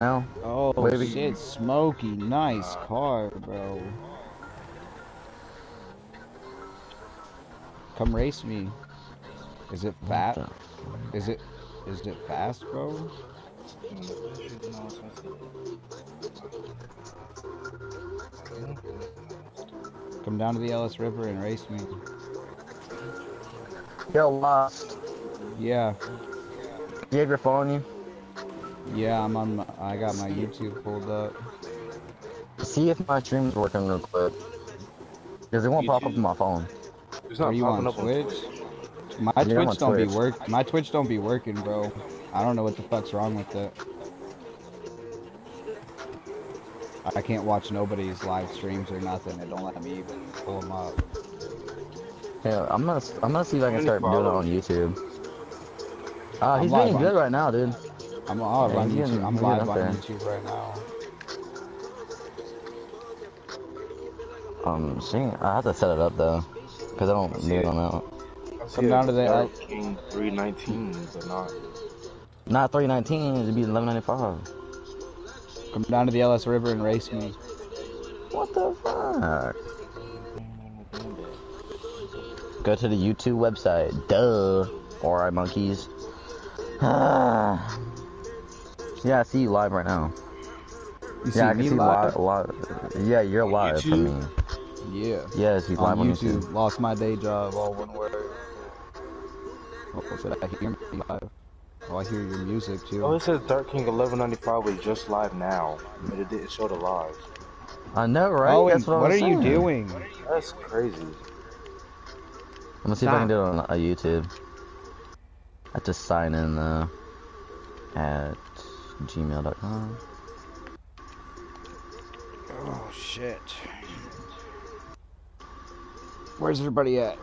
now. Oh Maybe- shit, Smokey, nice car, bro. Come race me. Is it fat? Is it is it fast, bro? Come down to the Ellis River and race me. You're lost. Yeah, you have your phone on you? Yeah, I'm on. My, I got my YouTube pulled up. See if my stream's working real quick. Because it won't pop up on my phone. It's Are you on up on Twitch? My Yeah, Twitch on don't be work. My Twitch don't be working, bro. I don't know what the fuck's wrong with it. I can't watch nobody's live streams or nothing. It don't let me even pull them up. Yeah, I'm gonna I'm gonna see if I can start doing it on? YouTube. Uh, he's live doing good right now, dude. I'm live Yeah, on YouTube. I'm live on there. YouTube right now. Um, seeing, I have to set it up though, because I don't see do it it. on that. I Come down to the Dark King 319, but not. Not 319, it'd be 1195. Come down to the Ellis River and race me. What the fuck? Go to the YouTube website. Duh. Alright, monkeys. Ah. Yeah, I see you live right now. You see yeah, I can me see live? live. Yeah, you're live for me. Yeah. Yes, he's live on on YouTube. YouTube. Lost my day job. All one word. Oh, should I hear me live? Oh, I hear your music too. Oh, it says Dark King 1195 was just live now, but it didn't show the live. I know, right? oh, That's and what, what I'm are you doing? That's crazy. I'm gonna see if I can do it on uh, YouTube. I just to sign in though at gmail.com. Oh shit. Where's everybody at?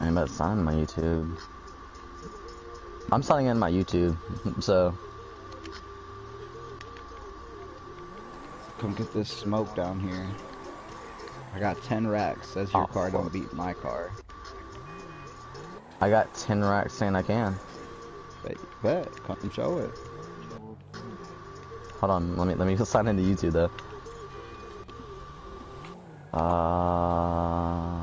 I'm about to sign my YouTube. I'm signing in my YouTube, so Come get this smoke down here. I got 10 racks. Says your Oh, car don't beat my car. I got 10 racks saying I can. Bet, bet. Come show it. Hold on, let me let me sign into YouTube though. Uh,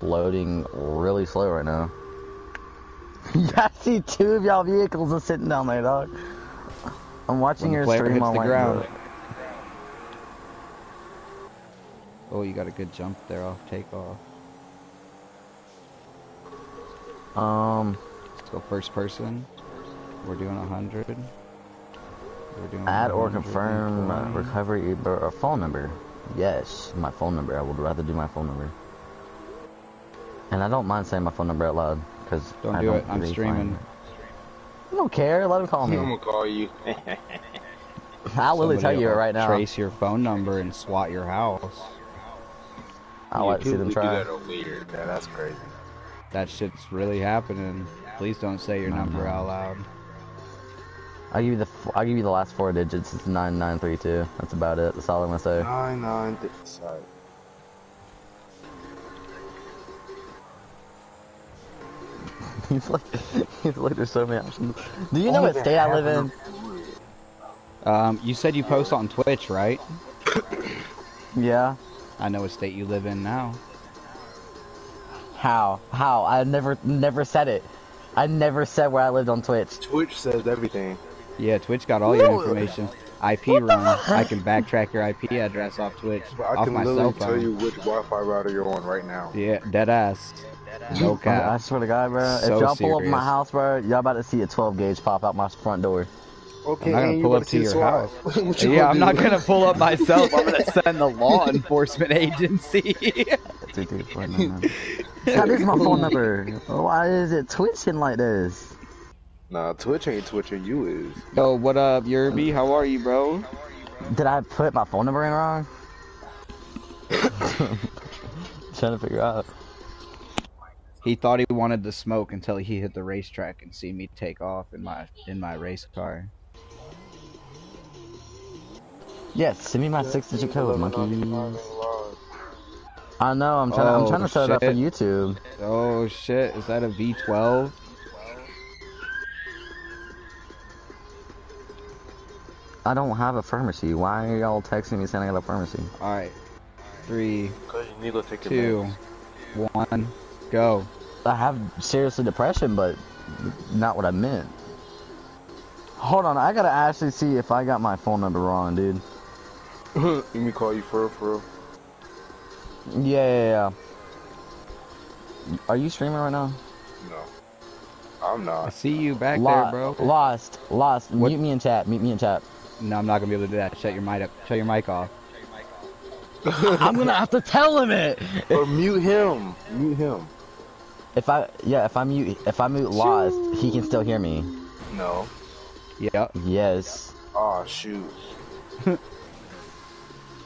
loading really slow right now. yeah, I see two of y'all vehicles are sitting down there, dog. I'm watching When your stream on the my ground. Oh, you got a good jump there off takeoff. Um, Let's go first person. We're doing a 100. We're doing add or confirm uh, recovery or phone number. Yes, my phone number. I would rather do my phone number. And I don't mind saying my phone number out loud because Don't I do don't it. I'm really streaming. I don't care. Let him call me. I'm me. gonna call you. I'll literally tell you will right now. Trace your phone number and swat your house. I'll like to see them would do try. that over here. Yeah, that's crazy. That shit's really happening. Please don't say your No, number no. out loud. I'll give you the f- I'll give you the last four digits. It's nine nine three two. That's about it. That's all I'm gonna say. Nine nine. Th- sorry. he's like he's like there's so many options. Do you know Only what state I live in? Um, you said you post on Twitch, right? Yeah. I know what state you live in now. How? How? I never never said it. I never said where I lived on Twitch. Twitch says everything. Yeah, Twitch got all your information. IP run. I can backtrack your IP address off Twitch, But I off can my literally cell tell you which Wi-Fi router you're on right now. Yeah, dead ass. No I, I swear to God, bro. So if y'all pull up my house, bro, y'all about to see a 12 gauge pop out my front door. Okay, I'm not gonna you pull about up to your SWAT. house. You Yeah, I'm do? not gonna pull up myself. I'm gonna send the law enforcement agency. Two, two, four, nine, nine. God, this is my phone number. Why is it twitching like this? Nah, Twitch ain't twitching. You is. Yo, what up, Yerby? How are you, bro? Did I put my phone number in wrong? Trying to figure out. He thought he wanted to smoke until he hit the racetrack and see me take off in my in my race car. Yes, send me my six-digit code, monkey. I know. I'm trying. I'm Oh, trying to set it up for shit. YouTube. Oh shit, is that a V12? I don't have a pharmacy. Why are y'all texting me saying I got a pharmacy? All right. Three, you need to go take two, meds. one, go. I have seriously depression, but not what I meant. Hold on, I gotta actually see if I got my phone number wrong, dude. Let me call you for real, for real. Yeah, yeah, yeah. Are you streaming right now? No. I'm I not. see you back Lo- there, bro. Lost, lost. What- Mute me in chat. Mute me in chat. No, I'm not gonna be able to do that. Shut your mic up. Shut your mic off. I'm gonna have to tell him it. or mute him. Mute him. If I, yeah, if I mute, if I mute lost, he can still hear me. No. Yep. Yes. Oh shoot.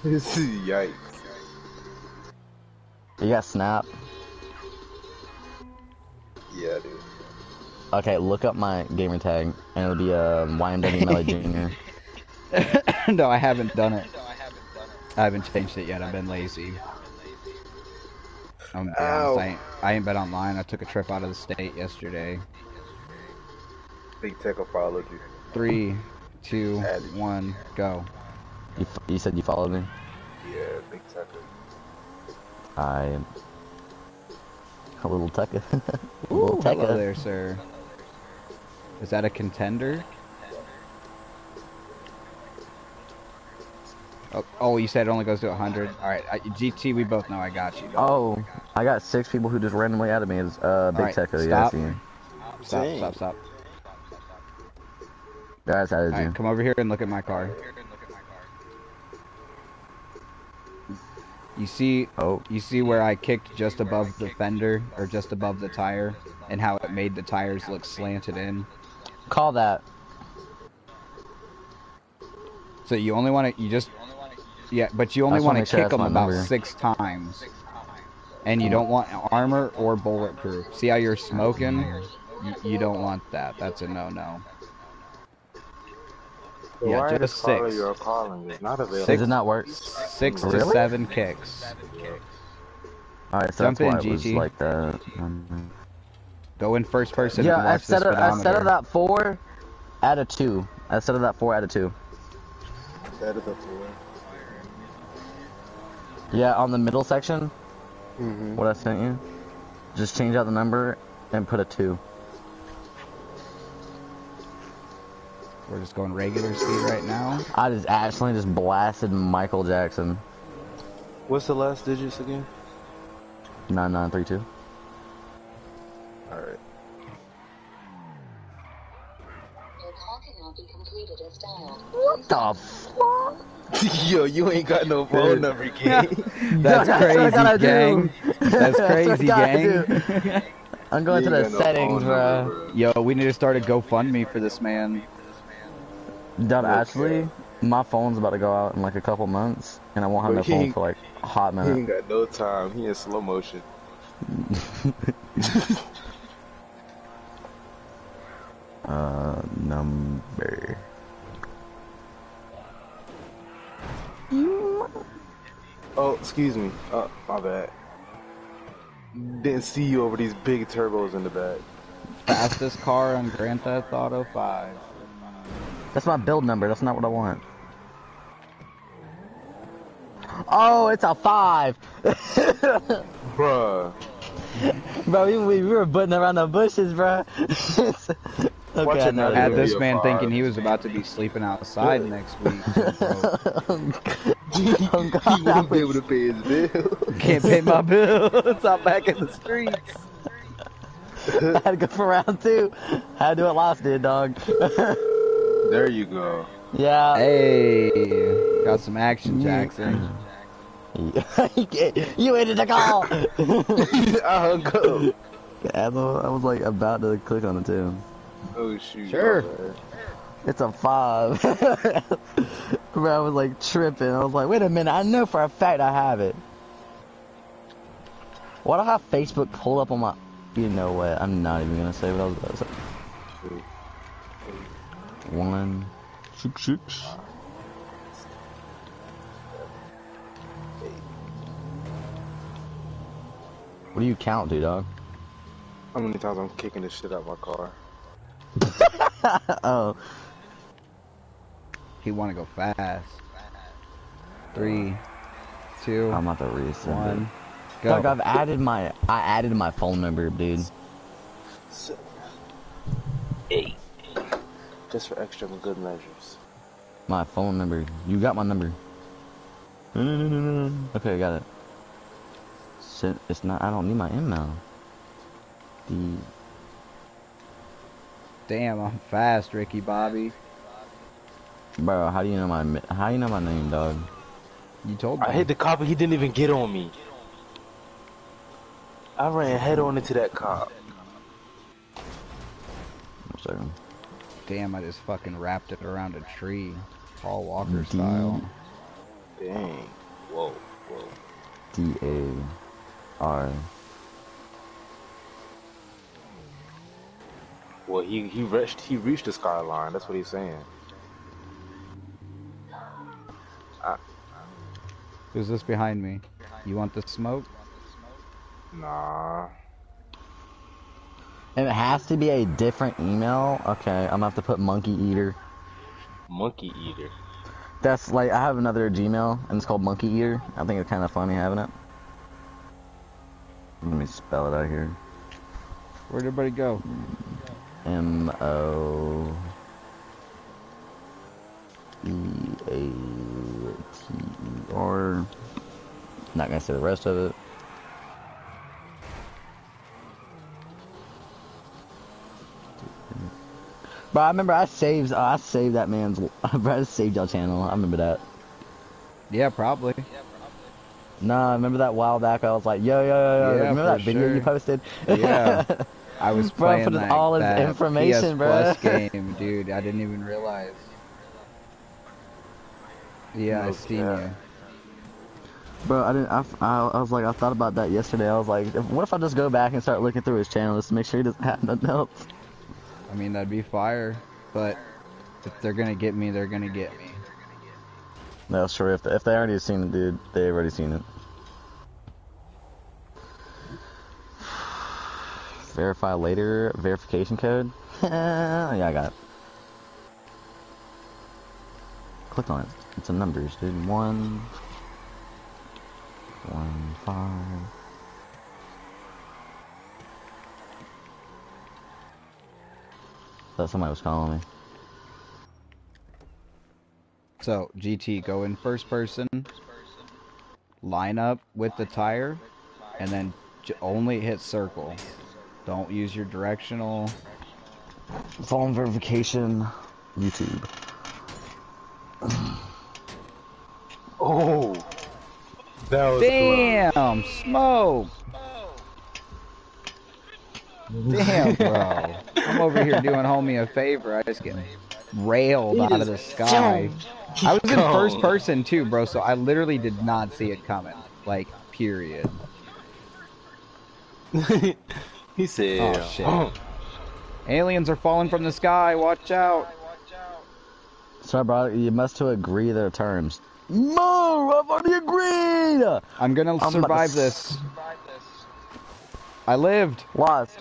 This Yikes. You got snap. Yeah, dude. Okay, look up my gamer tag, and it'll be uh, YMW Melly Jr. no, I haven't done it. I haven't changed it yet. I've been lazy. I'm gonna be honest, I ain't, I ain't been online. I took a trip out of the state yesterday. Big tech apology. Three, two, Added. go. You, you said you followed me. Yeah, big tech. I. A little Tekka. a Ooh, little hello there, sir. Is that a contender? Oh, oh, you said it only goes to 100. All right, I, GT, we both know I got you. Oh, I got six people who just randomly added me as uh, Big Alright, Tekka. Yeah, I stop. see you. stop, dang. stop, stop. Guys added All you. right, come over here and look at my car. You see, Oh, you see where I kicked just above the fender or just above the tire, and how it made the tires look slanted in. call that. So you only want to, you just, yeah, but you only want wanna to sure kick them about number. six times, and you don't want armor or bulletproof. See how you're smoking? You, you don't want that. That's a no-no. The Yeah, just caller six. you're calling is not available. Does it not work? Six to seven kicks. Alright, so Jump that's why in, it was like that. Um, Go in first person yeah, and watch the instead of, speedometer. instead of that four, add a two. Instead of that four, add a two. That is a four. Yeah, on the middle section, Mm-hmm. what I sent you, just change out the number and put a two. We're just going regular speed right now. I just actually just blasted Michael Jackson. What's the last digits again? 9932. Alright. Your call cannot be completed as dialed. What the fuck? Yo, you ain't got no phone number, kid. That's That's what crazy, gotta gang. do. That's That's what crazy, gang. I'm going to the ain't no settings, phone bro. number, Yo, we need to start a GoFundMe for this man. Done Okay. actually, my phone's about to go out in like a couple months, and I won't have But no phone for like a hot He minute. ain't got no time. He in slow motion. Uh, number. Oh, excuse me. Oh, my bad. Didn't see you over these big turbos in the back. Fastest car on Grand Theft Auto 5. That's my build number. That's not what I want. Oh, it's a five. Bruh. bro, we, we, we were butting around the bushes, bro. okay, Watch I it know now, Had this man five. thinking he was about to be sleeping outside next week. Bro, oh, God, he wouldn't be able to pay his bill. Can't pay my bills. I'm back in the streets. I had to go for round two. Had to do it last, dude, dog. there you go. yeah. Hey, got some action, Jackson. you waited to call. I hung up. I was, like about to click on it too. Oh shoot. Sure. It's a five. Bro, I was like tripping. I was like, wait a minute, I know for a fact I have it. Why do I have Facebook pulled up on my... You know what, I'm not even gonna say what I was about to say. One, six, six. What do you count dude, dog? How many times I'm kicking this shit out of my car? oh. He want to go fast. Three, two, I'm about to reset one, go. Like I've added my, I added my phone number, dude. So, eight. Just for extra good measures. My phone number. You got my number. Okay, I got it. It's not. I don't need my email. The Damn, I'm fast, Ricky Bobby. bro. How do you know my? mi- How do you know my name, dog? You told me. I hit the cop and he didn't even get on me. I ran head on into that cop. One second. Damn, I just fucking wrapped it around a tree, Paul Walker D- style. Dang. Whoa, whoa. D A R. Well, he he reached he reached the skyline. That's what he's saying. Who's this behind me? You want the smoke? Nah. And it has to be a different email. Okay, I'm gonna have to put Monkey Eater. Monkey eater. That's like I have another Gmail and it's called Monkey Eater. I think it's kind of funny having it. Let me spell it out here. Where'd everybody go? M O E A T E R. Not gonna say the rest of it. But I remember I saved I saved that man's I saved y'all channel. I remember that. Yeah, probably. Nah, I remember that while back. I was like, yo, yo, yo, yo. Yeah, remember that video you posted? Yeah. I was Bro, playing put that, all his that information, PS bro. Plus game, dude. I didn't even realize. Yeah, I No seen cap. you. Bro, I didn't. I, I, I was like, I thought about that yesterday. I was like, if- what if I just go back and start looking through his channel just to make sure he doesn't have nothing else? I mean, that'd be fire. But if they're gonna get me, they're gonna get me. No, sure. If if they already seen it, dude, they already seen it. Verify later verification code. yeah, I got it. Click on it. It's in numbers, dude. One, one, five. Thought somebody was calling me. So GT, go in first person, line up with the tire, and then j- only hit circle. Don't use your directional. Phone verification. YouTube. Oh. That was Damn, smoke. Damn, bro. I'm over here doing homie a favor. I just get railed out of the sky. I was in first person too, bro, so I literally did not see it coming. Like, period. close. he said. Oh, shit. Aliens are falling from the sky. Watch out. So, bro, you must to agree their terms. No, I've already agreed. I'm gonna about to survive s- this. I lived. Lost.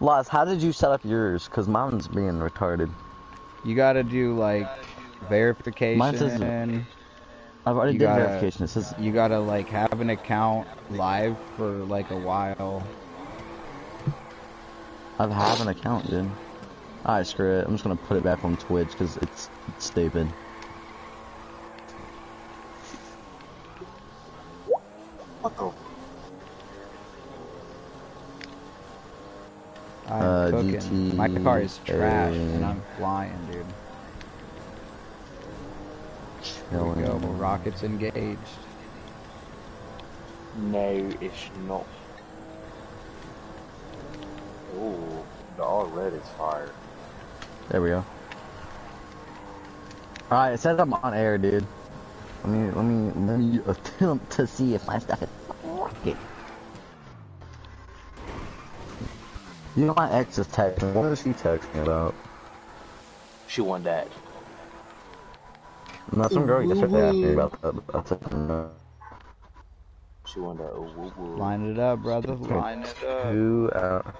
Lost. How did you set up yours? Cause mine's being retarded. You gotta do like verification. Mine says, I've already You did gotta- verification. It says You gotta like have an account live for like a while. I have an account, dude. Alright, screw it. I'm just gonna put it back on Twitch because it's, it's stupid. What the? I'm Uh, cooking. GT, My car is trash and I'm flying, dude. Here we Chilling. go. Rockets engaged. No, it's not. Ooh, the all red is fire. There we go. Alright, it says I'm on air, dude. Let me, let me, let me attempt to see if my stuff is rocket. You know my ex is texting. What is she texting about? She won that. No, some girl yesterday asked me about that. but I said no. She won that. Ooh, woo, woo. Line it up, brother. Line it up. Two out.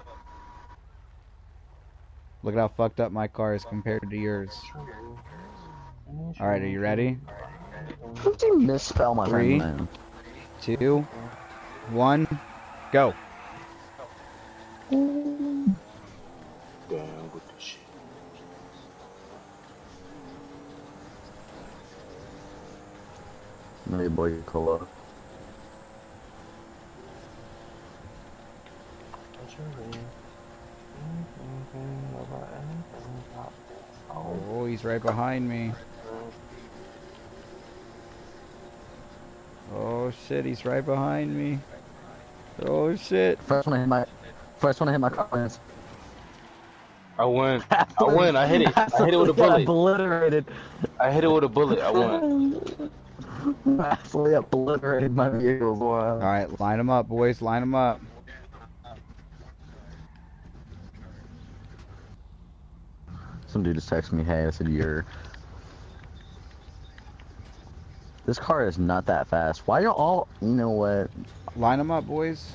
Look at how fucked up my car is compared to yours. Alright, are you ready? How did you misspell my Three. name? Two, one, go. Damn, this shit. Maybe boy Cola. Oh, he's right behind me. Oh shit, he's right behind me. Oh shit. First one to hit my, first one to hit my comments. I win. I win. I hit it. I hit it with a bullet. Obliterated. I hit it with a bullet. I won. Absolutely obliterated my vehicles. Wow. Alright, line them up, boys, line them up. Some dude just texted me, hey, I said, you're... This car is not that fast. Why y'all all... You know what? Line them up, boys.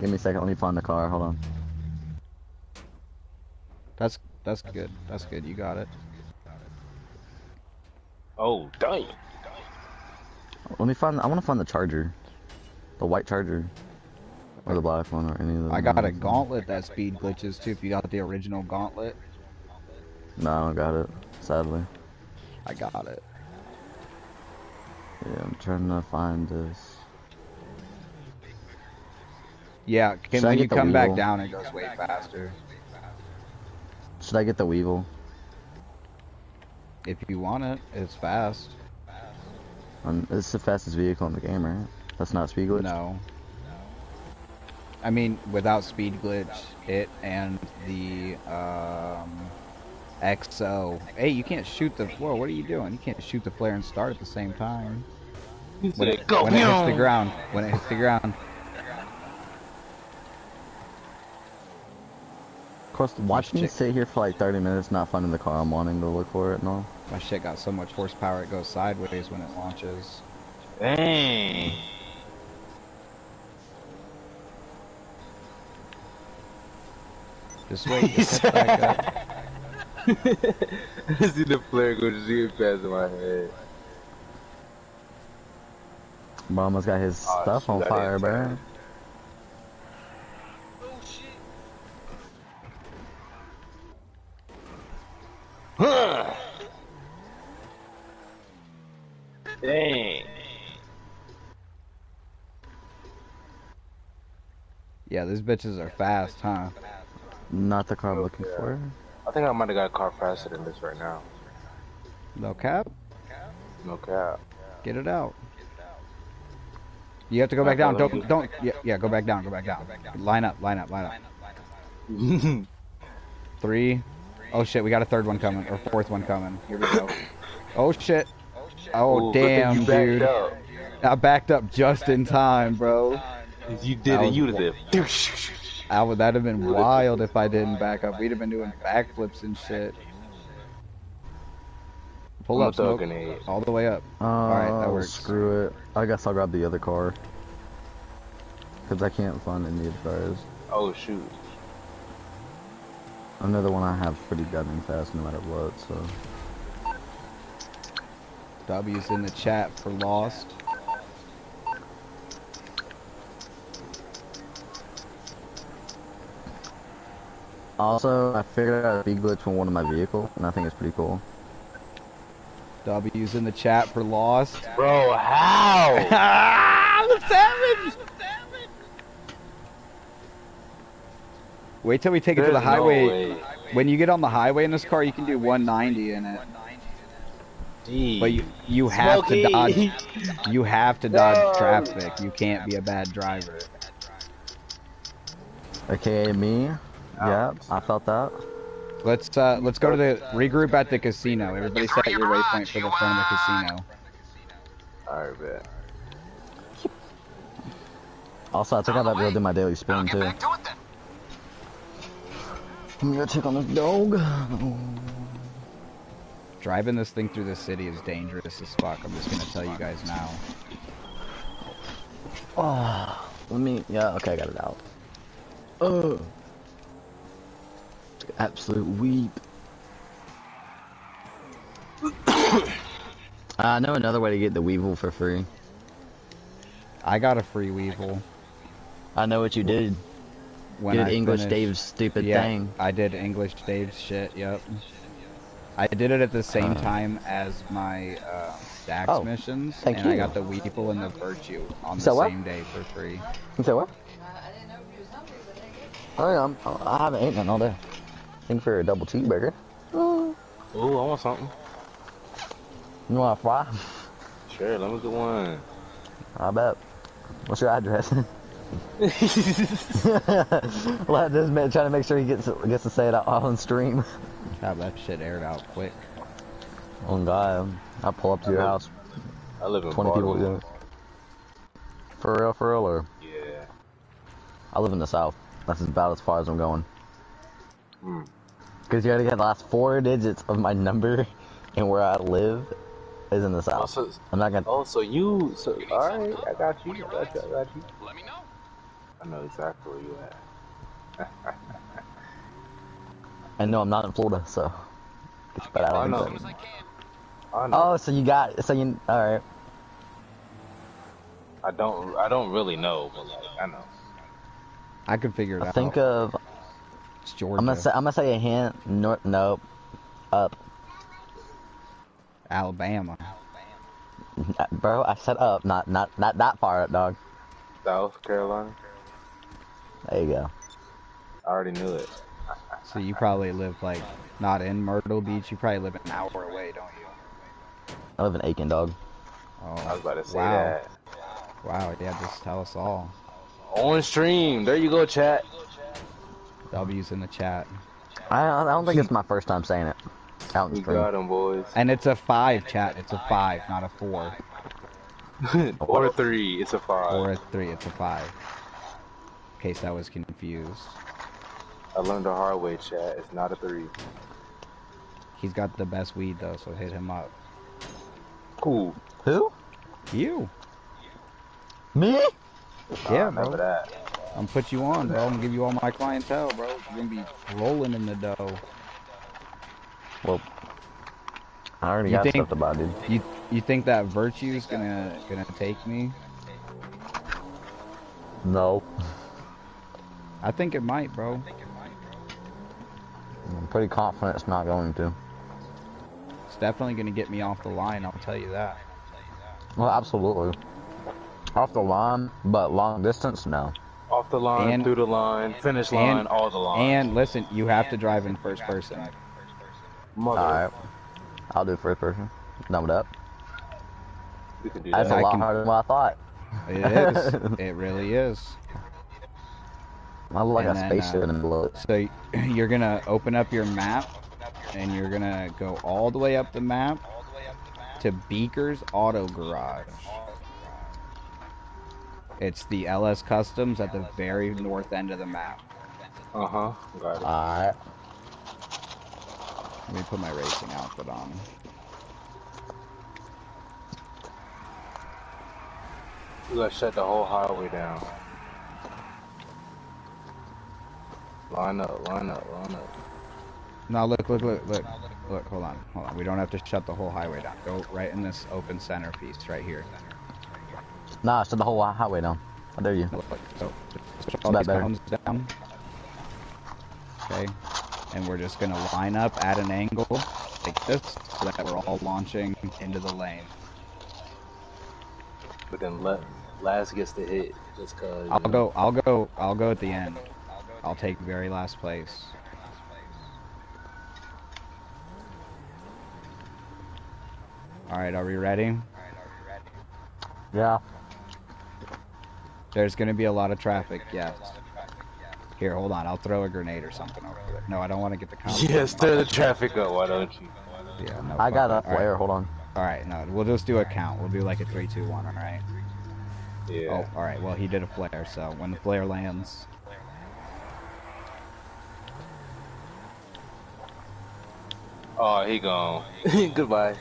Give me a second, let me find the car, hold on. That's that's good. That's good. You got it. Oh, damn. Let me find, I want to find the charger. The white charger. Or the black one, or any of them. I got a gauntlet that speed glitches too. If you got the original gauntlet, No, I don't got it, sadly. I got it. Yeah, I'm trying to find this. Yeah, can, when you come back down, it goes way faster. Should I get the Weevil? If you want it, it's fast. Um, it's the fastest vehicle in the game, right? That's not speed glitch? No. I mean, without speed glitch, it and the um, XO. Hey, you can't shoot the. Whoa, what are you doing? You can't shoot the flare and start at the same time. When it, Go, when it hits the ground. When it hits the ground. Of course, watch me sit here for like 30 minutes not finding the car I'm wanting to look for it and all. My shit got so much horsepower it goes sideways when it launches. Dang. Just wait, just back up. I see the flare go zoom past my head. Bro almost got his Oh, stuff shit, on fire, is bro. bad. Huh. Dang. Yeah, these bitches are fast, huh? Not the car I'm looking for. I think I might have got a car faster than this right now. No cap? No cap. Get it out. You have to go back down. Don't, don't, yeah, yeah, go back down, go back down. Line up, line up, line up. Three. Oh shit, we got a third one coming, or fourth one coming. Here we go. Oh shit. Oh Ooh, damn, dude. up. I backed up just in time, bro. You did it. You did did I would that'd have been wild if I didn't back up. We'd have been doing backflips and shit. Pull I'm up, gonna throw a smoke. grenade. All the way up. Oh, Alright, that works. screw it. I guess I'll grab the other car. Because I can't find any of the cars. Oh shoot. Another one I have pretty goddamn fast no matter what, so. W's in the chat for lost. Also, I figured out a speed glitch from one of my vehicles, and I think it's pretty cool. W's in the chat for lost. Bro, how? ah, the savage! Wait till we take it to the highway. way. when you get on the highway in this car, you can do 190 in it. Gee. But you you have Smokey. to dodge. You have to dodge No. traffic. You can't be a bad driver. Okay, me. Yep, I felt that. Let's uh let's go to the regroup at the casino. Everybody set your waypoint for the front of the casino. Alright, bet. Also, I think I might be able to do my daily spin too. I'm gonna check on this dog. Driving this thing through the city is dangerous as fuck. I'm just gonna tell you guys now. Oh, let me. Yeah, okay, I got it out. Oh, absolute weep. I know another way to get the Weevil for free. I got a free Weevil. I know what you did. When Did I English finished- Dave's stupid yeah, thing. I did English Dave's shit, yep. I did it at the same Uh. time as my uh, Dax Oh, missions, thank and I got the Weevil and the Virtue on the what? same day for free. Uh I didn't know if you say what? Oh yeah, I'm, I haven't eaten it all day. Think for a double cheeseburger. Ooh, I want something. You want a fry? Sure, let me get one. I bet. What's your address? Let this man try to make sure he gets gets to say it out on stream. Have that shit aired out quick. Oh God, I'll pull up to your house. I live in Twenty people. Baltimore. Yeah. For real, for real, or Yeah. I live in the south. That's about as far as I'm going. Hmm. Cause you gotta get the last four digits of my number and where I live is in the Oh, south. so, I'm not gonna. oh, so you, so, alright, I got you, I got you, I got you. Let me know. I know exactly where you at. I know I'm not in Florida, so. It's bad I out know. I know. Oh, so you got so you all right. I don't, I don't really know, but like, I know. I could figure it I out. think of it's Georgia, I'm gonna say I'm gonna say a hint. No, nope. Up, Alabama. bro. I said up, not not not that far up, dog. South Carolina? There you go. I already knew it. So you probably live like not in Myrtle Beach. You probably live an hour away, don't you? I live in Aiken, dog. Oh, I was about to say wow. that. Wow, yeah, just tell us all. On stream. There you go, chat. W's in the chat. I I don't think it's my first time saying it. Out in got him, boys. And it's a five, chat. It's a five, not a four. or a three. It's a five. Or a three, it's a five. In case I was confused. I learned the hard way, chat. It's not a three. He's got the best weed though, so hit him up. Cool. Who? You? Me? Yeah, I remember bro. that. I'm gonna put you on, bro. I'm gonna give you all my clientele, bro. You're gonna be rolling in the dough. Well, I already You got think- stuff to buy, dude. You you think that virtue's gonna gonna take me? No. I think it might, bro. I'm pretty confident it's not going to. It's definitely gonna get me off the line. I'll tell you that. Well, absolutely. Off the line, but long distance, no. Off the line, And- through the line, finish line, and- all the lines. And listen, you have to drive in first person. Mother, Alright. I'll do first person. Done with that. we can do That's a lot can- harder than what I thought. It is. it really is. I look like And a then, spaceship uh, in the middle of it. So you're gonna open up your map, and you're gonna go all the way up the map to Beeker's Auto Garage. It's the LS Customs at the very north end of the map. Uh huh. Got it. Alright. Let me put my racing outfit on. We gotta shut the whole highway down. Line up, line up, line up. No, look, look, look, look, look. Hold on, hold on. We don't have to shut the whole highway down. Go right in this open centerpiece right here. Nah, shut the whole highway down. How dare you? Look, So, just all these better? cones down. Okay, and we're just gonna line up at an angle like this, so that we're all launching into the lane. But then let last gets the hit just cause. I'll know. go, I'll go, I'll go at the end. I'll take very last place. All right, are we ready? Yeah. There's gonna be a lot of traffic, yes. Here, hold on. I'll throw a grenade or something over there. No, I don't want to get the cops. Yeah, throw the traffic up, why don't you? Yeah, no. I got a fuck that. All right. flare, hold on. All right, no, we'll just do a count. We'll do like a three, two, one. All right. Yeah. Oh, all right. Well, he did a flare, so when the flare lands, Oh, he gone. Goodbye.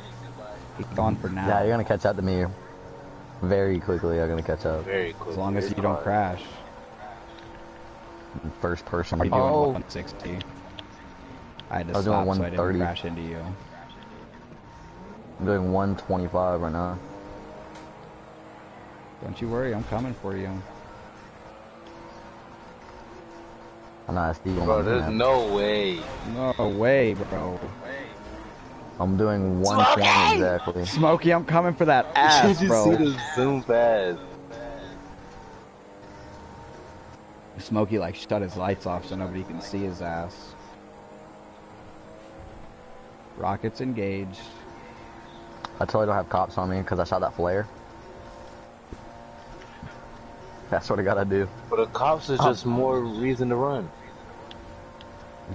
he's gone for now. Yeah, you're gonna catch up to me very quickly. I'm gonna catch up. Very quick. as long as It's you don't crash. First person. Are you doing Oh, 160? I had to I was doing stop so I didn't crash into you. I'm doing 125 right now. Don't you worry, I'm coming for you. I'm not Steve on Bro, there's no way. No way, bro. I'm doing 120 exactly. Smokey, I'm coming for that ass, Did you bro. see the zoom fast? Smokey like shut his lights off so nobody can see his ass. Rockets engaged. I totally don't have cops on me because I shot that flare. That's what I gotta do. But the cops is just more reason to run.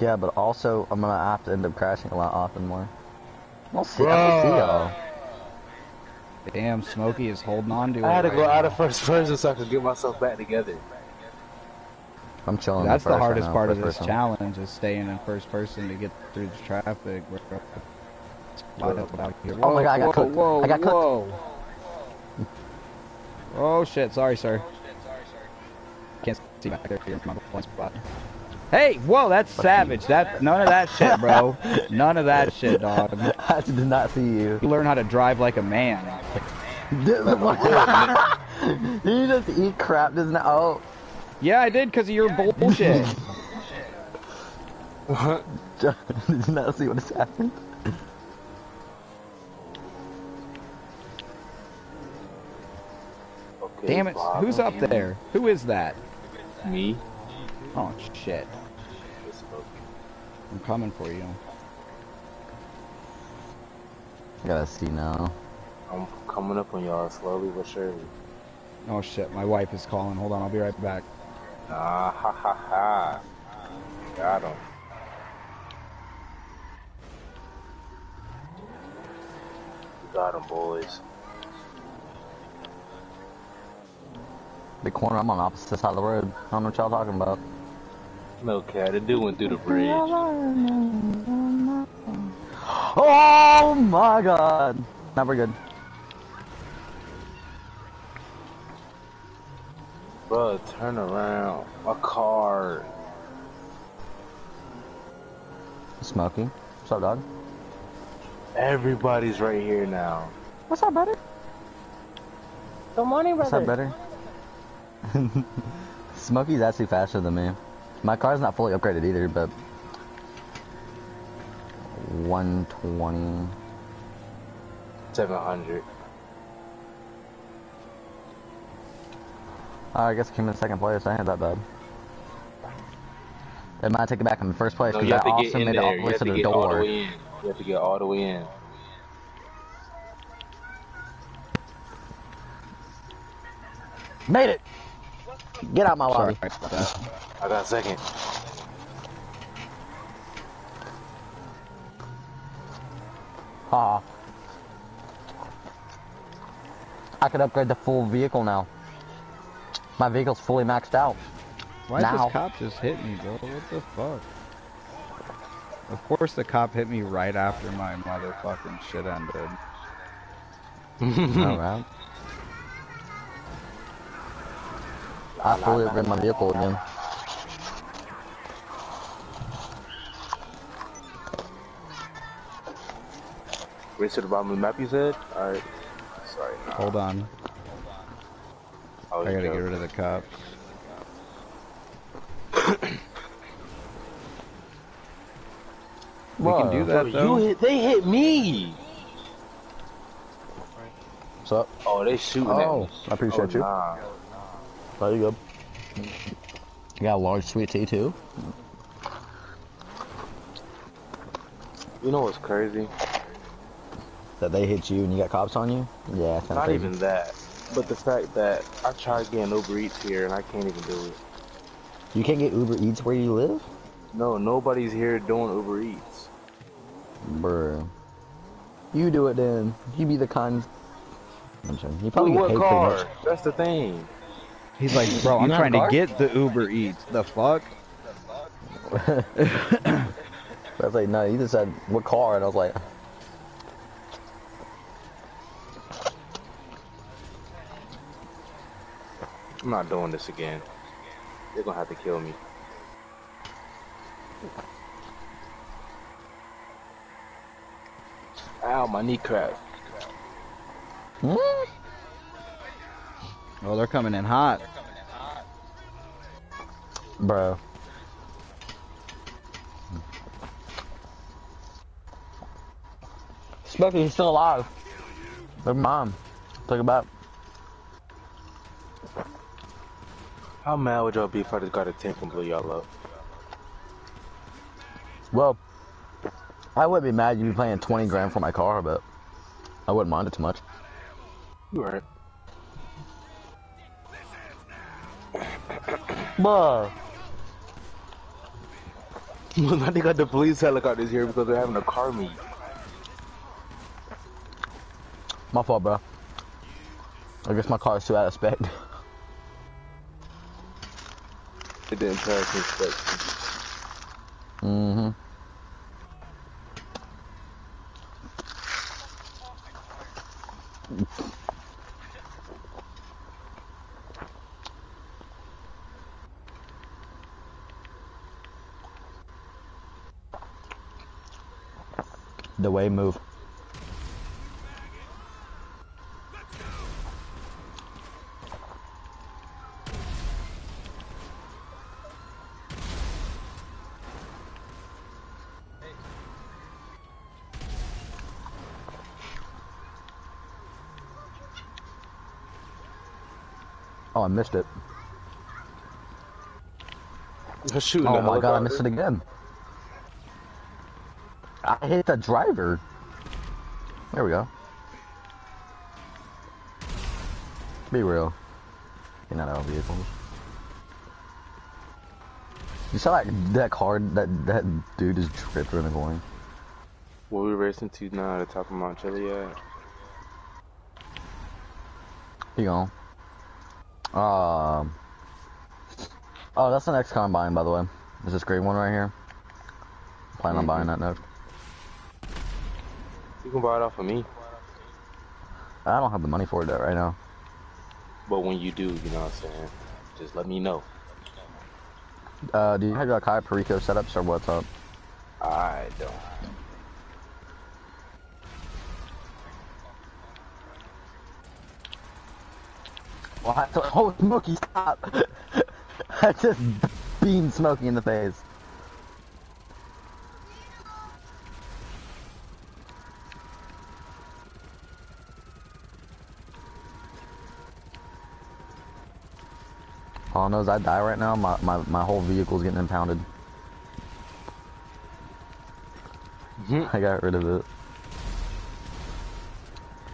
Yeah, but also I'm gonna have to end up crashing a lot often more. We'll see. I'll see y'all. Damn, Smokey is holding on to it. I had to right go out of first person so I could get myself back together. I'm chilling. That's the first right hardest now, part of this person. challenge is staying in first person to get through the traffic. bro. It's wide open out here. Oh my God, I got whoa, cooked. Whoa, I got cooked. whoa. Oh shit! Sorry, sir. Can't see back there. You're my blind spot. Hey, whoa! That's savage. That none of that shit, bro. None of that shit, dog. I did not see you. You learn how to drive like a man. You just eat crap just now? Oh, Yeah, I did because of your bullshit. what? did you not see what just happened? Okay, Damn it! Who's up there? Who is that? Me. Oh shit! I'm coming for you. I gotta see now. I'm coming up on y'all slowly but surely. Oh shit! My wife is calling. Hold on, I'll be right back. Ah, ha ha ha. Got him. Got him, boys. Big corner. I'm on opposite side of the road. I don't know what y'all talking about. No cat, the dude went through the bridge. Oh my god. Now we're good. Bro, turn around. My car. Smokey. What's up, dog? Everybody's right here now. What's up, brother? Good morning, brother. What's up, better? Smokey's actually faster than me. My car's not fully upgraded either, but 120. 700. Oh, uh, I guess I came in second place. I ain't that bad. They might take it back in the first place because you have that to get made it all the way to to the get all the door. You have to get all the way in. Made it. Get out my Sorry lobby. about that. I got a second. Ha. I could upgrade the full vehicle now. My vehicle's fully maxed out. Why Now. this cop just hit me, bro? What the fuck? Of course the cop hit me right after my motherfucking shit ended. Alright. I fully upgraded my vehicle again. Race to the bottom of the map, you said? Alright. Sorry, nah. Hold on. I, was I gotta get rid of the cops. We can do that though. you hit, they hit me! What's up? Oh, they shooting Oh, at me. Oh, I appreciate oh, you. Nah. There you go. You got a large sweet tea too? You know what's crazy? That they hit you and you got cops on you? Yeah, it's Not crazy. even that. But the fact that I tried getting Uber Eats here and I can't even do it. You can't get Uber Eats where you live? No, nobody's here doing Uber Eats. Bruh. You do it then. You be the kind. I'm sorry. You probably With get what paid car? pretty That's the thing. He's like, bro, I'm trying to get the Uber Eats. The fuck? much. I was like, no, you just said, what car? And I was like, I'm not doing this again. They're gonna have to kill me. Ow, my kneecap. Hmm? Oh, they're coming in hot. Bro. Smokey, he's still alive. Their mom. Took it How mad would y'all be if I just got a tank and blew y'all? Well, I wouldn't be mad you'd be paying 20 grand for my car, but I wouldn't mind it too much. You right. Bruh. Well, now they got the police helicopters here because they're having a car meet. My fault, bro. I guess my car is too out of spec. It didn't pass inspection. mm-hmm. The way move. Oh, I missed it. They're shooting Oh my god, I missed it again. I hit the driver. There we go. Be real. You're not out of vehicles. You saw that that car that that dude is tripping and going. What we racing to now at the top of Mount Chiliad? He gone. Um. Oh, that's the next buying, by the way. Is this green one right here? Plan on buying that next. You can buy it off of me. I don't have the money for that right now. But when you do, you know what I'm saying? Just let me know. Uh, do you have your Cayo Perico setups or what's up? I don't. Well, I thought, oh, Smokey, stop! I just mm. beamed Smokey in the face. All I know is I die right now, my, my, my whole vehicle's getting impounded. I got rid of it.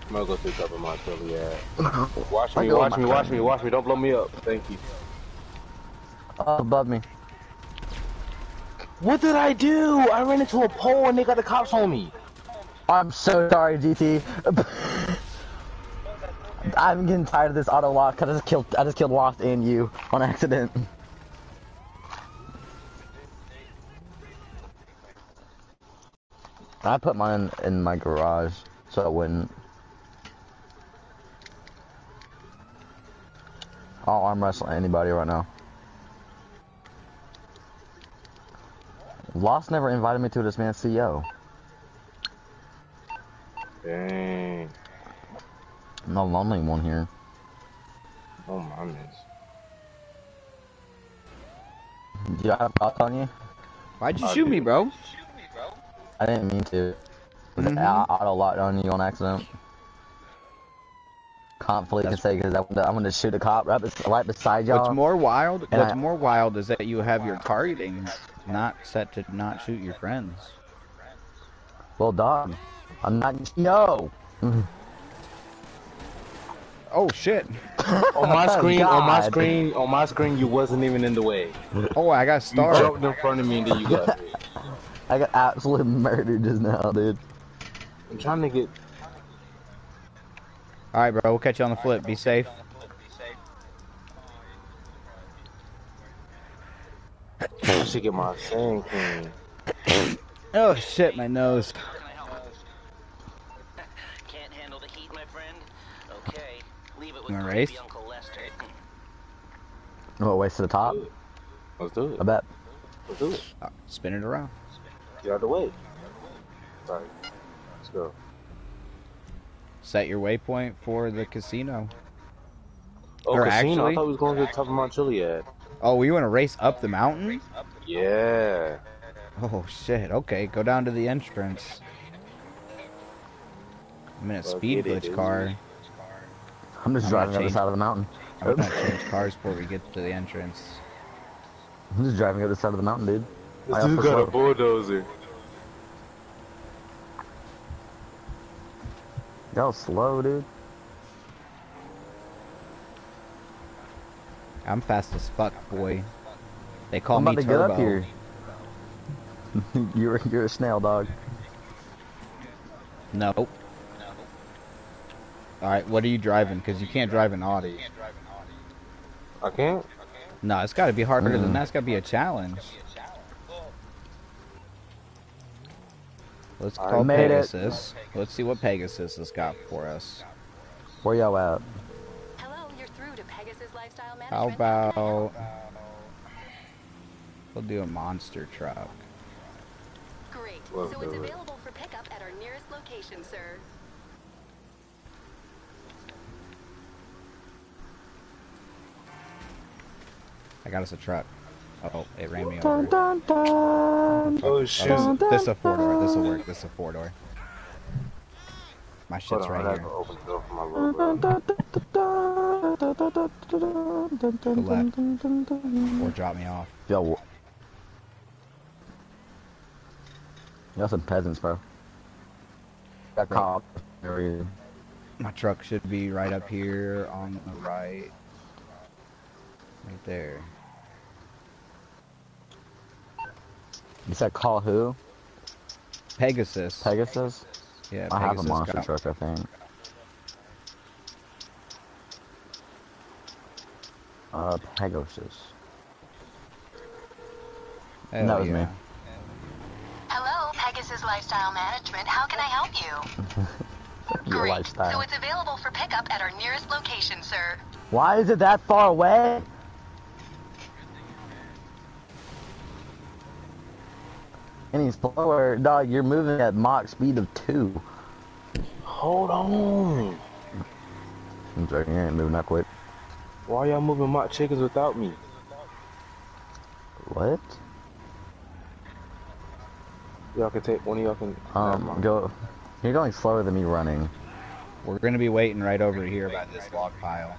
I'm gonna go to the top of Mount Chiliad. Watch me, watch me, my watch me, watch me. Don't blow me up. Thank you. Oh, above me. What did I do? I ran into a pole and they got the cops on me. I'm so sorry, GT. I'm getting tired of this auto lock because I just killed I just killed Lost and you on accident. I put mine in, in my garage so it wouldn't. I'll arm wrestle anybody right now. Lost never invited me to this man's CEO. Dang. I'm the lonely one here. Oh my goodness. Do I have thoughts on you? Why'd you I shoot me, bro? I didn't mean to. Was it Mhm. au- auto locked on you on accident? Confidently can That's- say because I'm gonna shoot a cop right, bes- right beside y'all. What's more wild? And What's I- more wild is that you have your targeting not set to not shoot your friends. Well, dog, I'm not. No. Oh shit! On my screen, on my screen, on my screen, you wasn't even in the way. Oh, I got You started. jumped in front of me and then you got me. I got absolutely murdered just now, dude. I'm trying to get. All right, bro. We'll catch you on the flip. Be safe. I should get my sand clean. Oh shit, my nose. Can't handle the heat, my friend? Okay, leave it with You wanna creepy race? Uncle Lester. Oh, waist to the top. Let's do it. I bet. Let's do it. Uh, spin it around. Get out of the way. Sorry. Let's go. Set your waypoint for the casino. Oh, Or casino. actually- I thought we was going to the top of Mount Chiliad. Oh, we want to race up the mountain? Yeah. Oh shit. Okay, go down to the entrance. I'm in a Fuck speed it, it glitch is. car. I'm just I'm driving not up the side of the mountain. I'm gonna change cars before we get to the entrance. I'm just driving up the side of the mountain, dude. This I dude also got a bulldozer. Y'all slow, dude. I'm fast as fuck, boy. They call I'm me about to Turbo. get up here. you're you're a snail dog. No. Alright, what are you driving? Because you can't drive an Audi. I can't. No, it's gotta be harder than Mm. that. It's gotta be a challenge. Let's I call made it. Pegasus. Let's see what Pegasus has got for us. Where y'all at? Hello, you're through to Pegasus Lifestyle Management. How can I help? about... We'll do a monster truck. Great. Love so it's that. available for pickup at our nearest location, sir. I got us a truck. Oh, it ran me over. Oh Oh, shit. this, this is a four door. This will work. This is a four door. My shit's on, right here. the door for my little bro. Go left. Or drop me off. Yo. Y'all some peasants, bro. Got Bro. caught. area. My truck should be right up here on the right. Right there. You said call who? Pegasus. Pegasus? yeah, I have a monster truck, I think. Uh, Pegasus. Hell That was yeah. me. Hello, Pegasus Lifestyle Management. How can I help you? Your Great. lifestyle. So it's available for pickup at our nearest location, sir. Why is it that far away? Any slower, dog, you're moving at Mach speed of 2. Hold on. I'm joking, you ain't moving that quick. Why y'all moving my chickens without me? What? Y'all can take one of y'all can. Um, go. You're going slower than me running. We're gonna be waiting right over here by this log pile.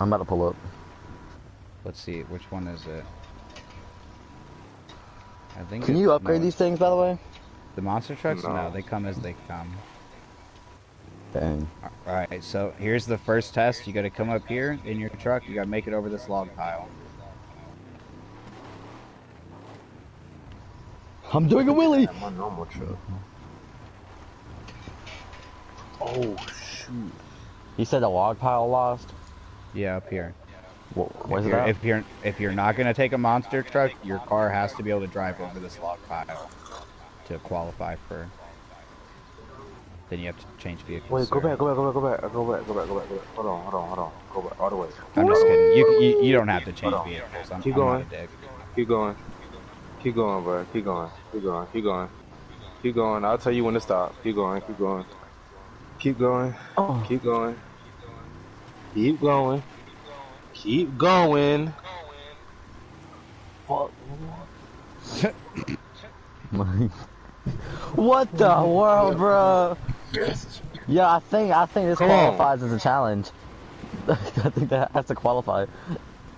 I'm about to pull up. Let's see, which one is it? I think. Can you upgrade no, these things, by the way? The monster trucks? No. No. they come as they come. Dang. Alright, so here's the first test. You gotta come up here in your truck, you gotta make it over this log pile. I'm doing a wheelie! my normal truck. Oh shoot. You said the log pile lost? Yeah, up here. Wha- Where's if you're, if you're if you're not gonna take a monster truck, your car has to be able to drive over this log pile to qualify for. Then you have to change vehicles. Wait, go back, go back, go back, go back, go back, go back, go back, go back. Hold on, hold on, hold on. Go back, all the way. I'm just kidding. You, you you don't have to change vehicles. I'm, Keep I'm not going. a dick. Keep going. Keep going, bro. Keep going. Keep going. Keep going. Keep going. I'll tell you when to stop. Keep going. Keep going. Keep going. Oh. Keep going. Keep going. Keep going. Fuck. what the world, bro? Yeah, I think I think this Come on. qualifies as a challenge. I think that has to qualify.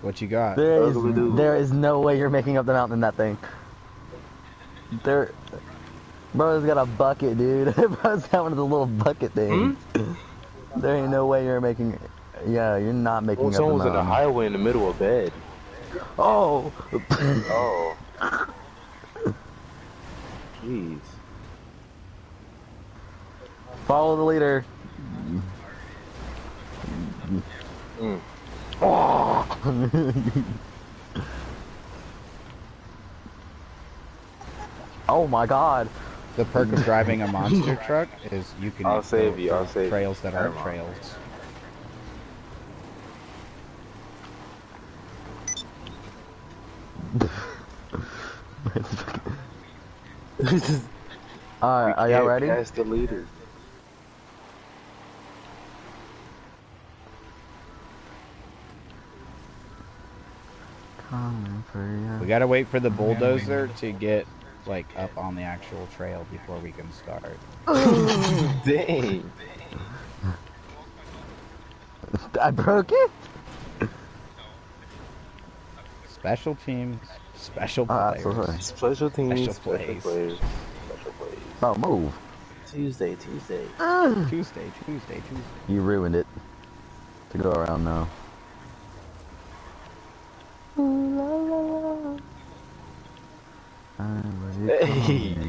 What you got? There is there is no way you're making up the mountain in that thing. There, bro's got a bucket, dude. bro's got one of the little bucket things. There ain't no way you're making. Yeah, you're not making Well, up the someone was in the highway in the middle of bed. Oh. Oh. Jeez. Follow the leader. Mm. oh my god. The perk of driving a monster truck is you can. I'll save go you, I'll save trails that aren't Never mind. trails. Alright, are y'all ready? That's the leader. We gotta wait for the bulldozer to get like up on the actual trail before we can start. Dang. I broke it? Special teams, special Ah, players. so sorry. Special teams, Special special, plays. players. Special plays. Oh, move. Tuesday, Tuesday. Tuesday, Tuesday, Tuesday. You ruined it. To go around now. Hey.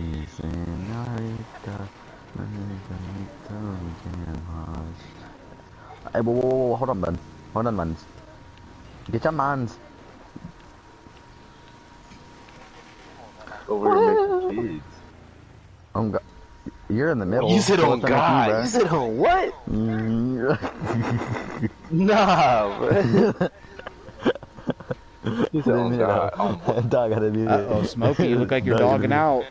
Hey, whoa, whoa, whoa, hold on, man. Hold on, man. Get your mans. Over here making kids. Oh, God. You're in the middle. You said on God. you, You said on what? bruh? Nah, bro. You said on God. know, Dog gotta be Uh oh, Smokey, you look like you're Dog dogging out.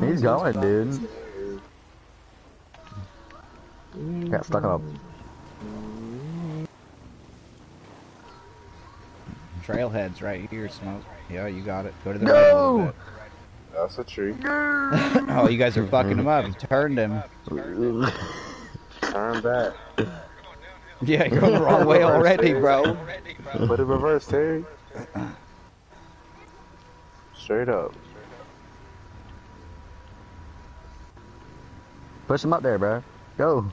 He's going, dude. Got stuck on Trailheads right here, Smoke. Yeah, you got it. Go to the right a little No! bit. That's a tree. Oh, you guys are fucking him up. You turned him. a. Turn back. Yeah, you're going the wrong way already, bro. Put it reverse, Terry. Straight up. Push him up there, bro. Go.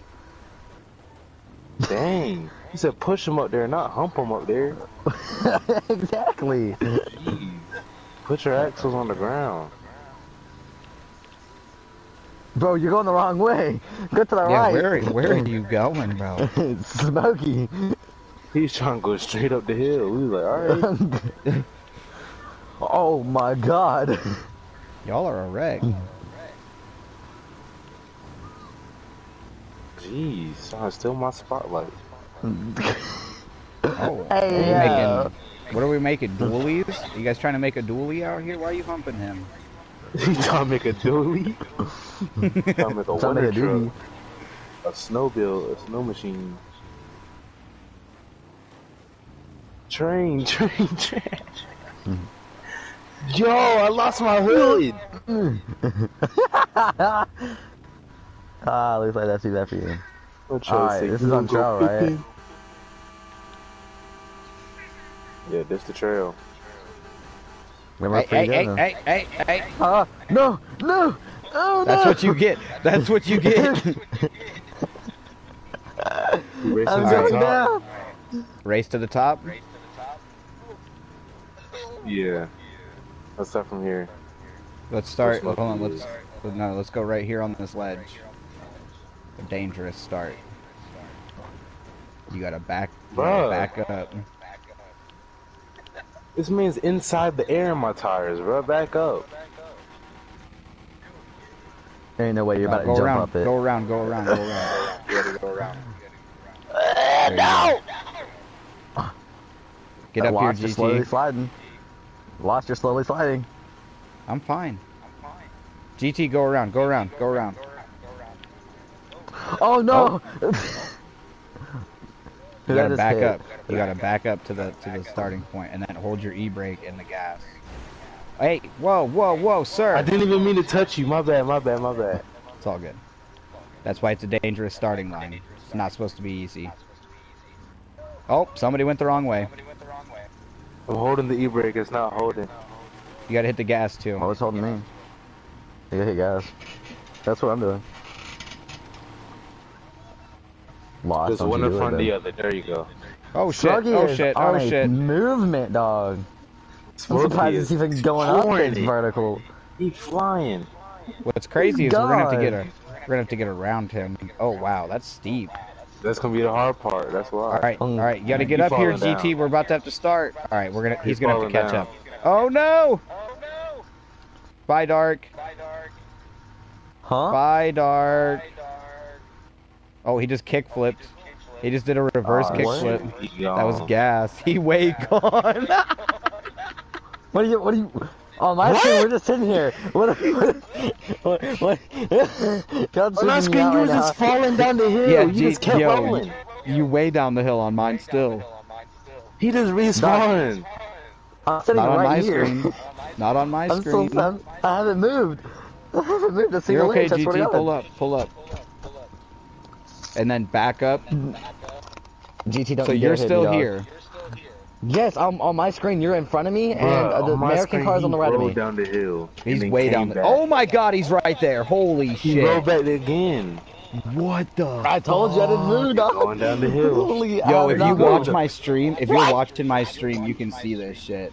Dang. You said push him up there, not hump him up there. exactly. Jeez. Put your axles on the ground. Bro, you're going the wrong way. Go to the Yeah, right. where where are you going, bro? Smokey. He's trying to go straight up the hill. We was like, alright. oh my god. Y'all are a wreck. Jeez, trying to steal my spotlight. Oh, Hey, what are we yeah. making? What are we making? Dualies? You guys trying to make a dually out here? Why are you humping him? He trying to make a dually? trying to make a Trying to winter make a doobie. truck. A snowmobile, a snow machine. Train, train, train. Yo, I lost my hood. ah, looks like that's too bad for you. I'm trying to Alright, this is on trial, right? 15. Yeah, this the trail. Remember Hey, hey, how hey, hey, hey, hey. Ah, no, no. Oh, no! That's no. what you get. That's what you get. You racing I'm to the going top? down. Race to the top. Yeah. Let's start from here. Let's start. Let's Hold on. Let's no. Let's go right here on this ledge. A dangerous start. You gotta back. You gotta back up. This means inside the air in my tires, bro. Back up. There ain't no way you're Uh, about to jump around. up it. Go around. Go around. Go around. You gotta go around. There you go. Get up Lost, here, you're slowly sliding. Lost, you're slowly sliding. I'm fine. GT, go around. Go around. Go around. Oh no! You gotta back up. You gotta back up to the to the starting point, and then hold your e-brake and the gas. Hey, whoa, whoa, whoa, sir! I didn't even mean to touch you. My bad, my bad, my bad. It's all good. That's why it's a dangerous starting line. It's not supposed to be easy. Oh, somebody went the wrong way. I'm holding the e-brake. It's not holding. You gotta hit the gas too. Oh, it's holding me. Yeah, hey guys. That's what I'm doing. Lost. There's one in front of the other. There you go. Oh shit! Sluggy Oh shit! Oh shit! Movement, dog. I'm Smokey surprised is it's even going up pouring this vertical. He's flying. What's crazy is we're gonna have to get a we're gonna have to get around him. Oh wow, that's steep. That's gonna be the hard part. That's why. All right, all right, you gotta get He up here, falling GT. down. We're about to have to start. All right, we're gonna he's, He's gonna have to falling catch down. Oh, up. Oh no! Bye, Dark. Bye, Dark. Huh? Bye, Dark. Oh, he just kick flipped. He just did a reverse Uh, kick flip. That was gas. He way gone. What are you? What are you? On my What? screen, we're just sitting here. What? What? what, what? God's On our screen, out you right were just now. falling down the hill. Yeah, you G- just kept yo, rolling. You way down the hill on mine still. He just respawned. I'm sitting Not on my here. screen. Not on my I'm still. screen. I'm, I haven't moved. I haven't moved a You're single okay, inch. I swear to GG. God. Pull up, pull up. And then back up. GT, don't So you you're dare hit me, still here. Yes, I'm on my screen. You're in front of me, and Bruh, uh, the American screen, car's on the right of rolled me. down the hill. He's way down there. back. Oh my god, he's right there. Holy He rolled shit. back again. What the? I told you I didn't move, dog. Going down the hill. Holy, Yo, if you watch my stream, if you're watching my stream, you can see this shit.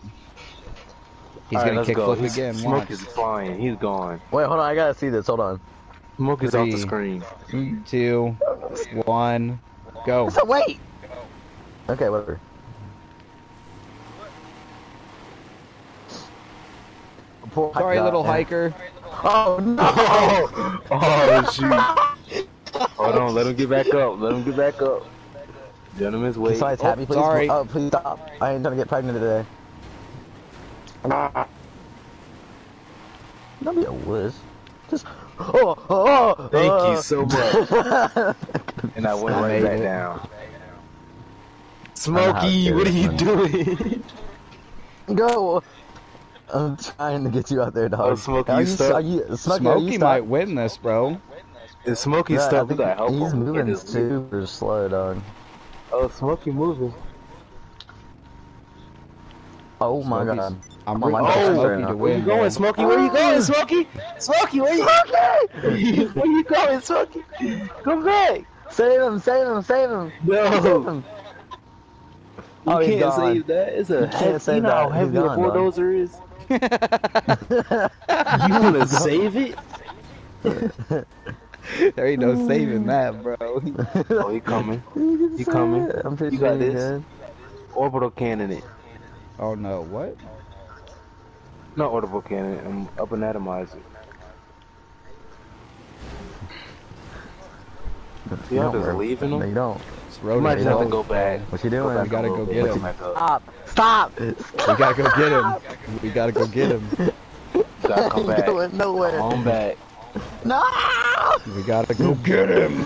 He's All right, gonna let's kick go. flip He's- again. Smoke Watch. is flying. He's gone. Wait, hold on. I gotta see this. Hold on. Smoke is off the screen. Two, one, go. So wait. Okay, whatever. Poor Sorry, God, little man. hiker. Oh no! Oh shoot! Hold on, let him get back up. Let him get back up. Gentlemen's wait. Besides, Oh, please. sorry. Oh, please stop. I ain't trying to get pregnant today. Don't be a whiz. Just. Oh, oh, oh, Thank oh. you so much. and I went I right made back down. know how to Smokey, what are you doing? Go. I'm trying to get you out there, dog. Oh, Smokey, are you you, stuck? Are you, Smokey, are you stuck? might win this, bro. Is Smokey Yeah, stuck? We think gotta help he's him. moving Get this- super slow, dog. Oh, Smokey moving. Oh my Smokey's- god. I'm on my rooting for Smokey to now. Where you going, man. Smokey? Where you going, Smokey? Smokey, where you going? where you going, Smokey? Come back. Save him, save him, save him. Save No. him. You Oh, can't gone. save that. It's a You can't heavy, save you know how that. He's heavy a gone, dog. bulldozer is? You wanna save it? There ain't no saving that, bro. Oh, he coming. You You coming? I'm pretty You got this? good. Orbital cannon it. Oh no, what? Not orbital cannon, um, up and atomize it. You Y'all don't just worry. leaving No, him? you don't. It's We might rotating. just have to go back. What you doing? back We gotta go get him. Stop! Stop! We gotta go get him. We gotta go get him. Gotta come back. going nowhere. Come back. No! We gotta go get him.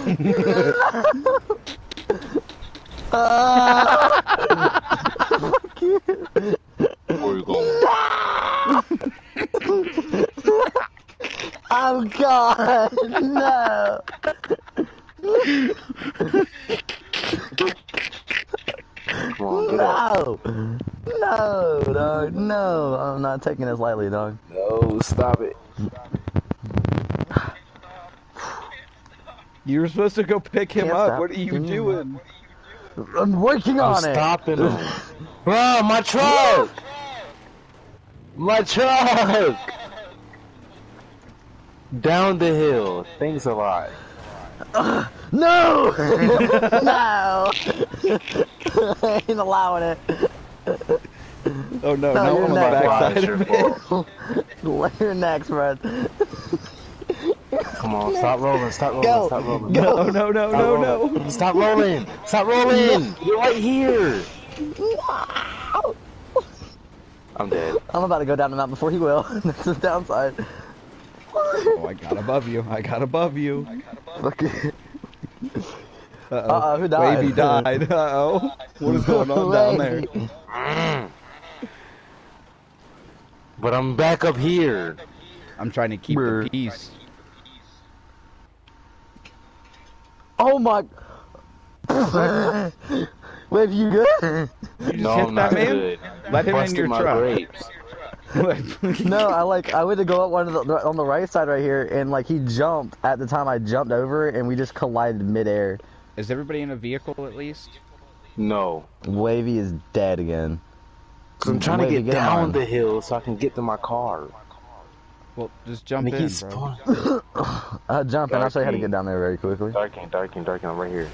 Fuck you. Where you going? Oh god! No! Come on, get up. No! No, dog. No! I'm not taking this lightly, dog. No, stop it. You were supposed to go pick him Can't up. stop What are you doing doing? I'm working I'm on it! stopping him. Bro, my truck! My truck! Down the hill. Thanks a lot. No! no! I ain't allowing it. Oh no, No, no, you're on the next. backside of your it. fault. You're next, bro. Come on, stop rolling, stop rolling, Go. stop rolling. Go. No, no, no, Stop no, rolling. no. Stop rolling! Stop rolling! You're right here! I'm about to go down the mountain before he will. That's the downside. Oh, I got above you. I got above you. Fuck it. Uh Uh-oh, who died? Wavy died. Uh oh. What is going on down there? But I'm back up here. I'm trying to keep the peace. Oh my. Wave, you good? You just no, hit I'm that not man? good. Let him in Busted your my truck. grapes. no, I like I went to go up one of the on the right side right here, and like he jumped at the time I jumped over, and we just collided midair. Is everybody in a vehicle at least? No. Wavy is dead again. 'Cause I'm trying to Wavy, get down on. the hill so I can get to my car. Well, just jump And he in, keeps bro. spawning. Uh, jump, and I'll show you how to get down there very quickly. Darking, darking, darking. I'm right here.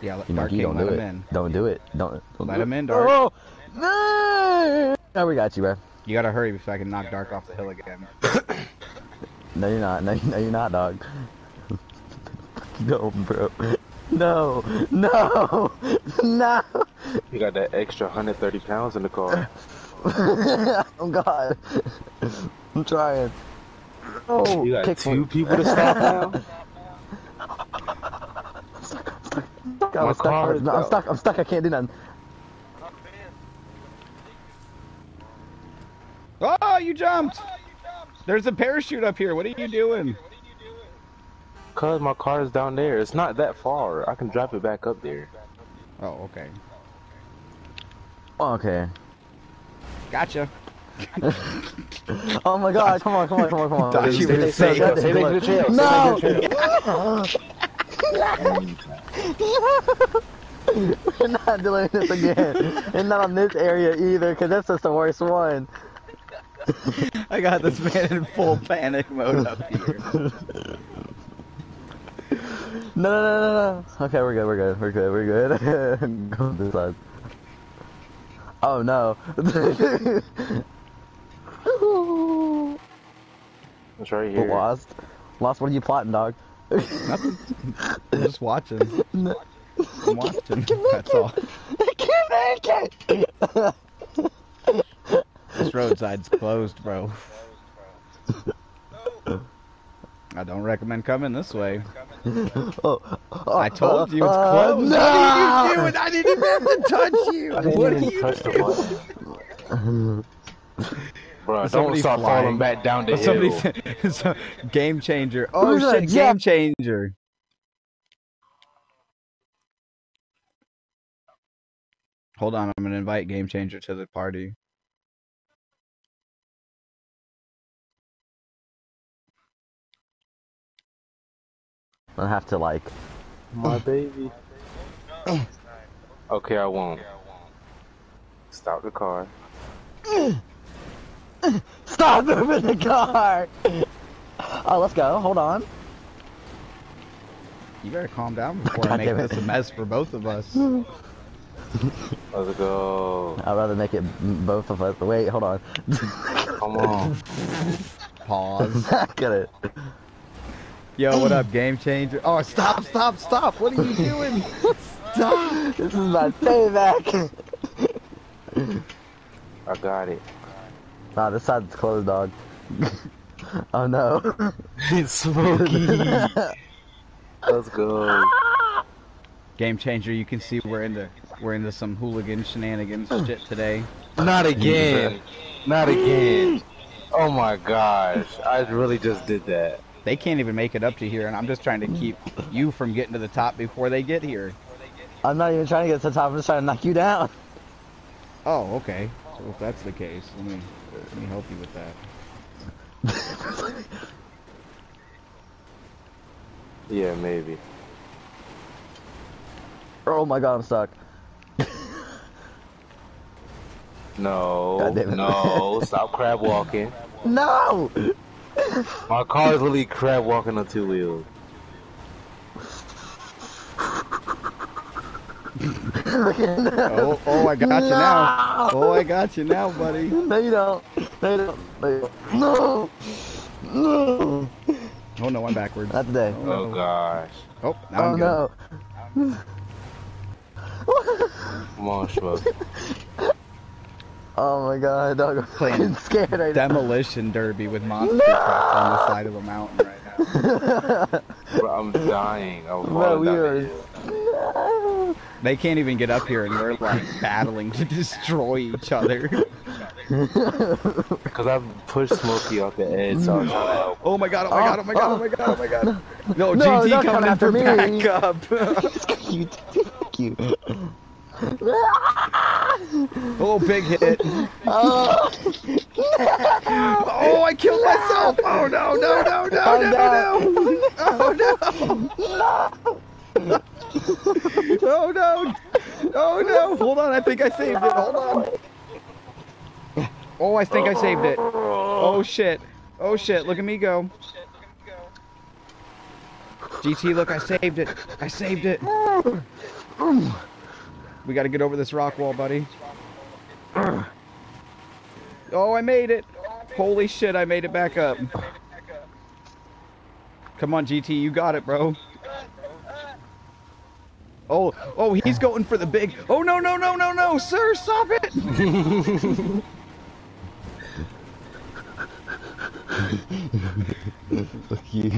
Yeah, let, You Dark King, don't let do him it. in. Don't do it. Don't. don't Let do him it. in, Dark. Oh no! No, we got you, bro. You gotta hurry so I can knock Dark off the hill again. No, you're not. No, no you're not, dog. no, bro. No, no, no. You got that extra 130 pounds in the car. oh God. I'm trying. Oh, You got kick two me. people to stop now? God, My I'm, stuck. car is I'm stuck. I'm stuck. I can't do nothing. Oh, you jumped! There's a parachute up here. What are you doing? Cause my car is down there. It's not that far. I can drop it back up there. Oh, okay. Okay. Gotcha. Oh my God! Come on! Come on! Come on! Come on! Thought you were It's saying- so good. Say they Look. trail, No! they We're not doing this again, and not on this area either, because that's just the worst one. I got this man in full panic mode up here. No, no, no, no, no. Okay, we're good. We're good. We're good. We're good. Go this side. Oh no. It's right here. Lost. Lost. What are you plotting, dog? Nothing. I'm just watching. I'm watching. That's all. I can't make it. This roadside's closed, bro. I don't recommend coming this way. Oh, oh, I told you it's uh, closed. no! What are you doing? I didn't even have to touch you. I didn't What are you press doing? button. Bro, don't Somebody start flying. falling back down the Somebody, hill. said- so- game changer. Oh Who's that? shit, Yeah. game changer. Hold on, I'm gonna invite game changer to the party. I have to like. My baby. okay, I won't. Stop the car. Stop moving the car. Oh, let's go. Hold on. You better calm down before I God damn make this a mess for both of us. Let's go. I'd rather make it both of us. Wait, hold on. Come on. Pause. Get it. Yo, what up, game changer? Oh, stop, stop, stop! What are you doing? Stop! This is my payback. I got it. Nah, this side's closed, dog. oh no. It's smoky. Let's go. Game changer, you can see we're into we're into some hooligan shenanigans shit today. Not again. Not again. Oh my gosh. I really just did that. They can't even make it up to here, and I'm just trying to keep you from getting to the top before they get here. I'm not even trying to get to the top. I'm just trying to knock you down. Oh, okay. So if that's the case, let me let me help you with that. Yeah, maybe. Oh my god, I'm stuck. No. God damn it. No. Stop crab walking. No! My car is literally crab walking on two wheels. Oh, oh, I got you now. Oh, I got you now, buddy. No, you don't. No, you don't. No, you don't. No! No! Oh no, I'm backwards. Not today. Oh, oh gosh. Oh, now Oh I'm good. no. Come on, Schmuck. Oh my god, dog. I'm Playing fucking scared right now. Demolition derby with monster trucks on the side of a mountain right now. Bro, I'm dying. I'm Bro, we are. No. They can't even get up here, and we're like battling to destroy each other. Cause I've pushed Smokey off the edge, so I was trying to help. Oh my god! Oh my oh, god! Oh my god! Oh my god! Oh my god! No, No, GT coming in after for me. backup. you, fuck you. oh, big hit! Oh, Oh, I killed myself! Oh no! No! No! No! Calm No! down. No! Oh no! Oh no! Oh no! Hold on! I think I saved it. Hold on. Oh, I think I saved it. Oh shit! Oh shit! Look at me go. GT, look! I saved it. I saved it. We got to get over this rock wall, buddy. Oh, I made it. Holy shit, I made it back up. Come on, GT, you got it, bro. Oh, oh, he's going for the big. Oh, no, no, no, no, no, sir, stop it. Fuck you.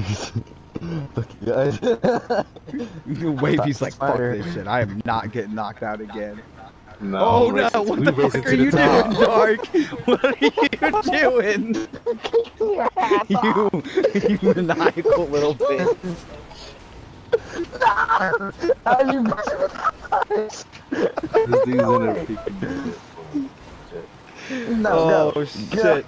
Fuck you guys. Wavy's like, fuck this shit. I am not getting knocked out again. No, Oh no, what we the fuck are you top. doing, Dark? What are you doing? you, you maniacal little bitch. How you This dude's in a freaking. Oh, no, Oh no. shit.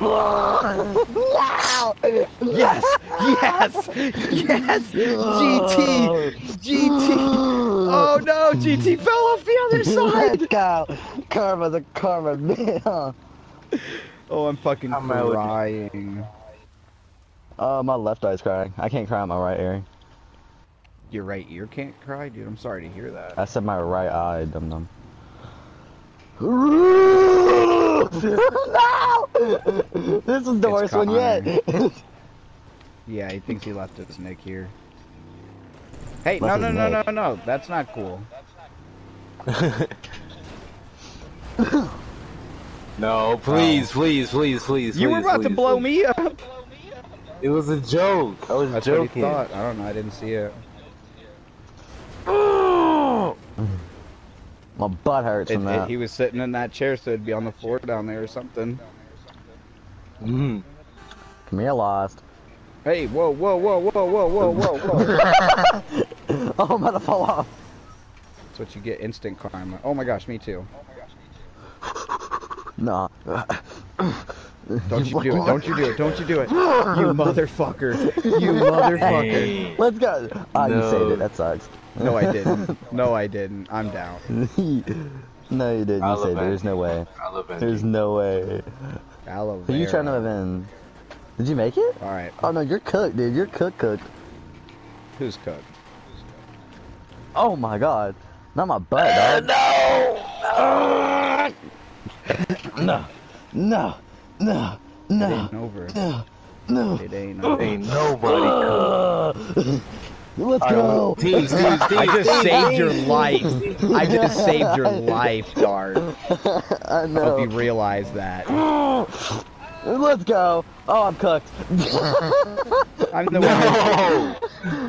No. Yes! Yes! Yes! GT! GT! Oh no, GT fell off the other side! Let's go. Karma's a karma, man. Oh, I'm fucking I'm crying. Oh, my left eye's crying. I can't cry on my right ear. Your right ear can't cry, dude. I'm sorry to hear that. I said my right eye, dum dum. no! This is the worst one yet. Yeah, he thinks he left his nick here. Hey, no, no, no, no, no. That's not cool. No, please, oh. please, please, please. You were about to blow me up. It was a joke. I was That's what he thought. I don't know. I didn't see it. My butt hurts It- from it- he was sitting in that chair, so it'd be on the floor down there or something. Mhm. Come here, lost. Hey, whoa, whoa, whoa, whoa, whoa, whoa, whoa, whoa. Oh, I'm gonna fall off. That's what you get instant karma. Oh my gosh, me too. Nah. Don't you do it. Don't you do it. Don't you do it. You motherfucker. You motherfucker. Let's go. Ah, you No. saved it. That sucks. No, I didn't. No, I didn't. I'm down. no, you didn't. You I'll saved it. There's no way. I'll avenge There's you. no way. Aloe Who you trying to vera. avenge? Did you make it? All right. Oh no, you're cooked, dude. You're cooked, cooked. Who's cooked? Oh my god. Not my butt, dog. Eh, no. No. No. It No. ain't over. No. No. It ain't over. Ain't nobody cool. Let's go. Teams, teams, teams. I just teams, saved teams. your life. I just saved your life, Dart. I know. Hope you realize that. Let's go. Oh, I'm cooked. I'm the winner. No.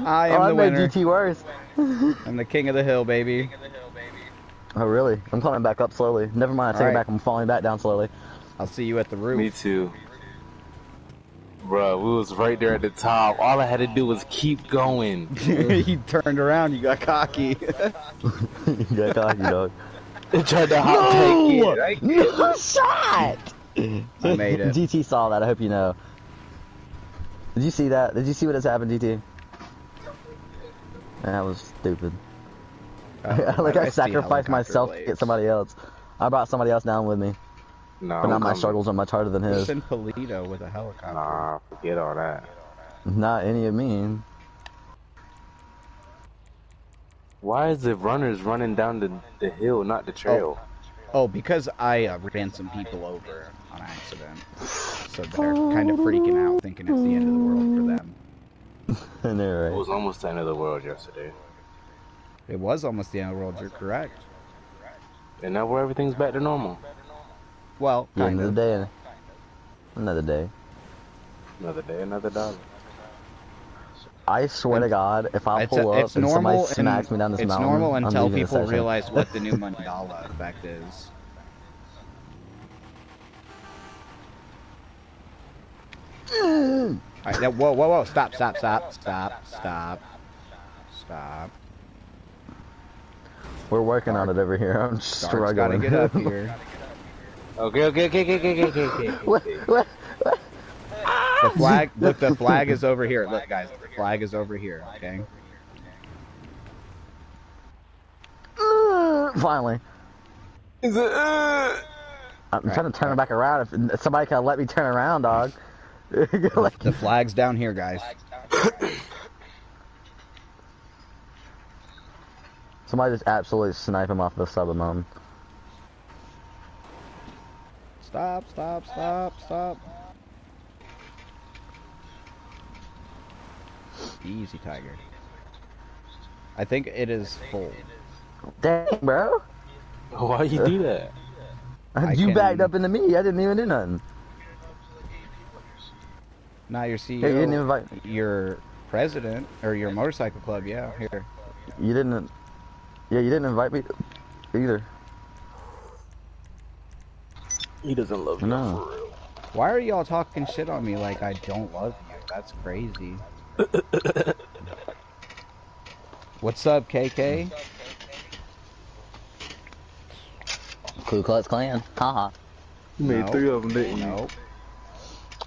I oh, am I the made winner. GT worse. I'm the king of the hill, baby. Oh, really? I'm climbing back up slowly. Never mind. I take Alright. it back. I'm falling back down slowly. I'll see you at the roof. Me too. Bruh, we was right there at the top. All I had to do was keep going. he turned around. You got cocky. you got cocky, dog. They tried to hot take it. I- No shot! I made it. GT saw that, I hope you know. Did you see that? Did you see what has happened, GT? That was stupid. Oh, like I I sacrificed helicopter myself to get somebody else. I brought somebody else down with me, Nah, but now my struggles are much harder than his. Send Polito with a helicopter. Nah, forget all that. Not any of me. Why is the runners running down the, the hill, not the trail? Oh, because I uh, ran some people over on accident. So they're kind of freaking out, thinking it's the end of the world for them. And they're It was almost the end of the world yesterday. It was almost the end of the world, you're correct. And now where everything's back to normal. Well, The end kind of of. day. Another day. Another day, another dollar. I swear to God, if I pull a, up it's and normal, somebody smacks and me down this it's mountain, normal I'm until leaving the people realize what the new Mandela effect is. Alright, now, whoa, whoa, whoa, stop, stop, stop, stop, stop, stop. We're working on it over here. I'm Dark's struggling. gotta get up here. Okay, okay, okay, okay, okay, okay, okay, okay. what, what, what? The flag, look, the flag is over here. Look, guys, the flag is over here, okay? Uh, Finally. Is it, uh, I'm Right. trying to turn it back around. If, if somebody can let me turn around, dog. like, The flag's down here, guys. somebody just absolutely snipe him off the side of the mountain. Stop, stop, stop, stop. Easy, Tiger. I think it is full. Dang, bro. why you do that? I you can- backed up into me. I didn't even do nothing. Not your CEO. Yeah, you didn't invite. Your president or your motorcycle club. Yeah, here. You didn't. Yeah, you didn't invite me either. He doesn't love you No. for real. Why are y'all talking shit on me like I don't love you? That's crazy. What's up, KK? Ku Klux Klan. Haha. You made No. three of them, didn't you? Nope.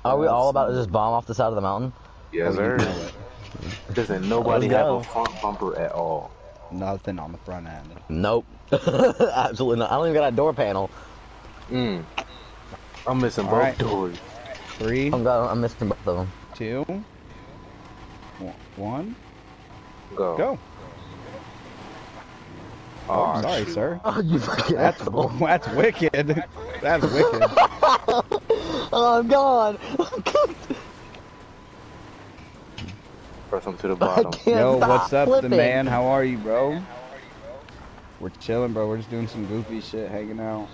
Are we all about to just bomb off the side of the mountain? Yes, sir. you. Doesn't nobody Let's have a front bumper at all. Nothing on the front end. Nope. Absolutely not. I don't even got a door panel. Mm. I'm missing All both right. doors. Three, I'm, got, I'm missing both of them. two, one- one, Go. go. Oh, Oh, sorry, shoot. sir. Oh, you fucking That's asshole. that's wicked. That's wicked. Oh, I'm gone. Press them to the bottom. Yo, what's up, flipping. the man? How are you, bro? We're chilling, bro. We're just doing some goofy shit, hanging out.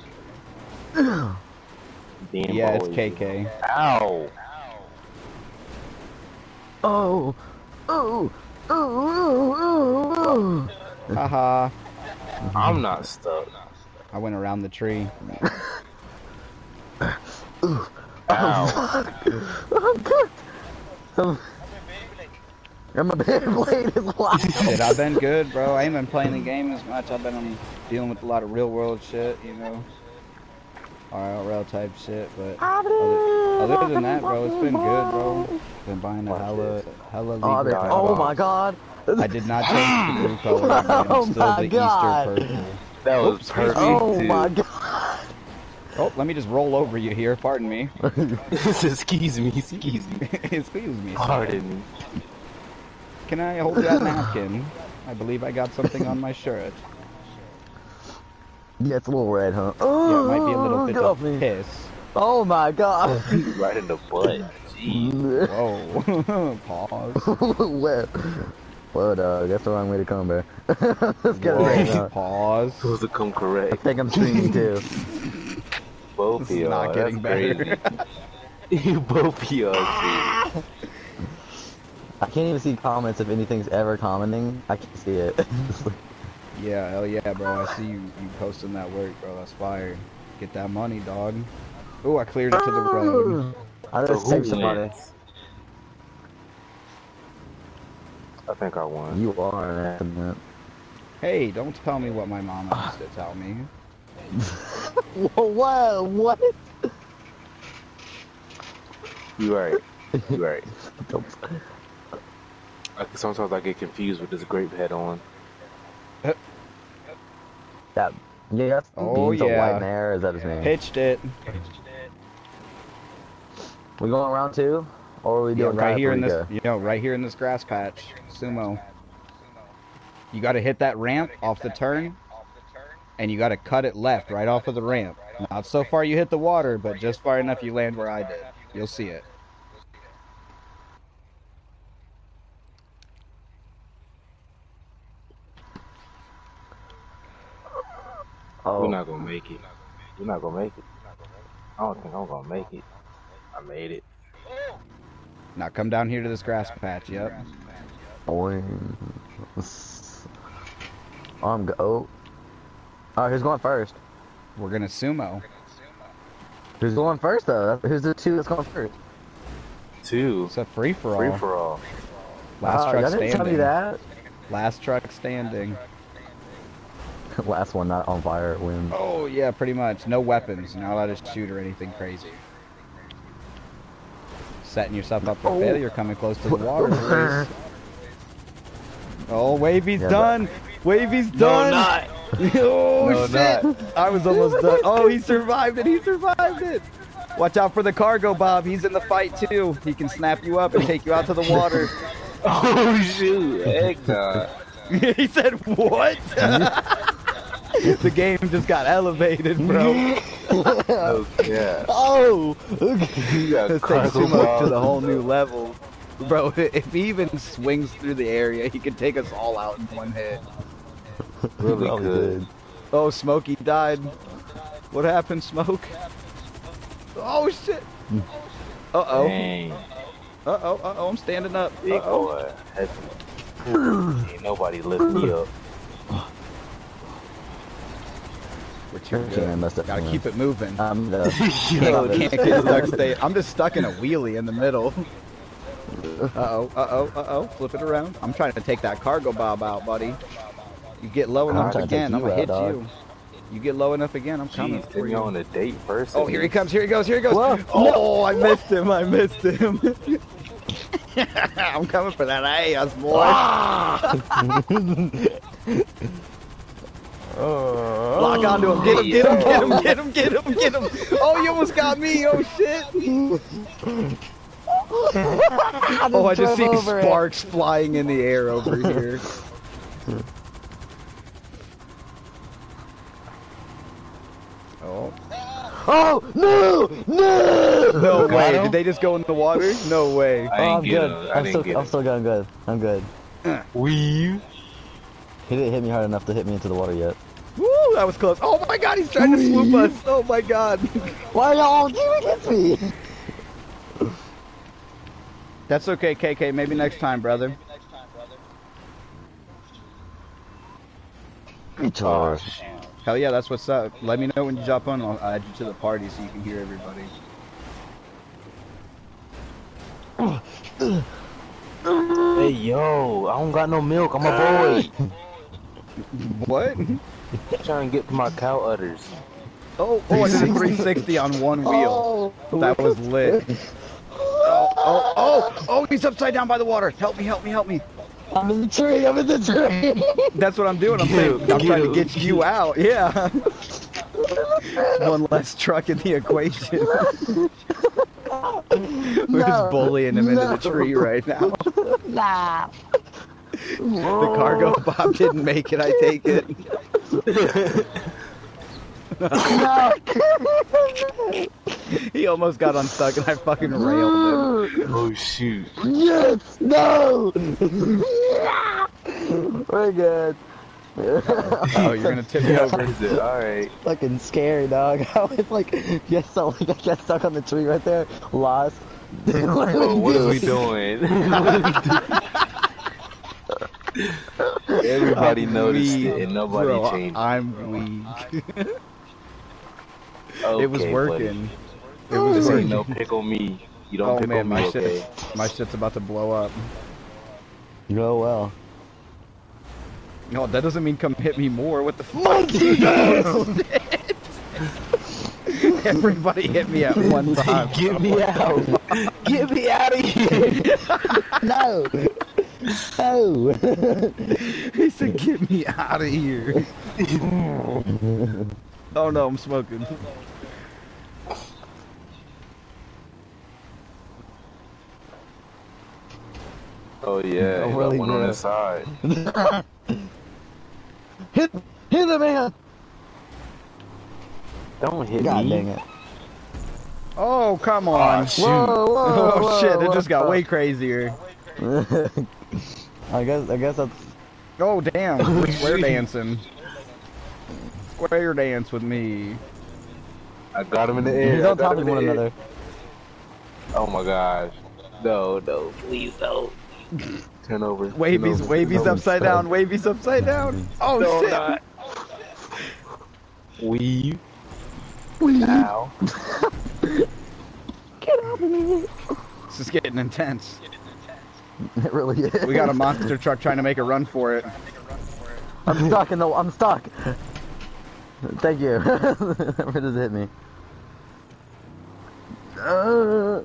Being Yeah, it's. KK. Ow! Oh. Oh. Oh. Oh. Oh. Haha. I'm not stuck. I went around the tree. oh. Ow! I'm good. Um, and my Beyblade is locked. Shit, I've been good, bro. I ain't been playing the game as much. I've been um, dealing with a lot of real world shit, you know. RLL type shit, but other, other than that, bro, it's been good, bro. Been buying a Watch hella, this. hella Oh, legal there- God. oh my god. I did not change the blue color. man. I'm Oh still my the God. Easter purple. That was Oops, perfect. Oh too. my god. Oh, let me just roll over you here. Pardon me. excuse me, excuse me. Excuse me. Pardon me. Can I hold that napkin? I believe I got something on my shirt. Yeah, it's a little red, huh? Oh, Yeah, Oh, it might be a little oh, bit of off me. piss. Oh my god. right in the butt. Jeez. Whoa. Pause. well, well, dog, that's the wrong way to come, bro. Let's get it Whoa. right now. Pause. Supposed to come I think I'm streaming too. Both of y'all. not getting that's better. you both of y'all. I can't even see comments if anything's ever commenting. I can't see it. Yeah, hell yeah, bro. I see you, you posting that work, bro. That's fire. Get that money, dog. Ooh, I cleared it to the road. Ah. I So just who saved some money. I think I won. You are an ass, man. Hey, don't tell me what my mom used to tell me. Whoa, whoa, what? You right. You right. I, sometimes I get confused with this grape head on. That, yeah, that's Oh, Beans yeah. White Mare, is that his name? Pitched it. We going round two? Or are we Yeah, doing right here in this, you know, right here in this grass patch, sumo. You got to hit that ramp off the turn, and you got to cut it left, right off of the ramp. Not so far you hit the water, but just far enough you land where I did. You'll see it. Oh, We're not gonna make it. We're not gonna make it. I don't think I'm gonna make it. I made it. Now come down here to this grass patch. Yep. boy. I'm go. Oh. Alright, who's going first? We're gonna sumo. Who's going first, though? Who's the two that's going first? Two. It's a free for all. Free for all. Last Wow, truck y'all didn't tell me standing. that. Last truck standing. Last one not on fire wins. Oh yeah, pretty much. No weapons. Not allowed to shoot or anything crazy. Setting yourself up for Oh. failure. Coming close to the water. Oh, Wavy's Yeah, but- done. Wavy's done. oh No, shit! I was almost done. Oh, he survived it. He survived it. Watch out for the cargo, Bob. He's in the fight too. He can snap you up and take you out to the water. Oh shoot! Eggnog. he said, "What?" the game just got elevated, bro. Oh yeah. Oh! You got Let's take cargo Sumo to the whole new level. Bro, if he even swings through the area, he can take us all out in one hit. Really Probably good. Oh, Smokey died. What happened, Smoke? Oh, shit. Uh-oh. Uh oh, uh oh, I'm standing up. Big Uh oh. boy. Ain't nobody lift me up. We're too Okay, I messed up. Gotta keep it moving. I'm uh, Can't, can't get stuck stay. I'm just stuck in a wheelie in the middle. Uh oh, uh oh, uh oh. Flip it around. I'm trying to take that Cargobob out, buddy. You get low I'm enough trying again, I'm gonna hit dog. you. You get low enough again, I'm coming Jeez, for take you. on a date first. Oh, here he comes, here he goes, here he goes. Whoa, oh, I missed him, I missed him. I'm coming for that ass, boy. Oh. Lock onto him, get him, get him, get him, get him, get him, get him. Oh, you almost got me, oh shit. Oh, I just see drove over it. sparks flying in the air over here. Oh. Oh no! No! No way. Did they just go in the water? No way. Oh, I'm good. I I'm still, get I'm still going good. I'm good. Weave. He didn't hit me hard enough to hit me into the water yet. Woo, that was close. Oh my god, he's trying to swoop us. Oh my god. Why are y'all keep against me? That's okay, KK. Maybe next time, brother. Retard. Hell yeah, that's what's up. Let me know when you jump on. I'll add you to the party so you can hear everybody. Hey yo, I don't got no milk. I'm a boy. What? trying to get my cow udders. Oh, oh, I did a 360 on one wheel. Oh. That was lit. Oh, oh, oh, oh, he's upside down by the water. Help me, help me, help me. I'm in the tree. I'm in the tree. That's what I'm doing. I'm saying, I'm trying to get you out. Yeah. One less truck in the equation. We're just bullying him into the tree right now. nah. The Cargobob didn't make it, I take it. No. He almost got unstuck and I fucking railed him. Oh shoot. yes. No. We're good. Oh, you're gonna tip me over. Is it alright. Fucking scary, dog. I was like, yes, so like I got stuck on the tree right there, lost. what do Oh, what are we doing? Everybody I'm noticed weak, it and nobody bro, changed. I'm weak. Okay, it was buddy. working. It This was ain't working. no pickle me. You don't Oh pickle man, me, my okay? shit's my shit's about to blow up. You know well. No, that doesn't mean come hit me more. What the fuck? Everybody hit me at one time. Get me out! Get me out of here! No. No. Oh. He said, "Get me out of here." oh no, I'm smoking. Oh yeah, Oh, you got really one on good. the side. hit, hit the man. Don't hit God me. dang it. Oh come on! Ah, shoot. Whoa, whoa, oh whoa, shit! It whoa. just got way crazier. I guess I guess that's Oh damn! We're square dancing. Square dance with me. I got him in the air. He's I on got top of one another. Oh my gosh. No, no, please no. Turn over. turn Wavy's over, Wavy's upside down. Wavy's upside down. Oh No, shit! not. Weave. Ow. This is getting intense. It really is. We got a monster truck trying to make a run for it. I'm stuck in the. I'm stuck. Thank you. Where does it hit me? Uh,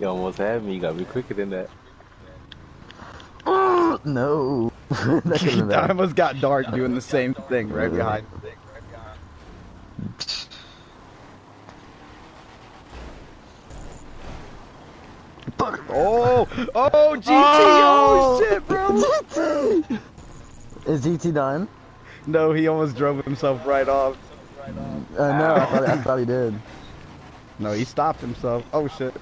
You almost had me. You gotta be quicker than that. no. that could have I almost got dark doing the same thing right behind. Oh, oh, GT, oh, shit, bro. GT! Is GT done? No, he almost drove himself right off. Uh, no, I thought, I thought he did. No, he stopped himself. Oh shit.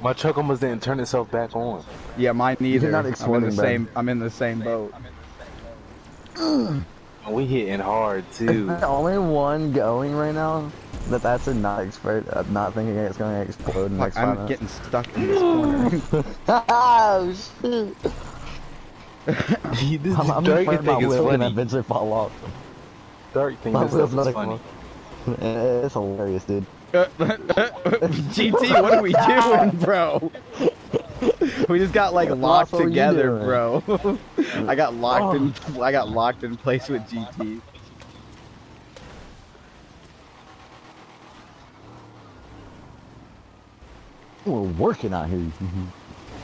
My truck almost didn't turn itself back on. Yeah, mine neither. not I'm in exploding, the bro. same. I'm in the same boat. We hitting hard too. The only one going right now that that's a not expert, I'm not thinking it's going to explode in the Fuck, next I'm minutes. getting stuck in this corner. oh shit! this I'm, I'm Dark afraid my thing is wheel gonna funny. eventually fall off. Dark thing My this stuff is funny. It's hilarious, dude. GT, what are we doing, bro? We just got like locked are together, bro. I got locked in. Oh. I got locked in place with GT. We're working out here.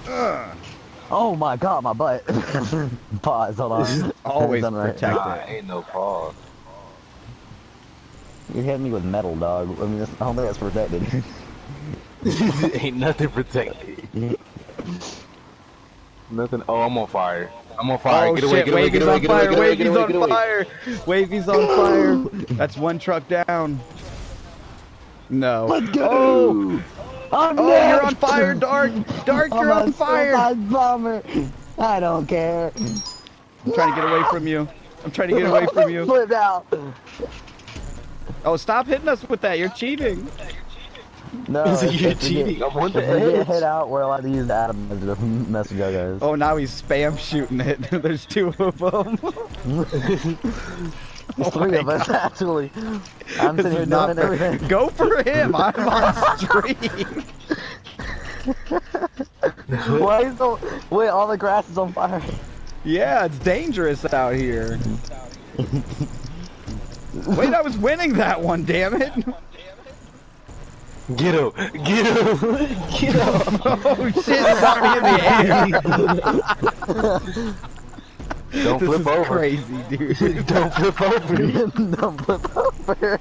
Uh. oh my god, my butt. Pause, hold on. Always Done right. protect Nah, it. ain't no pause. You hit me with metal, dog. I mean, I don't think that's protected. ain't nothing protected. Nothing. Oh, I'm on fire. I'm on fire. Oh get away, shit! get away, Wavy's get away, on get away, fire! get away, get Wavy's away, on get away. fire! Wavy's on fire! That's one truck down. No. Let's go! Oh, I'm oh, you're on fire, Dark! Dark, you're a on fire! suicide bomber. I don't care. I'm trying to get away from you. I'm trying to get away from you. Flip out. Oh, stop hitting us with that! You're cheating. No, Is it if- you if cheating? I'm on if we get hit out, we're allowed to use Adam message to message guys. Oh, now he's spam shooting it. There's two of them. There's oh three of us actually. I'm sitting here not doing fair. everything. Go for him. I'm on stream. Why is the wait? All the grass is on fire. Yeah, it's dangerous out here. Wait, I was winning that one, damn it. Get him! Get him! Get him! Oh shit, it's already in the air. Don't This flip is over. crazy, dude. Don't flip over. Don't flip over.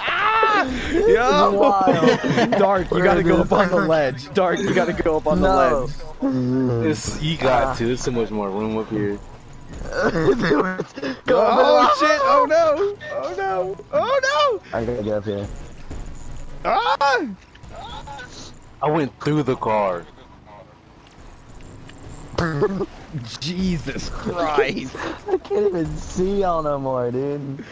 Ah! Yo! Wild. Dark, you gotta go up on the ledge. Dark, you gotta go up on the No. ledge. It's, you got ah. to. There's so much more room up here. Go Oh shit! Oh no! Oh no! Oh no! I gotta get up here. No! Ah! I went through the car. Jesus Christ! I can't even see y'all no more, dude.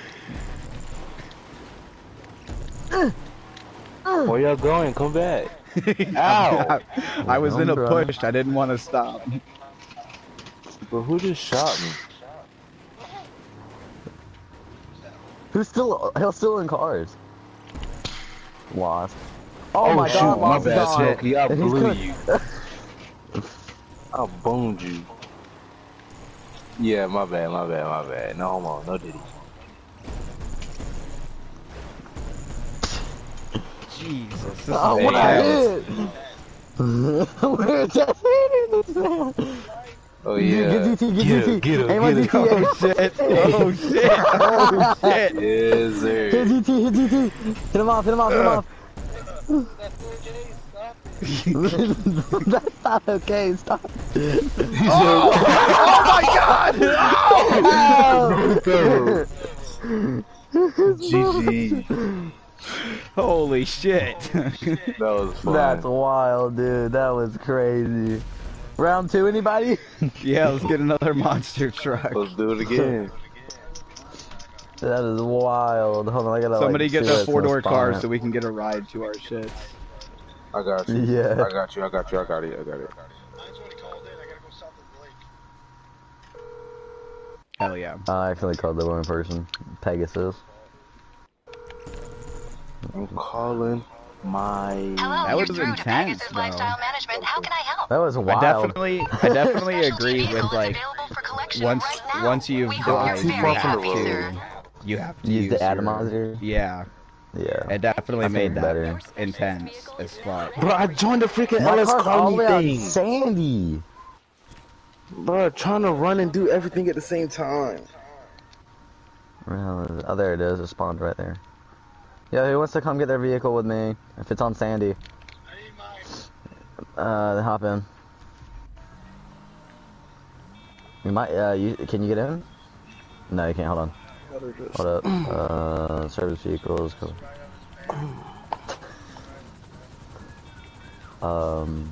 Where y'all going? Come back. Ow! I, I was in a push. I didn't want to stop. But who just shot me? Who's still? He's still in cars. Lost. Oh, Oh, my shoot, god, my bad, on. Smokey. I blew you. I boned you. Yeah, my bad, my bad, my bad. No homo, no diddy. Jesus. This Oh, is what I intense. did? We're just hitting this man. Oh yeah. Get DT, get Get DT. get him, Aim on get him. Oh shit! Oh shit! Oh shit! Yes, Hit sir. DT, hit DT. Hit him off, hit him off, hit him off. That's not okay, stop. Oh my god! GG. Holy shit! That was fun. That's wild, dude. That was crazy. Round two, anybody? yeah, let's get another monster truck. Let's do it again. That is wild. Hold on, I gotta Somebody like, get see the four door car so we can get a ride to our shits. I got you. Yeah. I got you. I got you. I got it. I got it. Hell yeah. at. I actually called the one person. Pegasus. I'm calling my. Hello, That you're was through to intense, Pegasus bro. Lifestyle Management. How can I help? That was I wild. definitely, I definitely agree with like available for collection once right once you've we hope died, you're far from have the happy, to you have to Use use the your- atomizer? Yeah, Yeah. it definitely I made that better. intense as fuck. Bro, I joined the freaking My LS car's all the Colony way out thing. Sandy. Bro, trying to run and do everything at the same time. Where the hell is it? Oh, there it is. It spawned right there. Yeah, who wants to come get their vehicle with me? If it's on Sandy. Uh, hop in. You might, uh, you, can you get in? No, you can't, hold on. Hold up, uh, service vehicles. Cool. Um.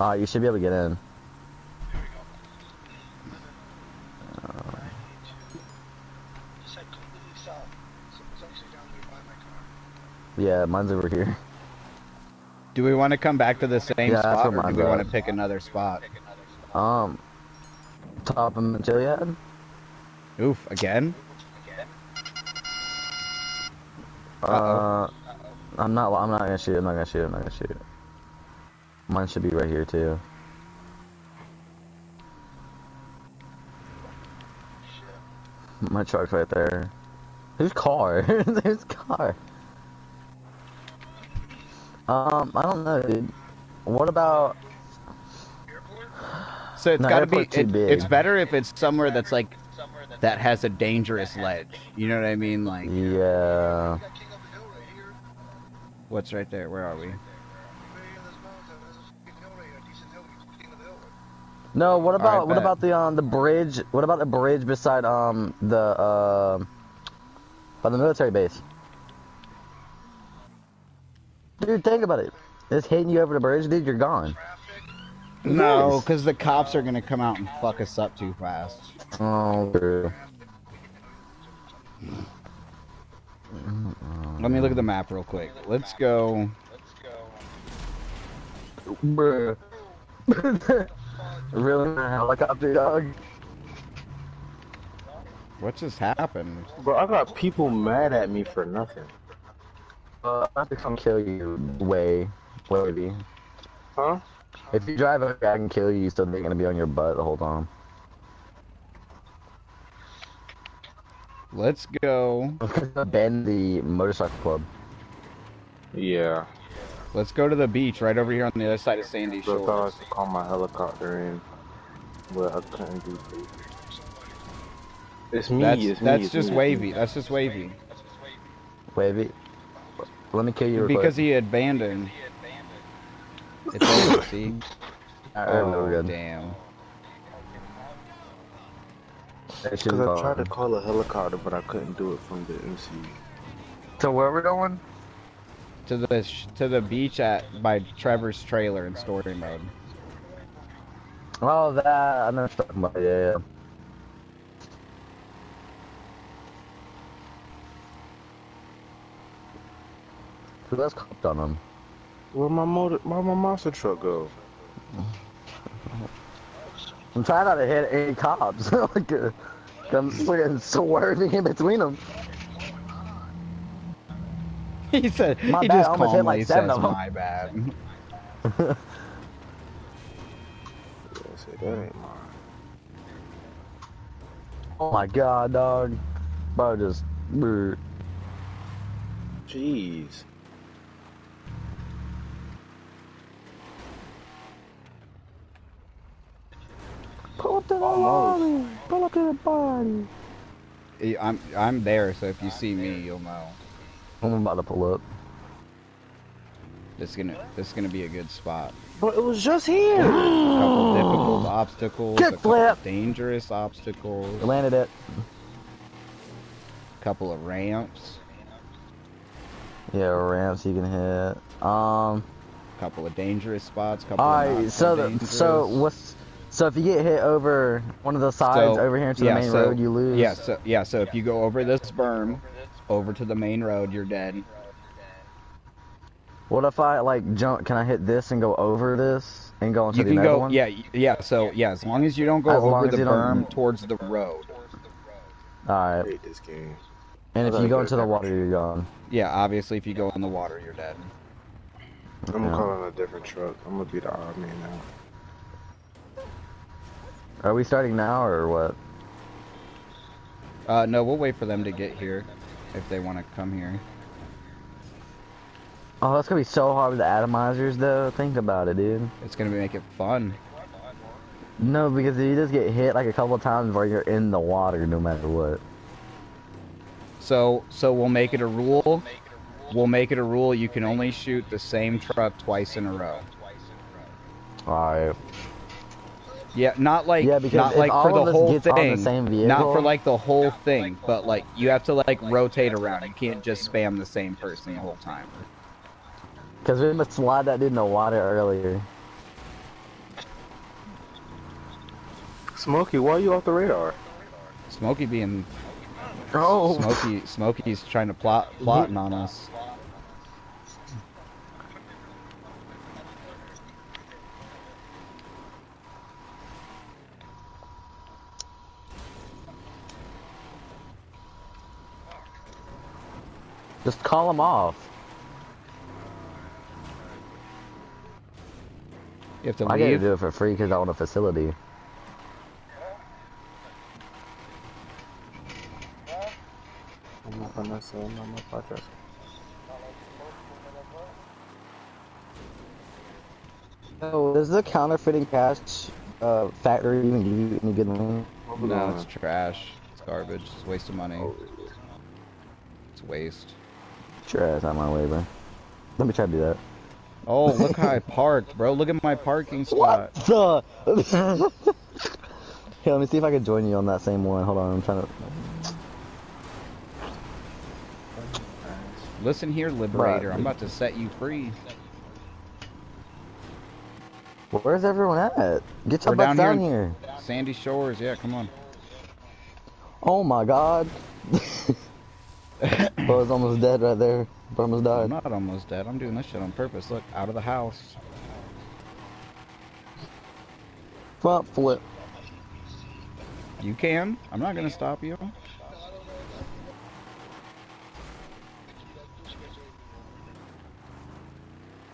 Ah, you should be able to get in. Uh, Yeah, mine's over here. Do we want to come back to the same Yeah, spot, or do we want to pick another spot? Um, top of Chiliad? Oof, again? Uh, I'm not. I'm not gonna shoot. I'm not gonna shoot. I'm not gonna shoot. Mine should be right here too. My truck's right there. Whose car? Whose car? Um, I don't know, dude. What about? So it's No, got to be. It, it's better if it's somewhere that's like that has a dangerous ledge. You know what I mean? Like Yeah. what's right there? Where are we? No. What about Alright, what about the um the bridge? What about the bridge beside um the uh by the military base? Dude, think about it. It's hitting you over the bridge, dude. You're gone. No, because the cops are gonna come out and fuck us up too fast. Oh, true. Let me look at the map real quick. Let's go. Let's go. Bruh. really? A helicopter dog? What just happened? Bro, I got people mad at me for nothing. Uh, I have to come kill you, way, Wavy. Huh? If you drive over, I can kill you. You still think gonna be on your butt the whole time. Let's go. Abandon the motorcycle club. Yeah. Let's go to the beach right over here on the other side of Sandy So I thought I call my helicopter in, but I couldn't do it. It's me. That's it's me, that's it's just me, wavy. That's just wavy. Wavy. Let me kill you real Because quick. he abandoned. It's over. See? Alright, Oh we're good. damn. Because is I tried to call a helicopter, but I couldn't do it from the MC. So where we going? To the sh- to the beach at by Trevor's trailer in story mode. Oh, that I know what talking about. Yeah, yeah. Who else copped on him? Where my motor, where my monster truck go? I'm trying not to hit any cops. like, uh, I'm freaking swerving in between them. he said My he bad, I just almost hit, calmly like, seven says of 'em. my bad. Yeah, say that ain't mine. Oh my god, dog. Bro, just. brr. Jeez. Pull up to the Almost. party. Pull up to the party. Eh, I'm I'm there, so if you see me, you'll know. I'm about to pull up. This is gonna this is gonna be a good spot. But it was just here. A couple difficult obstacles, Kick a flip. dangerous obstacles, I landed it. a couple of ramps, Yeah, ramps you can hit. Um. a couple of dangerous spots, couple All of right. not So, the, so what's so if you get hit over one of the sides So, over here into yeah, the main so- road, you lose. Yeah, so yeah, so if you go over this berm, over to the main road, you're dead. What if I like jump? Can I hit this and go over this and go into You the can go, one? yeah, yeah. So yeah, as long as you don't go As over the you don't- berm towards the road. All right. I hate this game. And if you go go into the water, you're gone. Yeah, obviously, if you go in the water, you're dead. I'm Yeah. calling a different truck. I'm gonna be the odd man now. Are we starting now or what? Uh, no, we'll wait for them to get here if they want to come here. Oh, that's gonna be so hard with the atomizers, though. Think about it, dude. It's gonna make it fun. No, because you just get hit like a couple of times where you're in the water, no matter what. So, so we'll make it a rule. We'll make it a rule. You can only shoot the same truck twice in a row. All right. Yeah, not like Yeah, because not like for the whole gets on the thing. same Not for like the whole thing, but like you have to like rotate around. You can't just spam the same person the whole time. Because we must slide that dude in the water earlier. Smokey, why are you off the radar? Smokey being Oh. Smokey, Smokey's trying to plot plotting on us. Just call them off. You have to I gotta do it for free because I own a facility. I'm not gonna say no more podcast. So, does the counterfeiting cash uh, factory even give you any good money? No, it's trash. It's garbage. It's a waste of money. Oh, It's waste. Sure, ass out my way, bro. Let me try to do that. Oh, look how I parked, bro. Look at my parking What spot. the? Here, let me see if I can join you on that same one. Hold on, I'm trying to. Listen here, Liberator. I'm about to set you free. Where's everyone at? Get your We're butts down down here here. Sandy Shores. Yeah, come on. Oh my god. Bro's almost dead right there. Bro almost I'm died. not almost dead. I'm doing this shit on purpose. Look, out of the house. Front flip. You can. I'm not gonna stop you.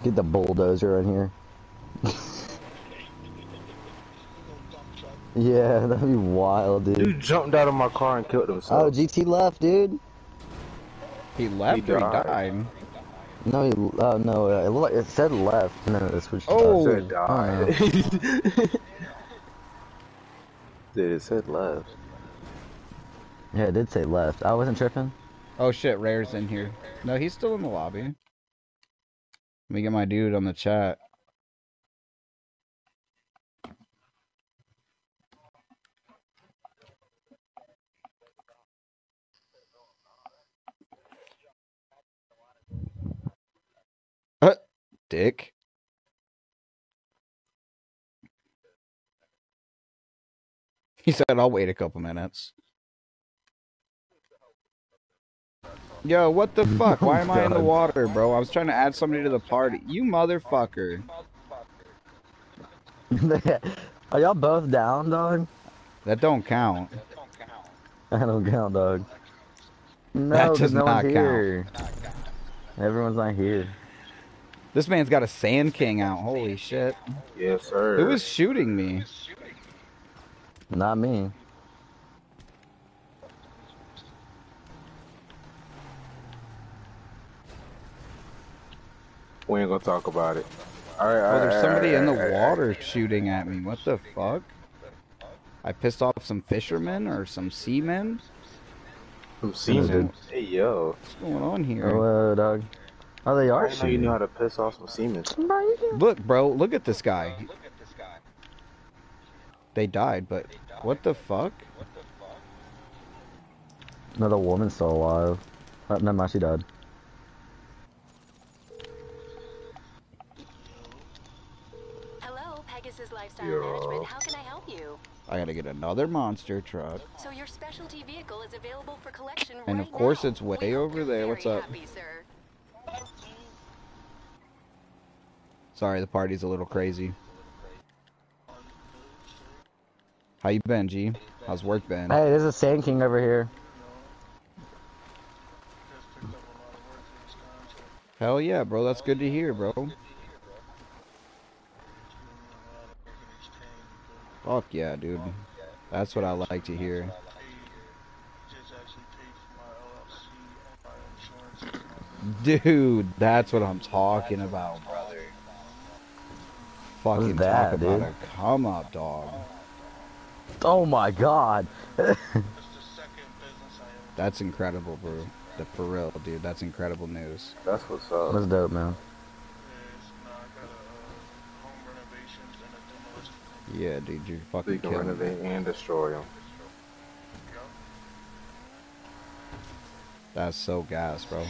Get the bulldozer in here. yeah, that'd be wild, dude. Dude jumped out of my car and killed himself. Oh. GT left, dude. He left He or he died. died. No, he, oh no, uh, it, it said left, and then it switched. to Oh. left. It died. Dude, it said left. Yeah, it did say left. I wasn't tripping. Oh shit, Rare's in here. No, he's still in the lobby. Let me get my dude on the chat. Dick. He said, I'll wait a couple minutes. Yo, what the fuck? Why am I in the water, bro? I was trying to add somebody to the party. You motherfucker. Are y'all both down, dog? That don't count. I don't count, dog. No, That does no not count. here. Everyone's not here. This man's got a Sand King out. Holy shit. Yes, sir. Who was shooting me? Not me. We ain't gonna talk about it. Alright, Oh, there's somebody in the alright, alright. water shooting at me. What the fuck? I pissed off some fishermen or some seamen? Some season. Dude. Hey, yo. What's going on here? Oh, uh, dog. Oh, they are didn't know you knew how to piss off some semen. Look, bro, look at this guy. They died, but what the fuck? Another woman's still alive. Oh, never mind, she died. Hello, Pegasus Lifestyle Yeah. Management. How can I help you? I gotta get another monster truck. So your specialty vehicle is available for collection And right of course now. it's way We over there. What's up? Happy, sir. Sorry, the party's a little crazy. How you been, G? How's work been? Hey, there's a Sand King over here. Hell yeah, bro. That's good to hear, bro. Fuck yeah, dude. That's what I like to hear. Dude, that's what I'm talking about, brother. Fucking that, talk about dude? a come up, dog. Oh my god. That's incredible, bro. The, for real, dude. That's incredible news. That's what's up. That's dope, man. Yeah, dude, you're So fucking you can killing renovate me. and destroy them. That's so gas, bro.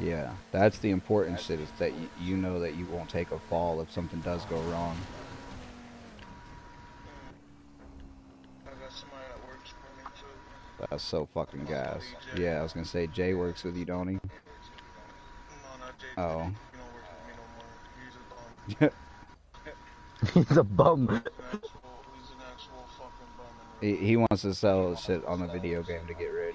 Yeah, that's the important shit is that you, you know that you won't take a fall if something does go wrong. That's so fucking gas. Yeah, I was gonna say Jay works with you, don't he? Oh. He's a bum. He, he wants to sell shit on the video game to get rich.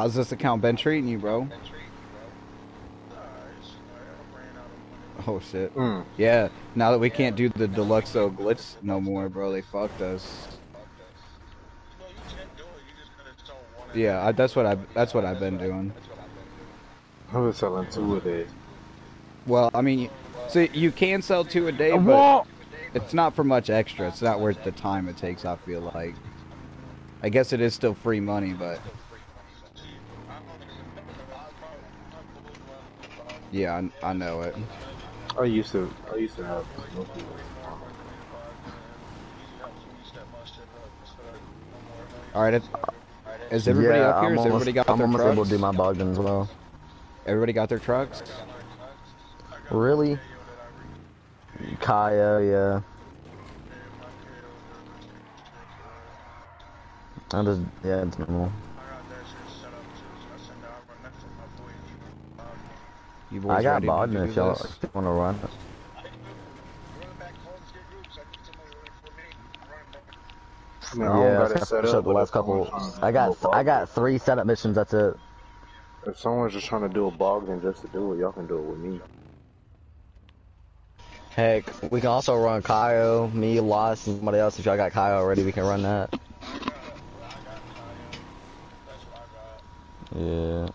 How's this account been treating you, bro? Oh shit. Mm. Yeah, now that we can't do the Deluxo glitch no more, bro, they fucked us. Yeah, I, that's what I that's what I've been doing. I was selling two a day. Well, I mean, so you can sell two a day, but it's not for much extra. It's not worth the time it takes. I feel like. I guess it is still free money, but yeah, I, I know it. I used to. I used to have. Smokey. All right, is everybody yeah, up here? I'm Has almost, everybody got I'm their almost trucks? able to do my Bogdan as well. Everybody got their trucks? Really? Kaya, yeah. I just, yeah, it's normal. You boys I got ready to Bogdan do if y'all want to run. I mean, I Yeah, got I set set up. the last couple. I got, a I Bogdan- got three setup missions. That's it. If someone's just trying to do a Bogdan just to do it, y'all can do it with me. Heck, we can also run Cayo, me, Lost, and somebody else. If y'all got Cayo already, we can run that. Yeah.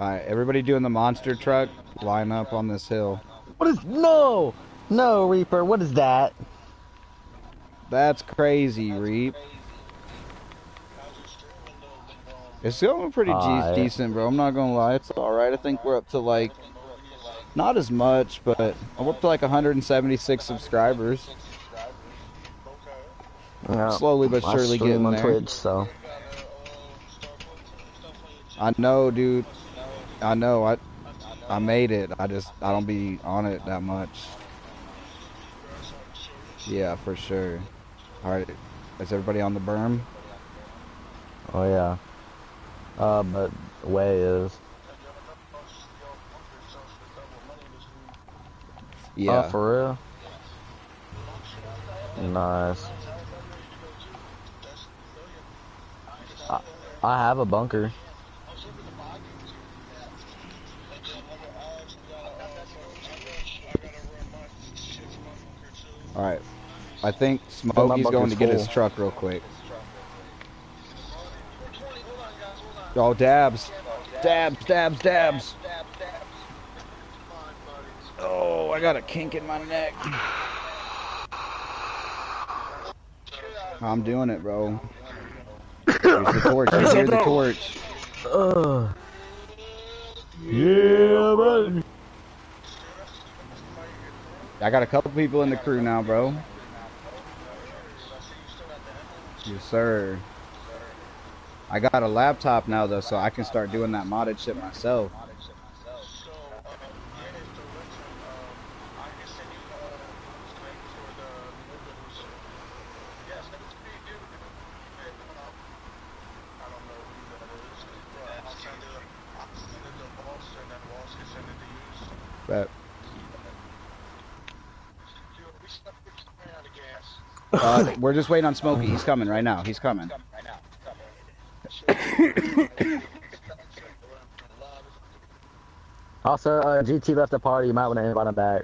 Alright, everybody doing the monster truck, line up on this hill. What is no, no Reaper? What is that? That's crazy, Reap. It's going pretty de- decent, bro. I'm not gonna lie, it's alright. I think we're up to like, not as much, but I'm up to like 176 subscribers. Yeah, Slowly but surely getting on there. Twitch, so I know, dude. I know. I I made it. I just I don't be on it that much. Yeah, for sure. All right. Is everybody on the berm? oh yeah. Uh, but way is. Yeah. Oh, for real? Nice. I, I have a bunker. All right. I think my Smokey's going to bucket's get his truck real quick. Oh, dabs. Dabs, dabs, dabs. Oh, I got a kink in my neck. I'm doing it, bro. Here's the torch. Here's the torch. Ugh. Yeah, buddy. I got a couple people in the crew now, bro. Yes, sir. I got a laptop now, though, so I can start doing that modded shit myself. But uh, we're just waiting on Smokey. He's coming right now. He's coming. Also, uh, GT left the party. You might want to invite him back.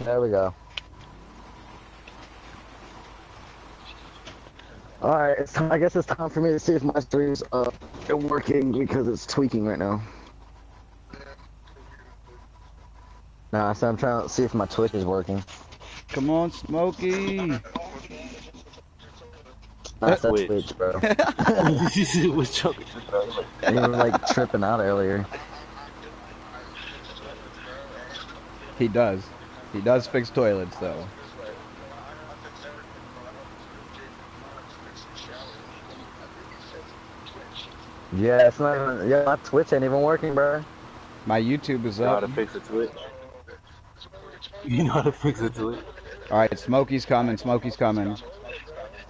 There we go. Alright, it's I guess it's time for me to see if my stream's uh, working because it's tweaking right now. Nah, so I'm trying to see if my Twitch is working. Come on, Smokey. That's that Twitch. Twitch, bro. was joking. you were like tripping out earlier. He does. He does fix toilets, though. Yeah, it's not even. Yeah, my Twitch ain't even working, bro. My YouTube is up. You know how to fix a Twitch? You know how to fix a Twitch? All right, Smokey's coming. Smokey's coming.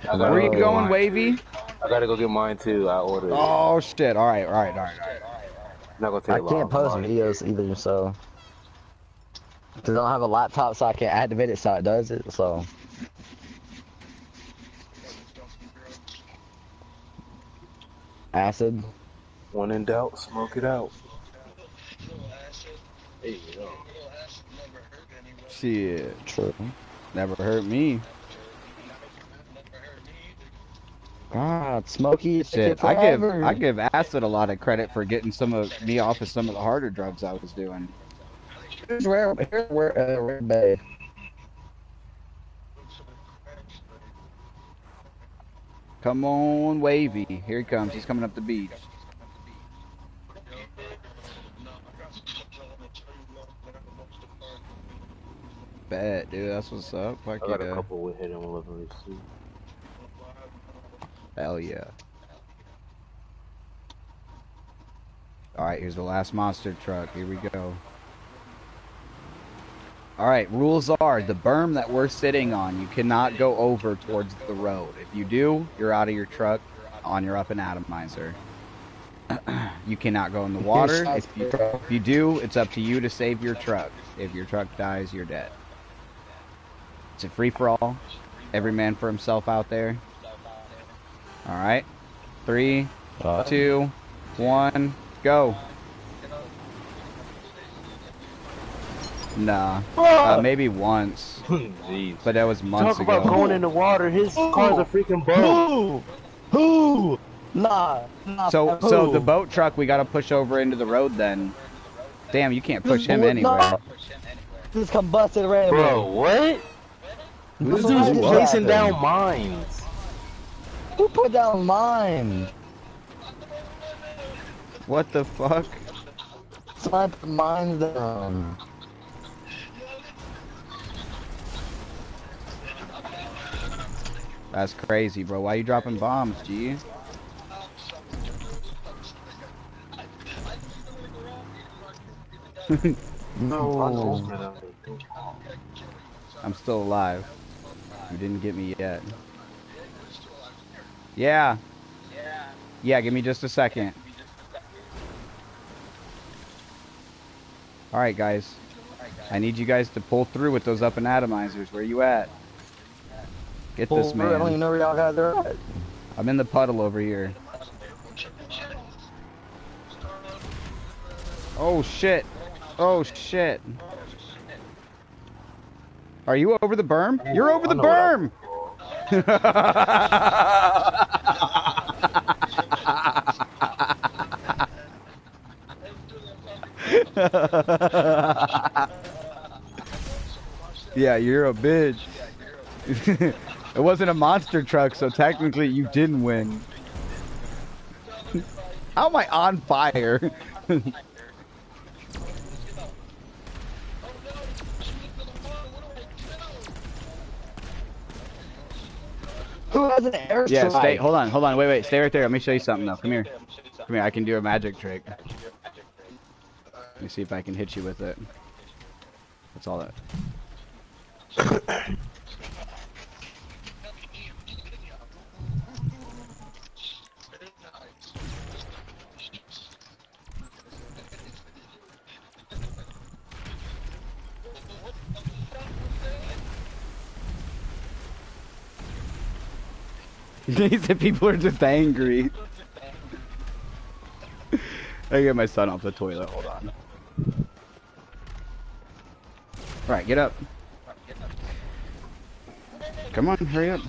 I gotta you going, mine. Wavy? I gotta go get mine too. I ordered it. Oh shit! All right, all right, all right, all right. Not gonna take I long. can't post Mine. videos either, so. Cause I don't have a laptop, so I can't activate it, so it does it. So. Acid. When in doubt, smoke it out. Shit, True. Never hurt me. God, Smokey. Shit, I give. I give acid a lot of credit for getting some of me off of some of the harder drugs I was doing. Here's where, here's where, uh, Red Bay. Come on, wavy. Here he comes. He's coming up the beach. Bet, dude. That's what's up. Fuck I got a couple with and deliveries too. Hell yeah. Alright, here's the last monster truck. Here we go. Alright, rules are the berm that we're sitting on, you cannot go over towards the road. If you do, you're out of your truck on your Up-n-Atomizer. you cannot go in the water. If you, if you do, it's up to you to save your truck. If your truck dies, you're dead. It's a free for all. Every man for himself out there. All right. Three, Uh, two, one, go. Nah. Uh, maybe once, Jeez. but that was months Talk about ago. going in the water. His car's a freaking boat. Who? Who? Nah. nah So, who? so the boat truck we gotta push over into the road then. Damn, you can't push him Nah. anywhere. Just combusted randomly. Bro, what? This Who dude's what chasing happened? down mines. Who put down mine? What the fuck? Somebody put mines down. That's crazy, bro. Why are you dropping bombs, G? No. I'm still alive. You didn't get me yet. Yeah. Yeah, give me just a second. Alright, guys. I need you guys to pull through with those up and atomizers. Where you at? Get this Well, I don't even know where y'all guys are at. I'm in the puddle over here. Oh shit. Oh shit. Are you over the berm? You're over the know what I- berm! yeah, you're a bitch. it wasn't a monster truck, so technically you didn't win. How am I on fire? Who has an airstrike? yeah, stay. Hold on, hold on. Wait, wait. Stay right there. Let me show you something, though. Come here. Come here. I can do a magic trick. Let me see if I can hit you with it. That's all that. he said people are just angry. I get my son off the toilet. Hold on. All right, get up. Come on, hurry up.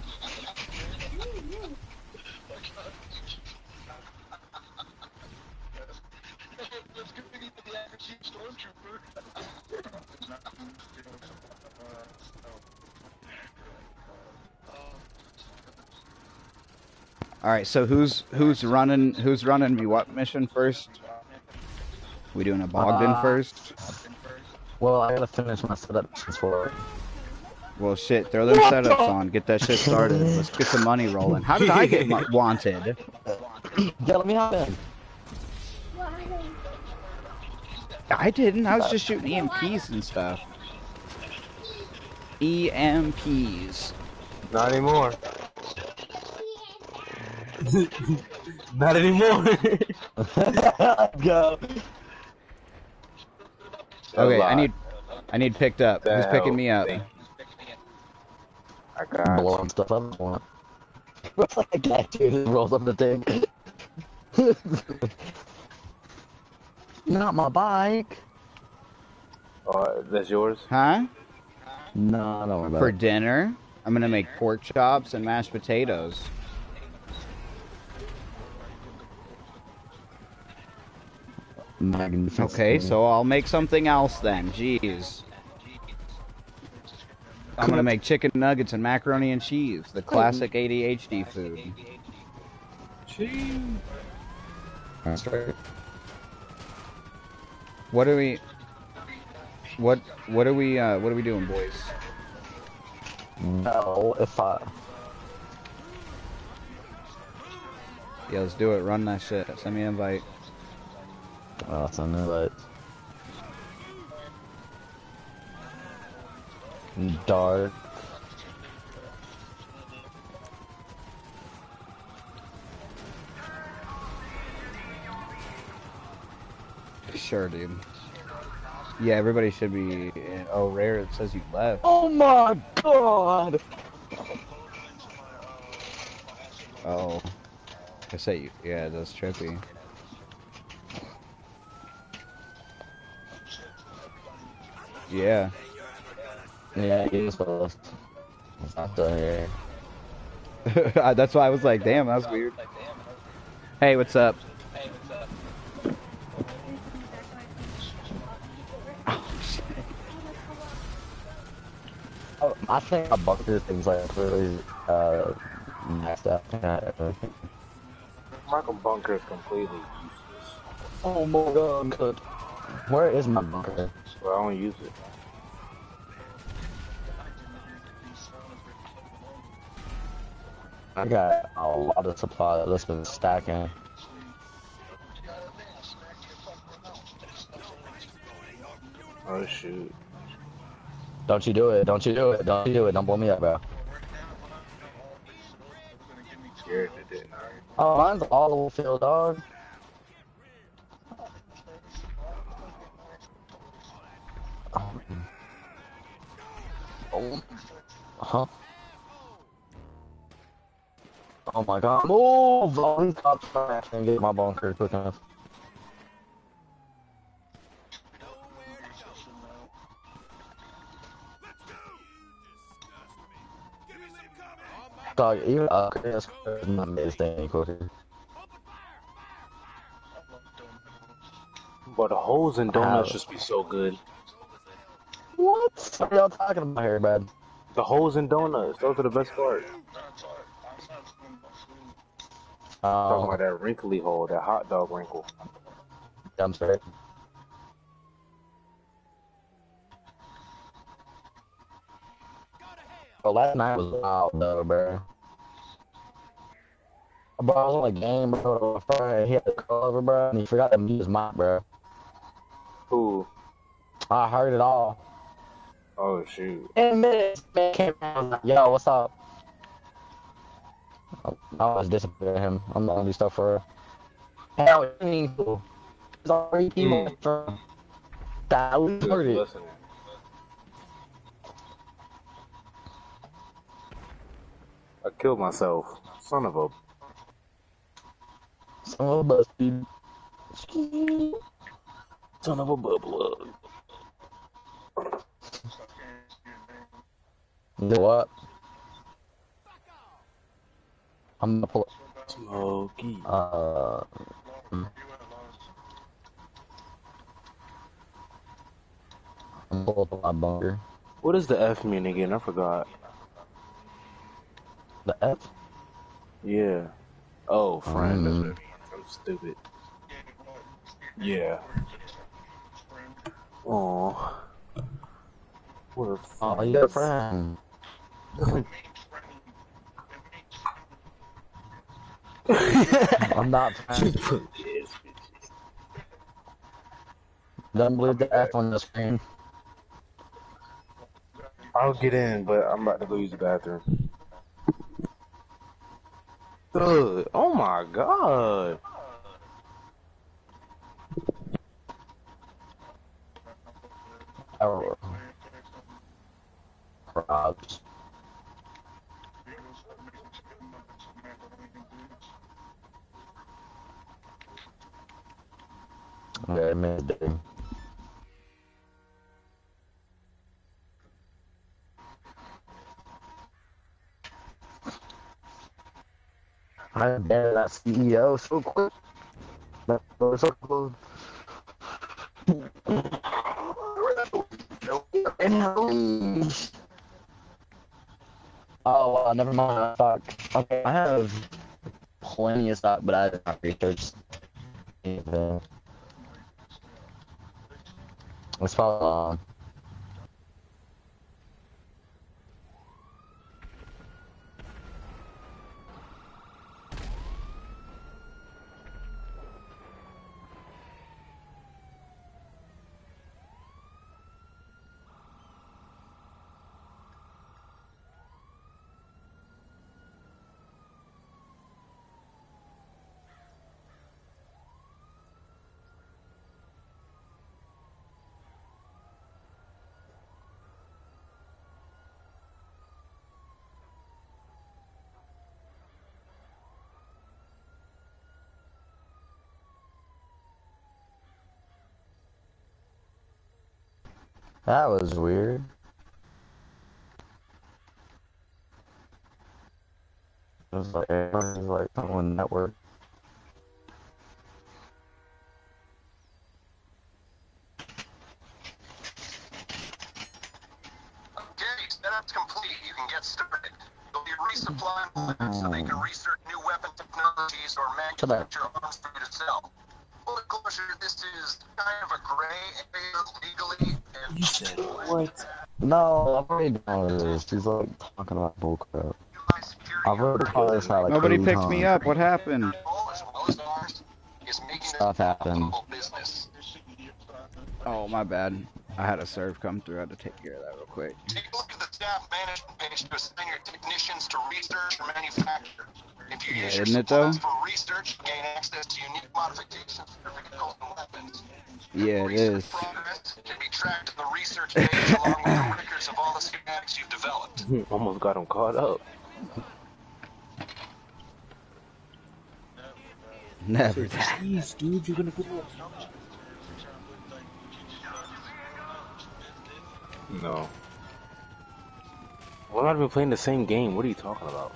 All right, so who's who's running who's running me what mission first? We doing a Bogdan Uh, first? Well, I gotta finish my setup for it. Well, shit, throw them setups on. Get that shit started. Let's get some money rolling. How did I get mo- wanted? Yeah, let me hop in. I didn't. I was just shooting EMPs and stuff. EMPs. Not anymore. Not anymore. Go. Okay, I need, I need picked up. Who's picking me up? I got Blowing stuff up. What's like a guy dude who rolls up the thing? Not my bike. Oh, that's yours? Huh? No, don't worry about For it. dinner, I'm gonna make pork chops and mashed potatoes. Okay, so I'll make something else then. Jeez. I'm gonna make chicken nuggets and macaroni and cheese, the classic ADHD food. Cheese. That's right. What are we? What what are we? Uh, what are we doing, boys? No, if I. Yeah, let's do it. Run that shit. Send me an invite. Oh, it's on but. Dark. Sure, dude. Yeah, everybody should be. Oh, rare. It says you left. Oh my god! Oh, I say you. Yeah, that's trippy. Yeah. Yeah, he was supposed. It's not done here. that's why I was like, damn, that's weird. Hey, what's up? Oh, I think my bunker things like really uh maxed out. Uh, Michael Bunker is completely useless. oh my god, good. Where is my bunker? But I don't use it. I got a lot of supply that's been stacking. Oh shoot. Don't you do it, don't you do it, don't you do it, don't blow me up, bro. Scared it didn't. Oh, mine's all the way filled, dog. My god. Oh, move! Oh, he's up trying to get my bunker quick enough. Dog, even upgrade this is not this any quicker. But the holes in donuts just be so good. What? Are y'all talking about here, bud? The holes in donuts, those are the best part. Talking Um, about that wrinkly hole, that hot dog wrinkle. I'm sorry. Bro, last night was wild though, bro. Bro, I was on a game, bro. friend, He had the cover, bro, and he forgot to mute his mic, bro. Who? I heard it all. Oh shoot. In minutes, man came like, yo, what's up? I I was disappointed in him. I'm not gonna do stuff for her. Hell, it ain't cool. There's already people Mm. from that heard I killed myself. Son of a. Son of a bus, dude. Son of a bubbler. You know what? I'm gonna pull Smokey. uh hmm. I'm gonna pull up my bunker. What does the F mean again? I forgot. The F? Yeah. Oh, friend. Mm. what it means. I'm stupid. Yeah. Oh. What a Oh, you got a friend. I'm not. Yes, Don't believe the F on the screen. I'll get in, but I'm about to go use the bathroom. Ugh. Oh my god. Error. I bet that CEO so quick. Was so close. Oh, uh, never mind. Okay, I have plenty of stock, but I did not research anything. It's follow long. That was weird. It was like, was like someone network. Okay, setup's complete. You can get started. You'll be resupplying bullets so they can oh. research new weapon technologies or manufacture arms for you to sell. Full disclosure, this is kind of a gray area legally You said what? No, I've already done with this. She's like talking about bullcrap. I've already called this out like Nobody eight picked me up. What happened? control as well as ours is making this Stuff happened. Oh, my bad. I had a serve come through. I had to take care of that real quick. Take a look at the staff management page to assign your technicians to research or manufacture. If you Yeah, use your isn't it, though? for research, gain access to unique modifications for vehicles and weapons. Yeah, it is. Progress can be tracked in the research page along with the records of all the schematics you've developed. Almost got him caught up. Never that. Jeez, dude, you're gonna get No. We're not even playing the same game. What are you talking about?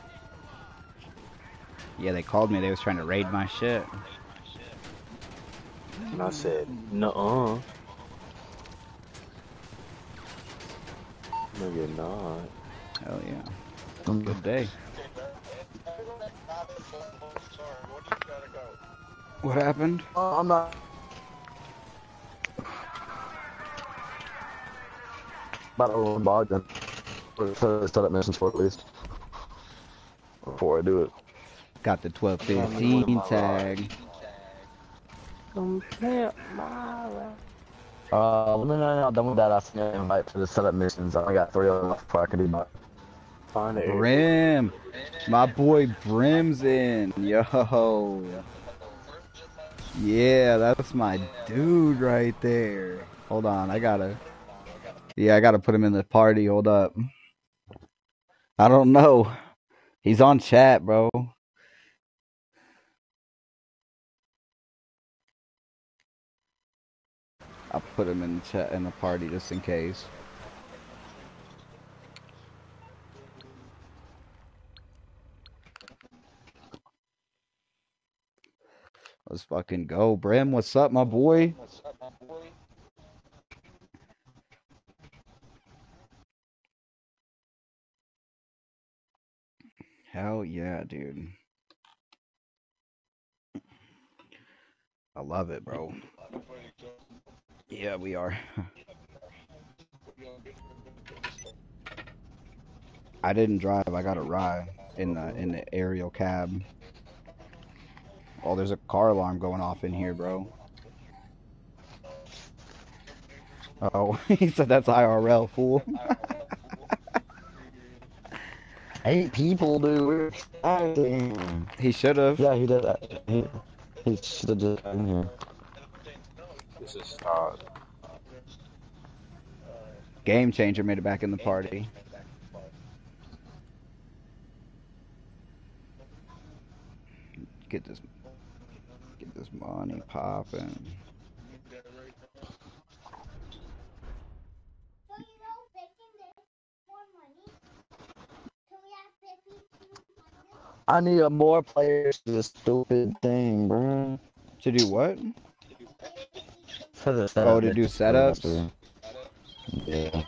Yeah, they called me. They was trying to raid my shit. And I said, nuh-uh. No, you're not. Hell yeah. Um, Good day. What happened? Oh, I'm not. About to roll Bogdan. So set up missions for at least. Before I do it. Got the 1215 tag. Uh, when I'm not done with that, I'll send you an invite for the setup missions. I only got three of them left before I can do my. Find it. Brim. My boy Brim's in. Yo. Yeah, that's my dude right there. Hold on, I gotta. Yeah, I gotta put him in the party. Hold up. I don't know. He's on chat, bro. I'll put him in the chat in the party just in case. Let's fucking go, Brim. What's up, my boy? Hell yeah, dude. I love it, bro. Yeah, we are. I didn't drive. I got a ride in the in the aerial cab. Oh, there's a car alarm going off in here, bro. Oh, he said that's IRL, fool. Eight people, dude. We're he should have. Yeah, he did that. He, he should have just been here. This is uh, Game changer made it back in the party. Get this, get this money popping. I need more players to this stupid thing, bro. To do what? For the Oh, to do setups? Yeah. Okay,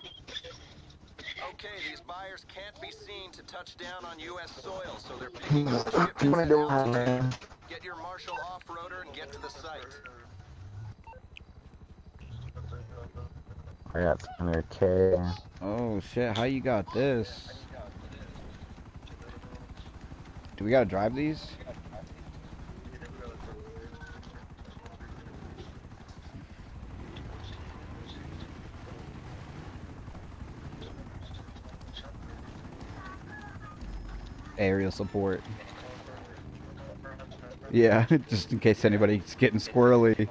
these buyers can't be seen to touch down on U.S. soil, so they're picking up What you wanna shipments now. man? Get your Marshall off-roader and get to the site. I got 200k. Oh shit, how you got this? Do we gotta drive these? Aerial support. Yeah, just in case anybody's getting squirrely.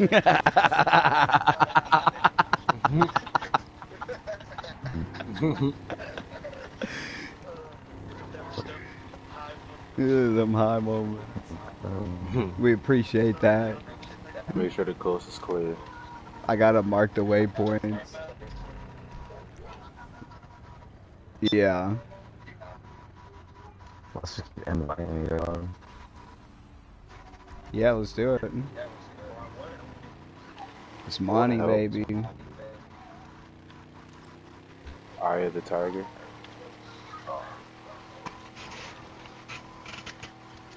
Them high moments. We appreciate that. Make sure the coast is clear. I gotta mark the waypoints. Yeah. Let's just end the game, dog. Yeah, let's do it. It's money, helps. baby. Eye of the tiger.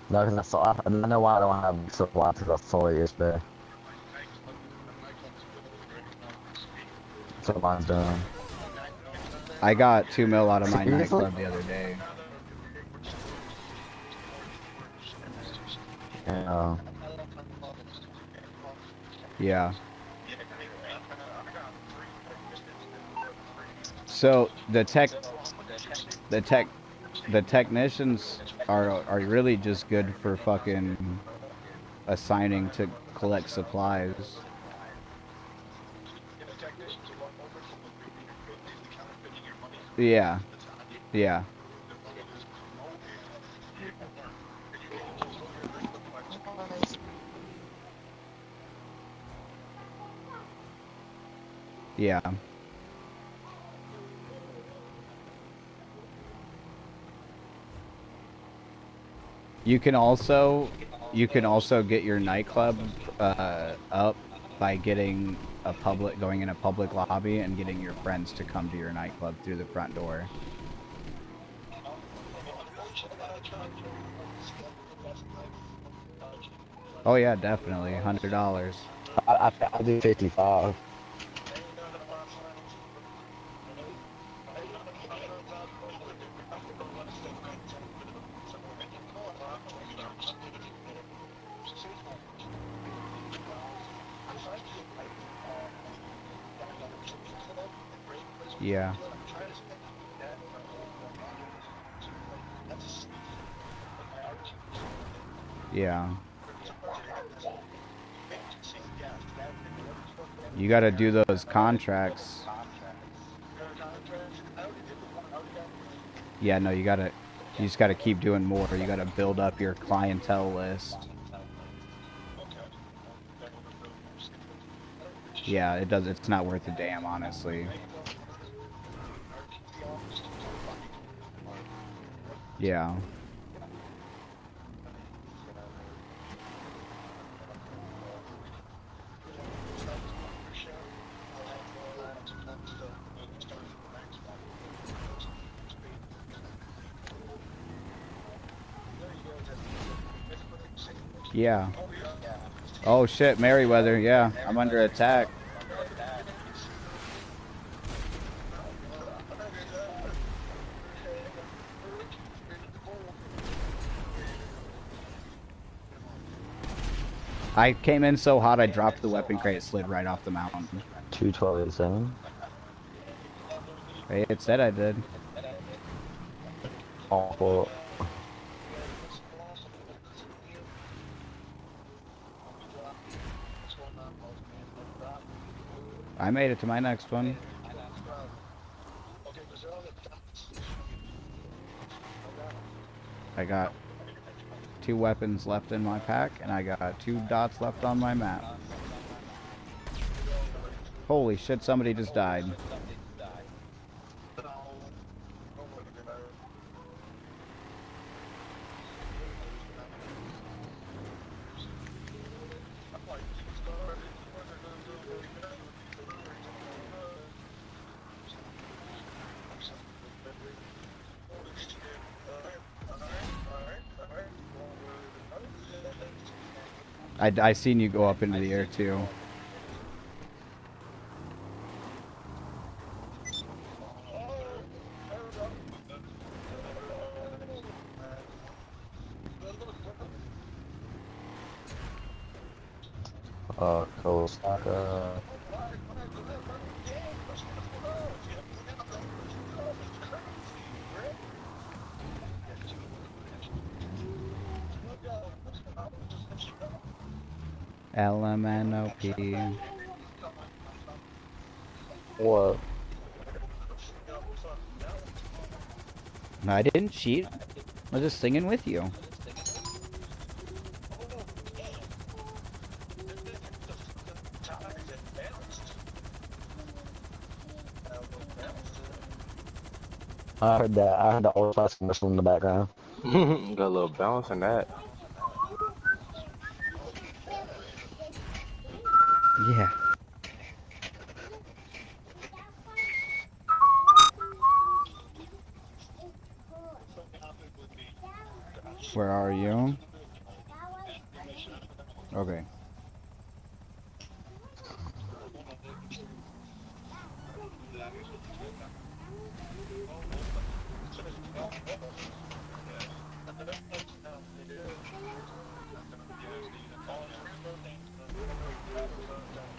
No, because I saw. I know why I don't have supply because I saw it yesterday. So mine's done. I got two mil out of my Seriously? nightclub the other day. And, uh, Yeah. So the tech, the tech, the technicians are are really just good for fucking assigning to collect supplies. Yeah, yeah. Yeah. You can also you can also get your nightclub uh, up by getting a public going in a public lobby and getting your friends to come to your nightclub through the front door. Oh yeah, definitely, hundred dollars. I, I, I do 55. Yeah. Yeah. You gotta do those contracts. Yeah, no, you gotta, you just gotta keep doing more. You gotta build up your clientele list. Yeah, it does, it's not worth a damn, honestly. Yeah. Yeah. Oh shit, Merryweather, yeah. I'm under attack. I came in so hot I dropped the weapon crate, slid right off the mountain. 21287? It said I did. Awful. I made it to my next one. I got two weapons left in my pack, and I got two dots left on my map. Holy shit, somebody just died. I, I seen you go up into the air too. Uh, Kosatka. LMNOP. What? I didn't cheat. I was just singing with you. I heard that. I heard the old class commercial in the background. Got a little bounce in that. Yeah. Where are you? Okay.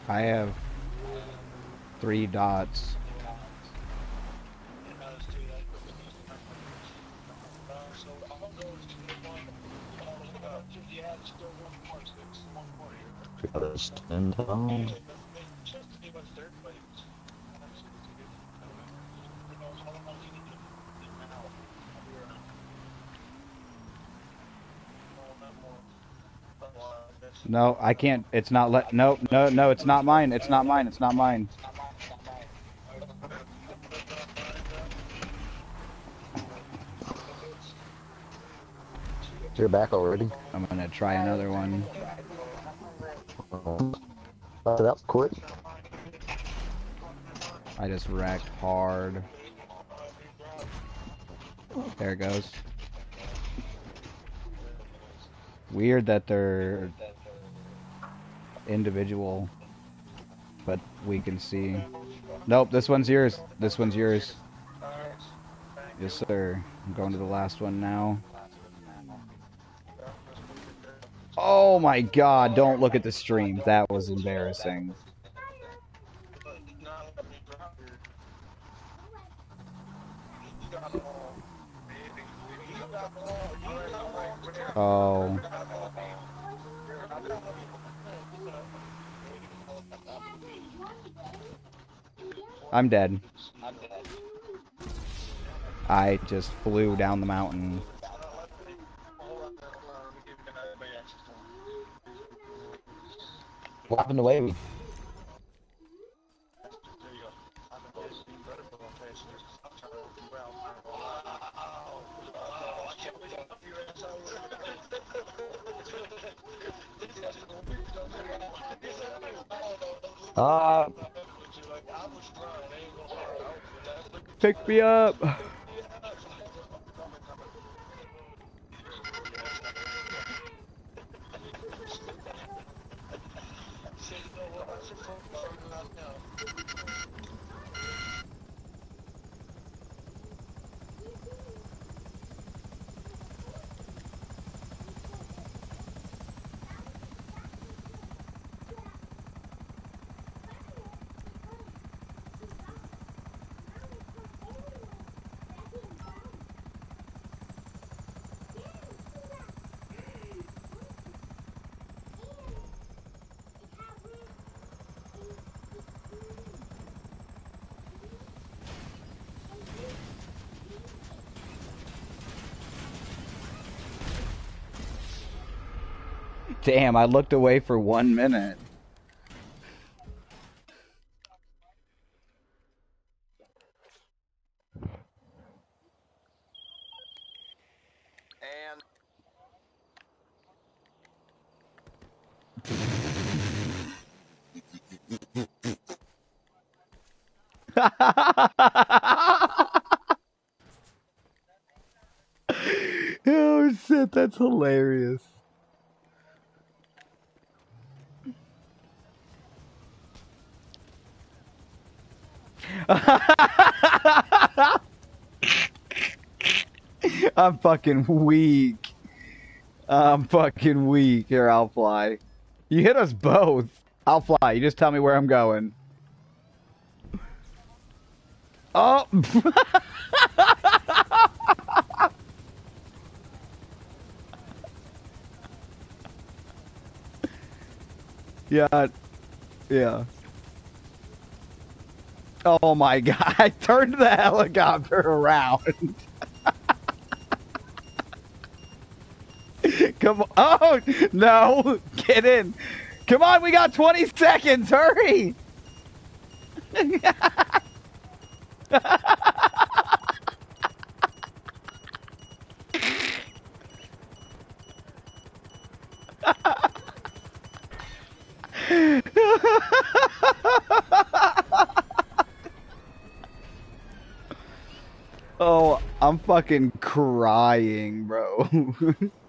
I have three dots. And, um, No, I can't. It's not let. No, no, no. It's not mine. It's not mine. It's not mine. you're back already. I'm gonna try another one. Oh, that was quick. I just wrecked hard. There it goes. Weird that they're individual, but we can see. Nope, this one's yours. This one's yours. Yes, sir. I'm going to the last one now. Oh my god, don't look at the stream. That was embarrassing. Oh. I'm dead. I just flew down the mountain. What happened to Wavy? Me up. Damn, I looked away for one minute. Oh shit, that's hilarious. I'm fucking weak. I'm fucking weak. Here, I'll fly. You hit us both. I'll fly. You just tell me where I'm going. Oh. yeah. Yeah. Oh my god, I turned the helicopter around. Come on. Oh, no. Get in. Come on, we got 20 seconds. Hurry. oh, I'm fucking crying, bro.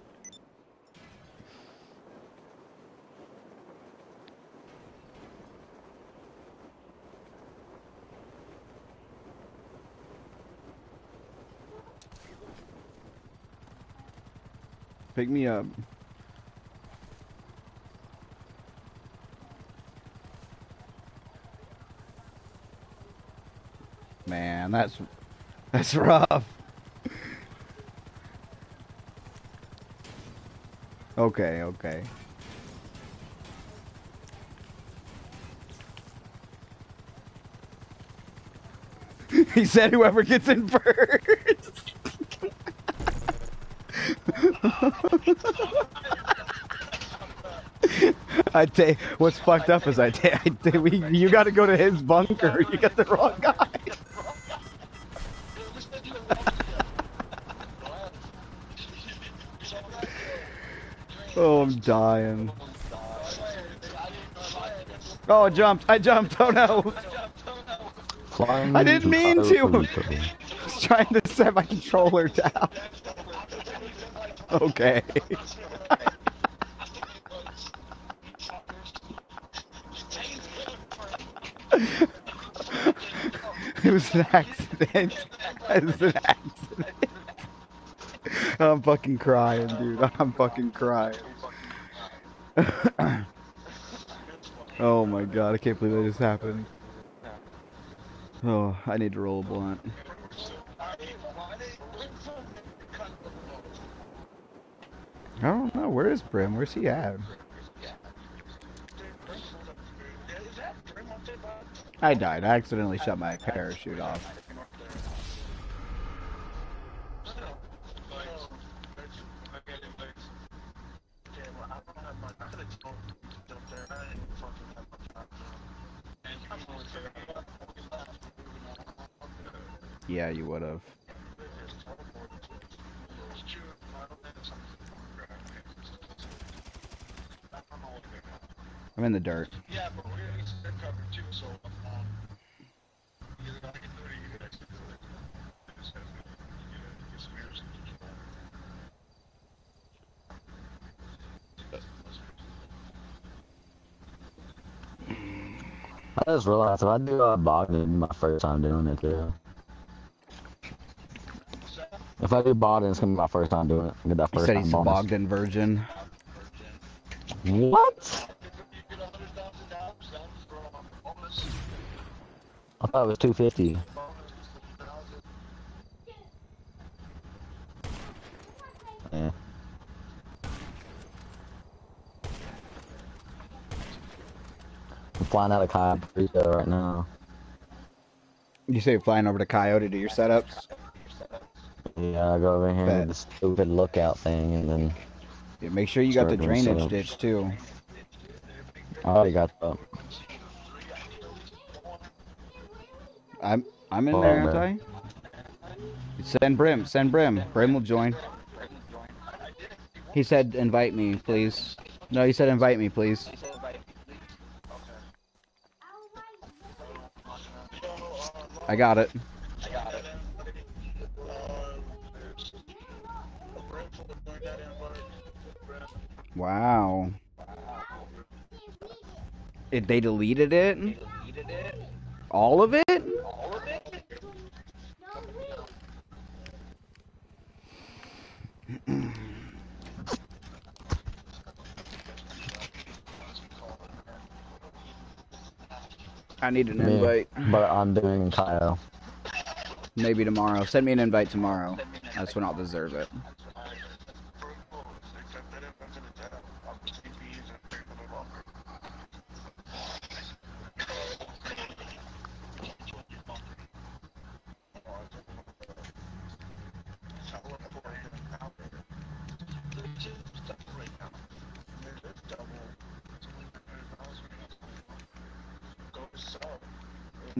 Pick me up. Man, that's that's rough. Okay, okay. he said whoever gets in first. I take what's fucked up is I take we you got to go to his bunker. You got the wrong guy. oh, I'm dying. Oh, I jumped! I jumped! Oh no! Flying I didn't mean to. I was trying to set my controller down. Okay. it was an accident. It was an accident. I'm fucking crying, dude. I'm fucking crying. oh my god, I can't believe that just happened. Oh, I need to roll a blunt. I don't is Where's he at? I died. I accidentally shut my parachute off. Yeah, you would have. I'm in the dirt. I just realized if I do uh, Bogdan, it'd be my first time doing it too. If I do Bogdan, it's gonna be my first time doing it. I get that He first said time he's a bonus. Bogdan virgin. What? Thought it was 250. Yeah. I'm flying out of Cayo Perico right now. You say you're flying over to Coyote to your setups? Yeah, I go over here Bet. and do the stupid lookout thing and then Yeah, make sure you got the drainage ditch too. I already got that. I'm I'm in Oh, there, man. aren't I? Send Brim, send Brim. Brim will join. He said invite me, please. No, he said invite me, please. I got it. Wow. It, they deleted it? All of it? I need an Me, invite. But I'm doing Kyle. Maybe tomorrow. Send me an invite tomorrow. That's when I'll deserve it.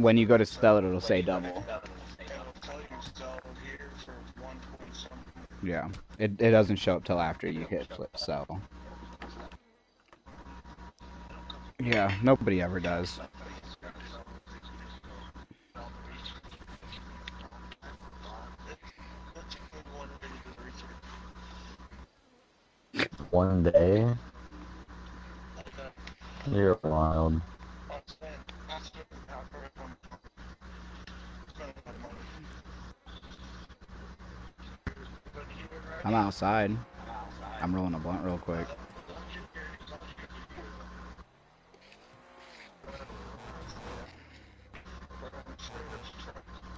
When you go to spell it, it'll say double. Yeah, it, it doesn't show up till after you hit flip sell. Yeah, nobody ever does. One day. You're wild. I'm outside. I'm rolling a blunt real quick.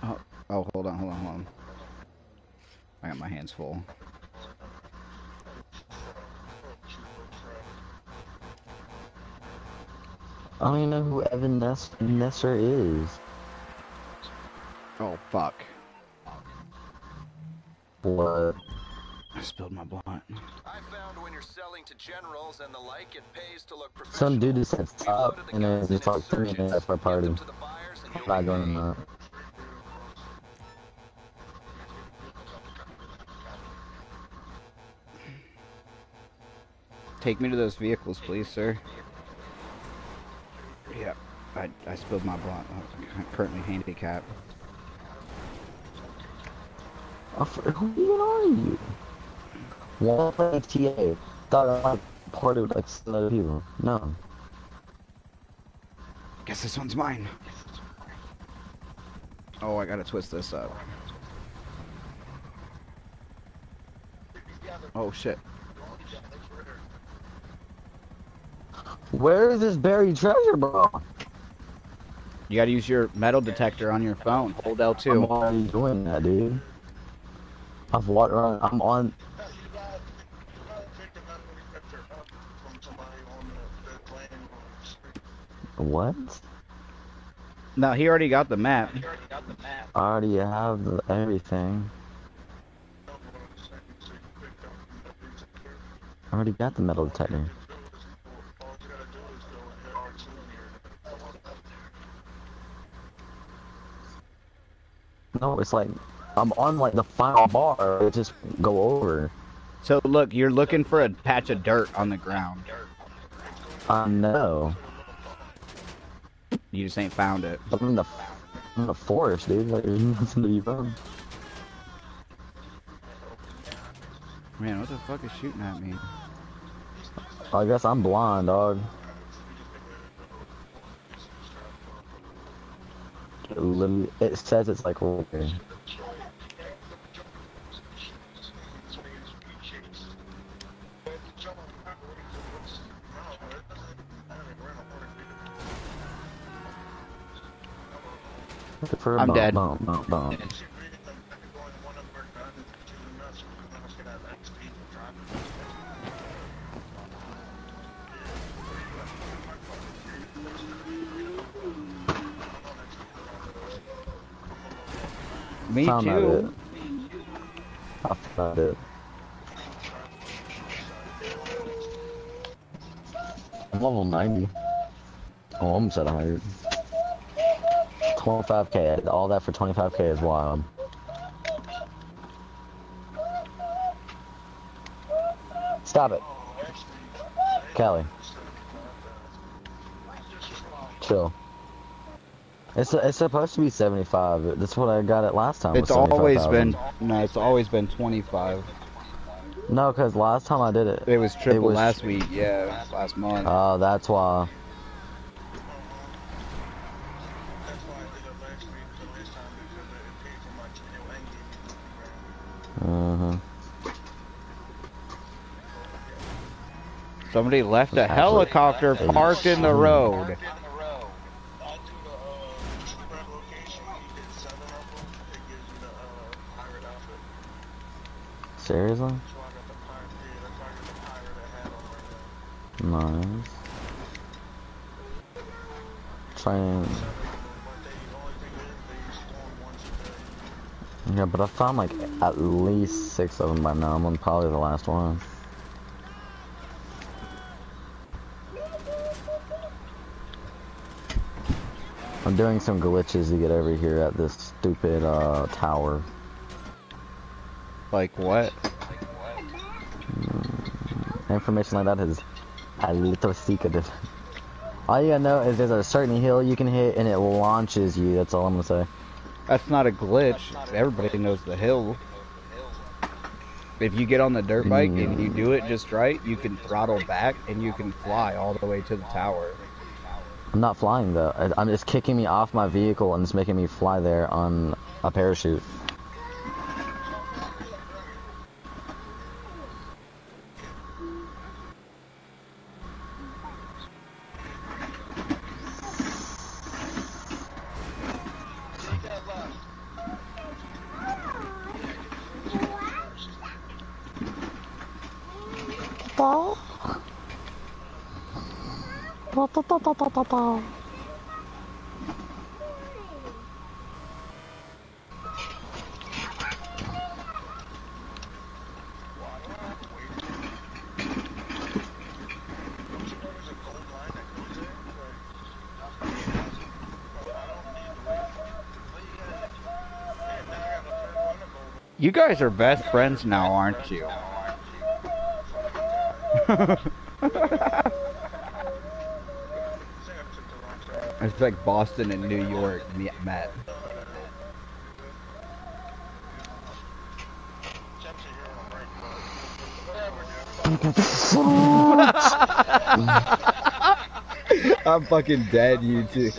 Oh, oh, hold on, hold on, hold on. I got my hands full. I don't even know who Evan Ness Nesser is. Oh, fuck. Spilled my blunt. I found when you're selling to generals and the like, it pays to look professional. Some dude just said stop and then just like three minutes for a party. to the buyers and I'm not going to. Take me to those vehicles, please, sir. Yeah, I, I spilled my blunt. I'm currently handicapped. Who even are you? Wanna play TA? Thought I like party with like some other people. No. Guess this one's mine. Oh, I gotta twist this up. Oh shit. Where is this buried treasure, bro? You gotta use your metal detector on your phone. Hold L2. I'm L2. already doing that, dude. I've walked around. I'm on. What? No, he already got the map. I already have everything. I already got the metal detector. No, it's like I'm on like the final bar. It just go over. So look, you're looking for a patch of dirt on the ground. I know. You just ain't found it. I'm in the I'm in the forest, dude. Like there's nothing to be found. Man, what the fuck is shooting at me? I guess I'm blind, dog. It says it's like right I'm dead. Me Found too. it. I found it. I'm level 90. Oh, I'm almost at 100. 25k. All that for 25k is wild. Stop it. Kelly. Chill. It's it's supposed to be 75. That's what I got it last time. It's always 75,000. been no. It's always been 25. No, because last time I did it. It was triple was- last week. Yeah, last month. Oh, that's why. That's why I did it last week, the last time, because it it paid for my channel and gave me 50 grand. Mm-hmm. Somebody left a Actually- helicopter Hey, parked in the shit. road. I do the, uh, trap location, you get seven of them, it gives you the, uh, pirate outfit. Seriously? So I got the pirate, yeah, that's why I got the pirate hat on right now. Nice. Trying. left a helicopter parked in the road. Seriously? once a day. Yeah, but I found like at least six of them by now. I'm probably the last one. I'm doing some glitches to get over here at this stupid uh, tower. Like what? Information like that is a little secretive. All you gotta know is there's a certain hill you can hit and it launches you. That's all I'm gonna say. That's not a glitch. Everybody knows the hill. If you get on the dirt bike and you do it mm. just right, you can throttle back and you can fly all the way to the tower. I'm not flying though. I'm just kicking me off my vehicle and it's making me fly there on a parachute. There's a gold line that goes there, but I don't need to wait for it. And then I got a third one to go You guys are best friends now, aren't you? It's like Boston and New York met. I'm fucking dead, you two.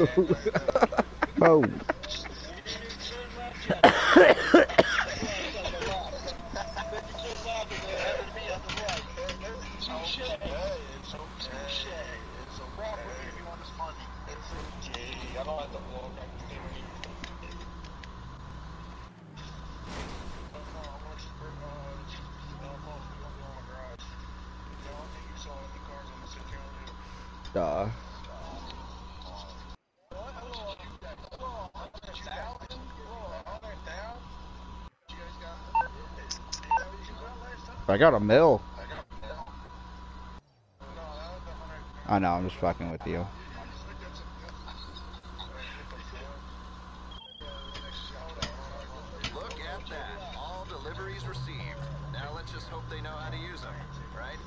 Oh. Duh. I got a mill. I know, I'm just fucking with you. Look at that. All deliveries received. Now let's just hope they know how to use them, right?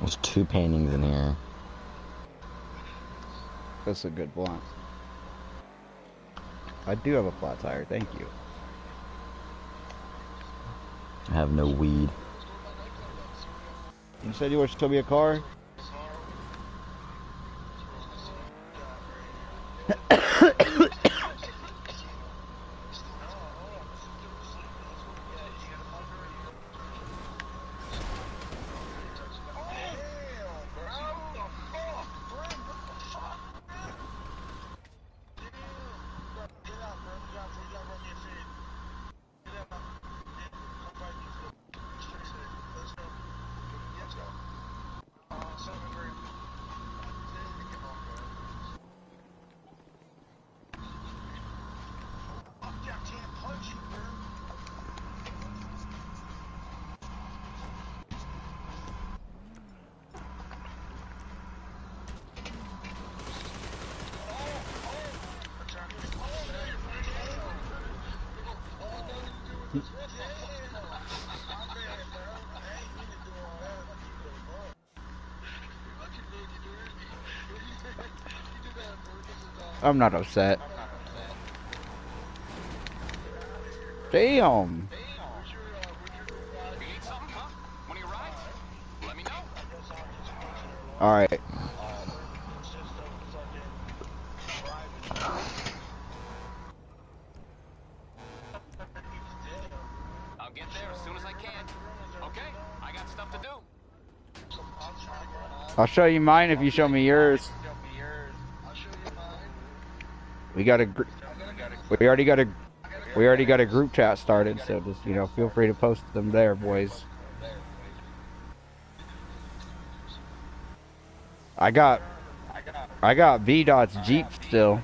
There's two paintings in here. That's a good blunt. I do have a flat tire, thank you. I have no weed. You said you were still be a car? I'm not upset. Damn. All right. I'll get there as soon as I can. Okay, I got stuff to do. I'll show you mine if you show me yours. We got a. We already got a. We already got a group chat started, so just you know, feel free to post them there, boys. I got. I got V Dot's Jeep still.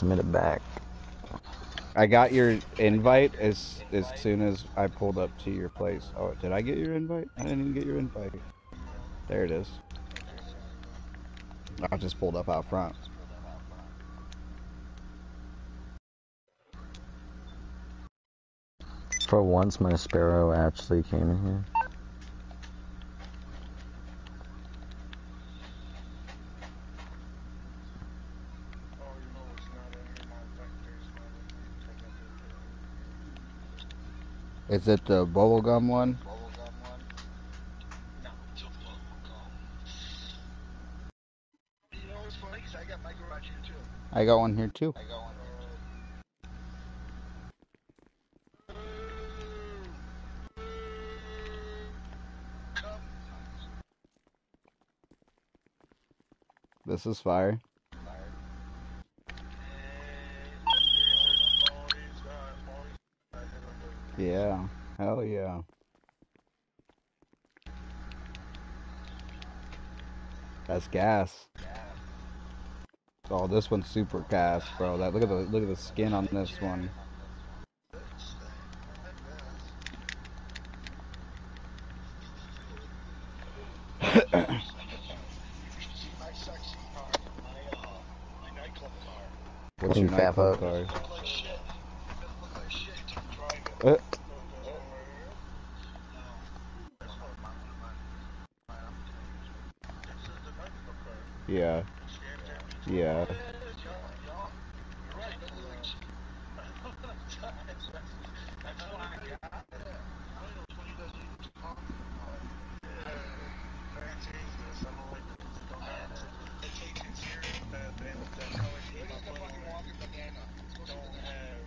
A minute back. I got your invite as as soon as I pulled up to your place. Oh, did I get your invite? I didn't even get your invite. There it is. I just pulled up out front. For once, my sparrow actually came in here. Oh, you know it's not in here, my vector's not in here. Take out the- Is it the bubblegum one? I got one here too. This is fire. Yeah. Hell yeah. That's gas. Oh, this one's super gas, bro. That look at the look at the skin on this one. My sexy car, my uh, my nightclub car. What's your fat nightclub fuck. car? It look like shit. It look like shit until you drive it. Uh, That's what my my my This is the nightclub car. yeah. Scam Yeah. You're right, it look like shit. That's what I got. I don't know when you guys use pump. I can't change this. I don't like this. Don't have it. It takes it serious that that that color scheme I put on it don't have.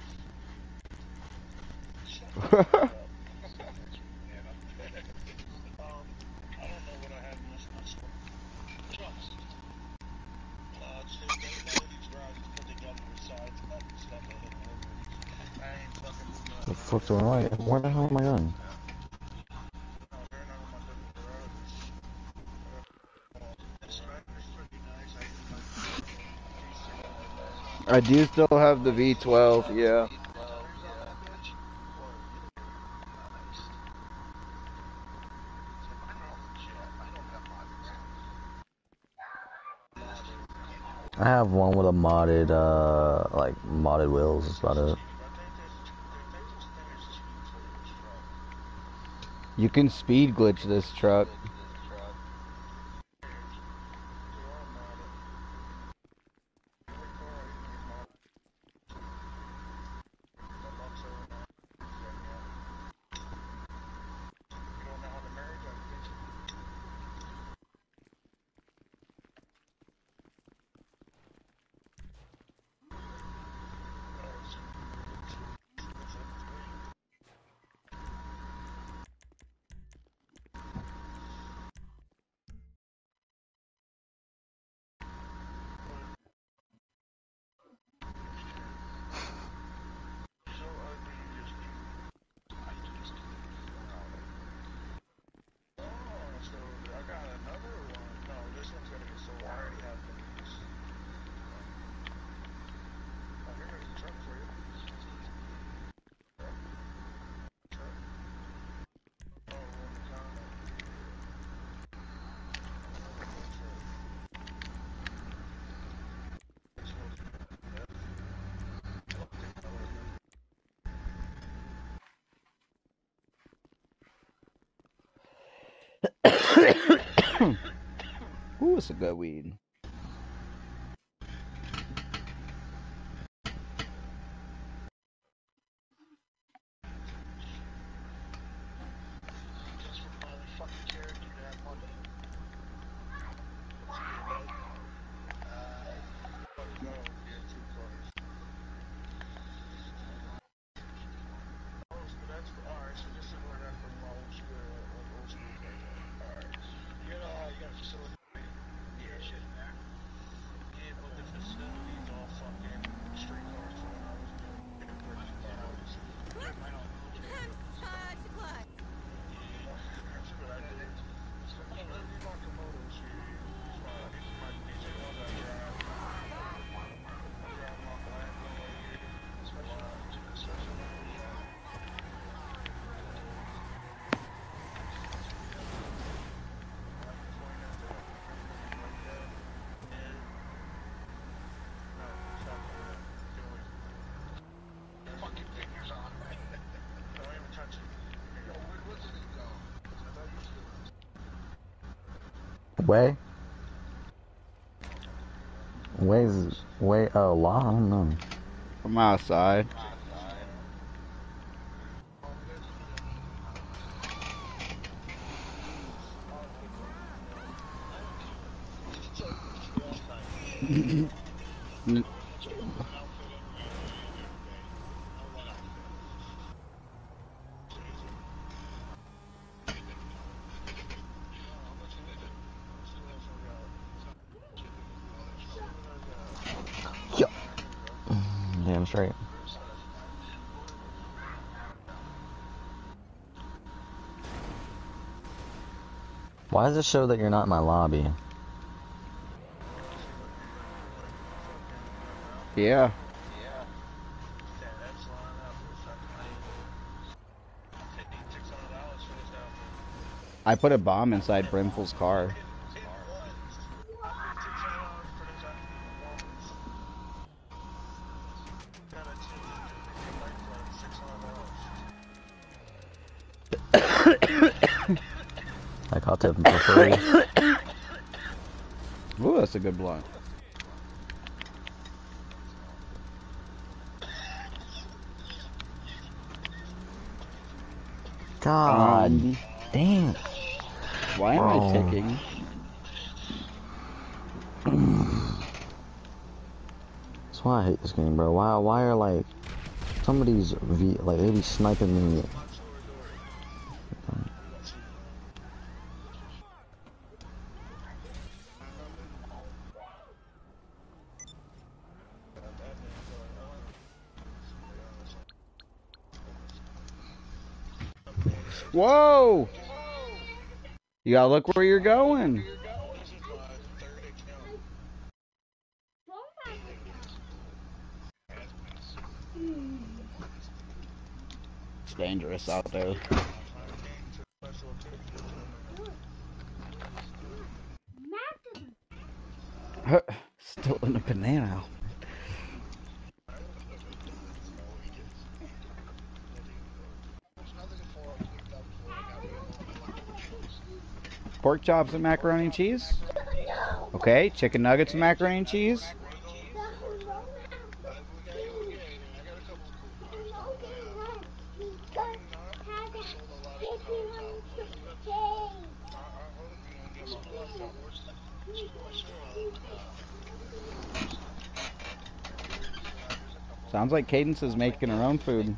Shut up. Um, I don't know what I have in this this one. Trust. Uh, it's just that none of these garages put together the sides and that stuff I hit over. I ain't fucking moving The up. fuck's going on? Where the hell am I going? No, they're not on my double garage. Uh, this Spectre's pretty nice. I even like the I do still have the V12. Yeah. I have one with a modded, uh, like, modded wheels, that's about it. You can speed glitch this truck. Oh law? I don't know. From outside. Yo. Damn straight. Why does it show that you're not in my lobby? Yeah. Yeah, that's line up for fucking like $600 for this outfit. I put a bomb inside Brimful's car. Ooh, good blunt. God Um, damn. Why am I ticking? That's why I hate this game, bro. Why why are like somebody's V like they be sniping me Whoa! You gotta look where you're going. It's dangerous out there. Still in a banana. Pork chops and macaroni and cheese. Okay, chicken nuggets and macaroni and cheese. Sounds like Cadence is making her own food.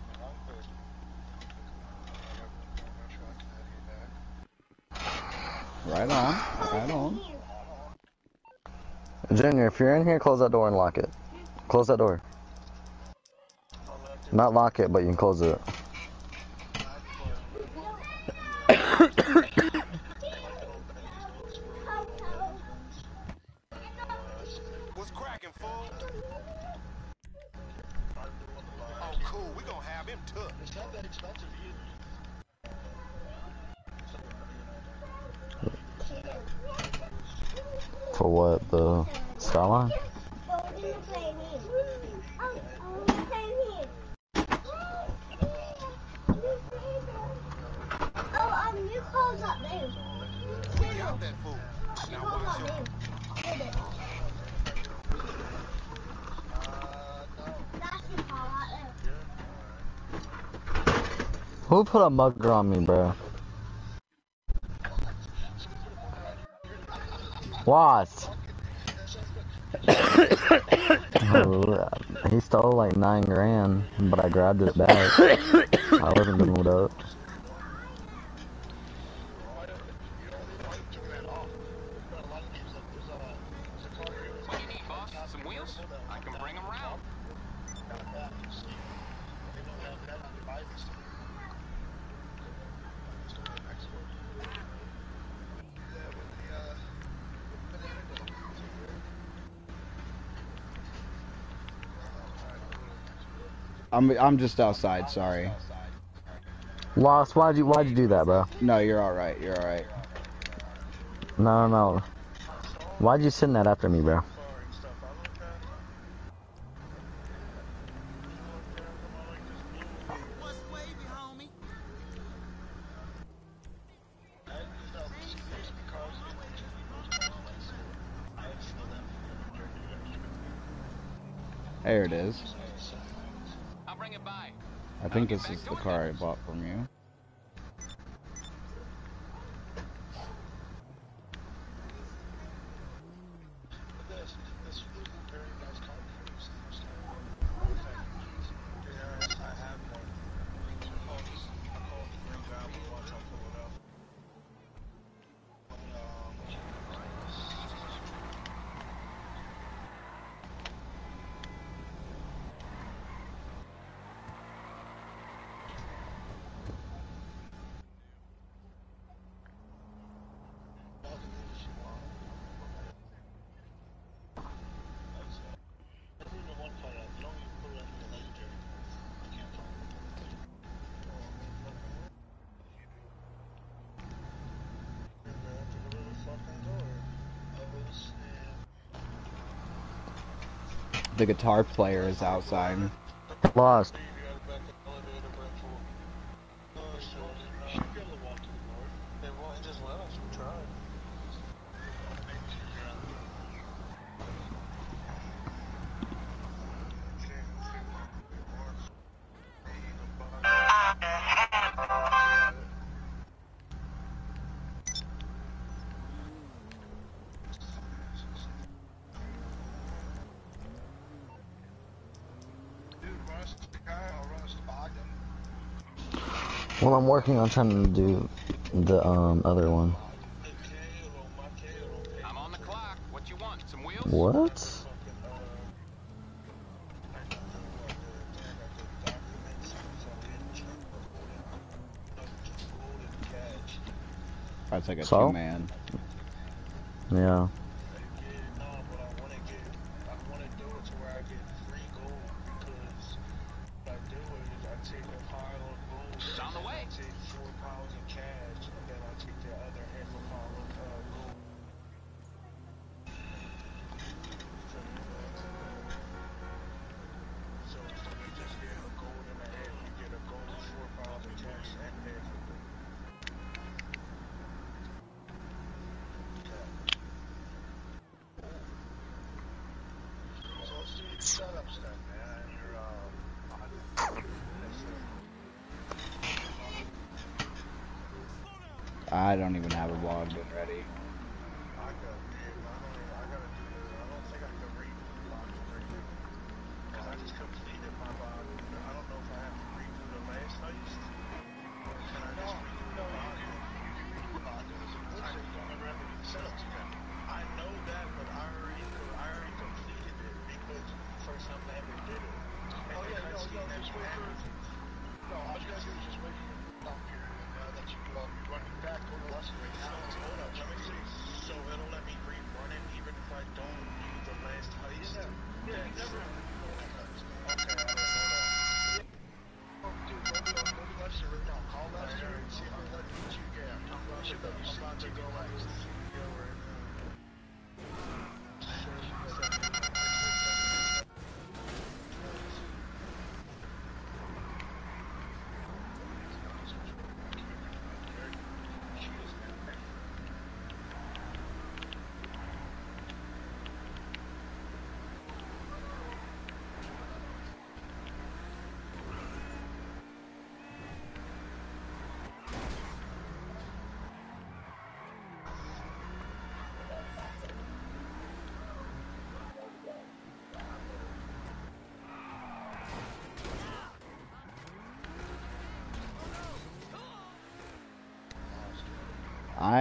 Right on, right on. Junior, if you're in here, close that door and lock it. Close that door. Not lock it, but you can close it. Put a mugger on me, bro? What? He stole like nine grand, but I grabbed it back. I wasn't gonna up. What do you need, boss? Some wheels? I can bring them around. I'm I'm just outside. Sorry. Lost, why'd you why'd you do that, bro? No, you're all right. You're all right. No, no, no. Why'd you send that after me, bro? This is the car I bought from you. Guitar player is outside. Lost. I'm working on trying to do the um other one. I'm on the clock. What you want? Some wheels? What? That's like a So? two man. Yeah.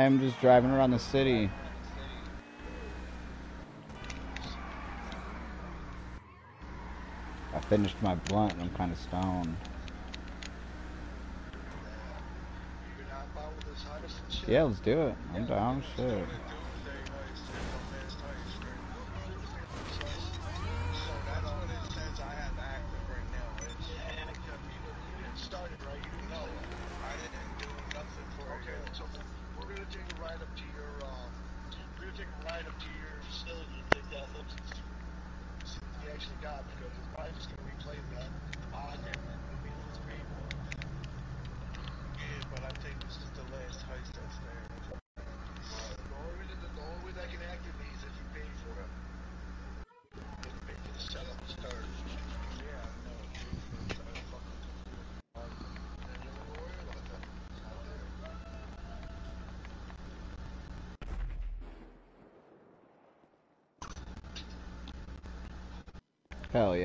I'm just driving around the city. I finished my blunt and I'm kind of stoned. Yeah, let's do it. I'm down. Shit.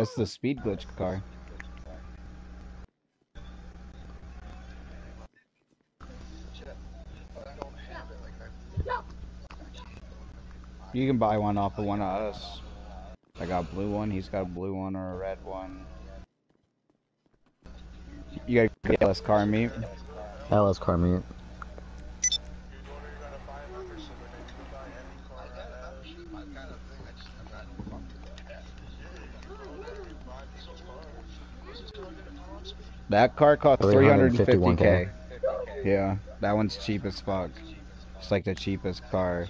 That's the speed glitch car. You can buy one off of one of us. I got a blue one, he's got a blue one or a red one. You got LS car meet? LS car meet. That car cost 350k. Yeah, that one's cheap as fuck. It's like the cheapest car.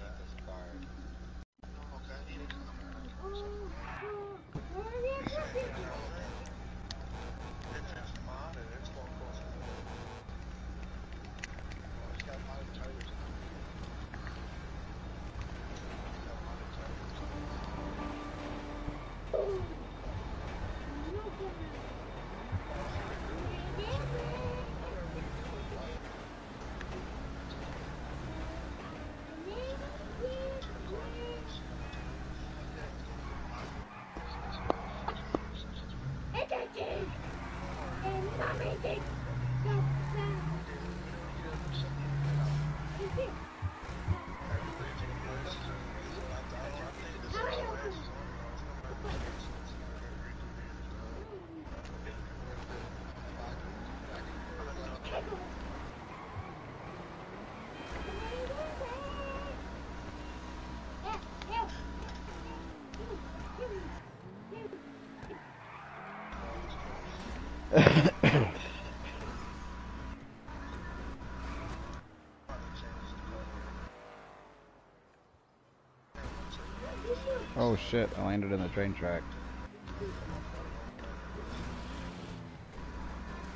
Oh shit, I landed in the train track.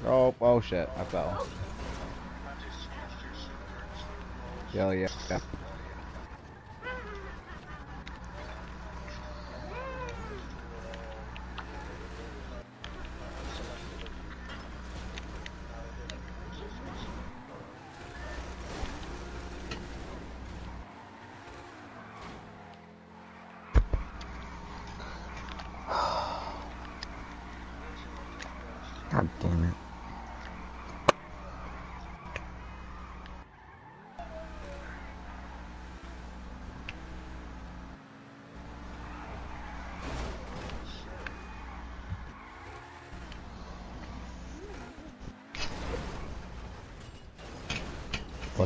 Oh, oh shit, I fell. Yeah, yeah, yeah.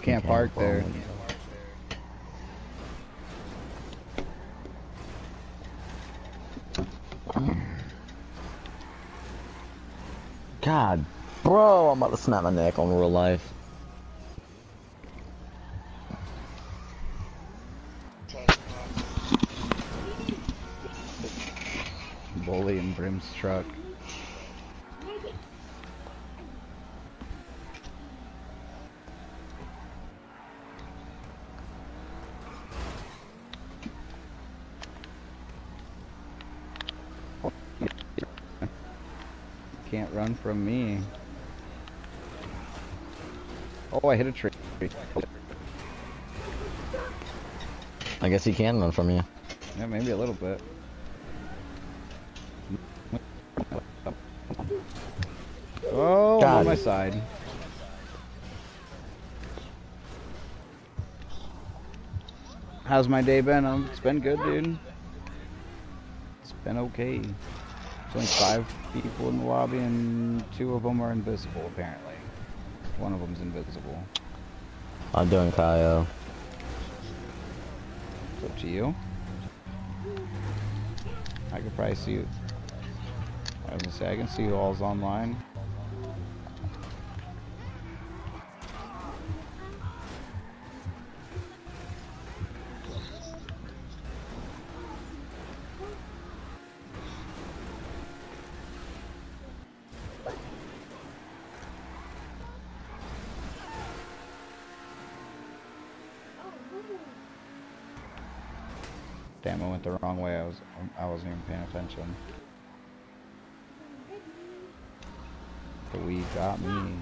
can't park there. God, bro, I'm about to snap my neck on real life. Bully and Brim's truck. Can't from me. Oh, I hit a tree. I guess he can run from you. Yeah, maybe a little bit. Oh, on my side. How's my day been? Um, it's been good, dude. It's been okay. There's only five people in the lobby, and two of them are invisible, apparently. One of them's invisible. I'm doing Kyle. It's up to you. I could probably see you. I was gonna say I can see you all's online. Paying attention. The weed got me.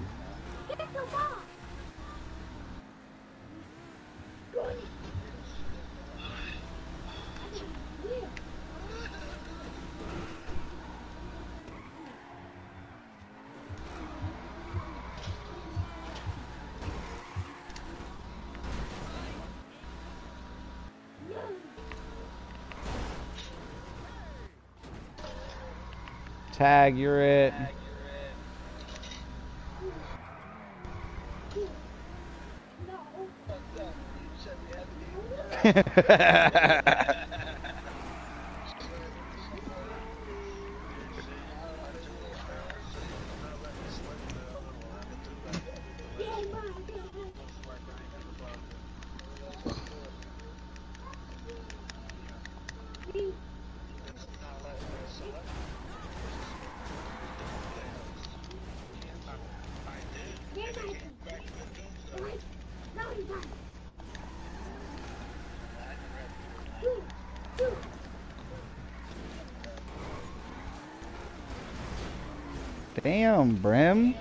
Tag, you're it. Damn, Brim.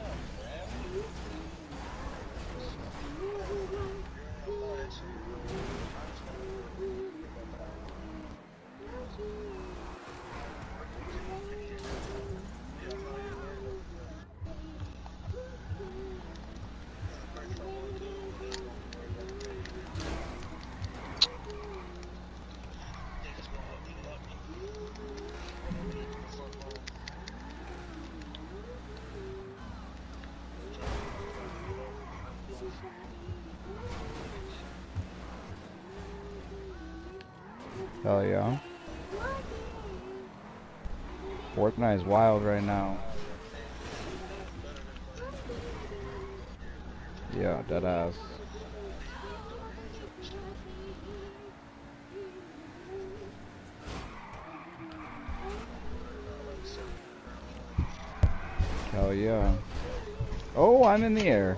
Hell yeah. Fortnite is wild right now. Yeah, dead ass. Hell yeah. Oh, I'm in the air.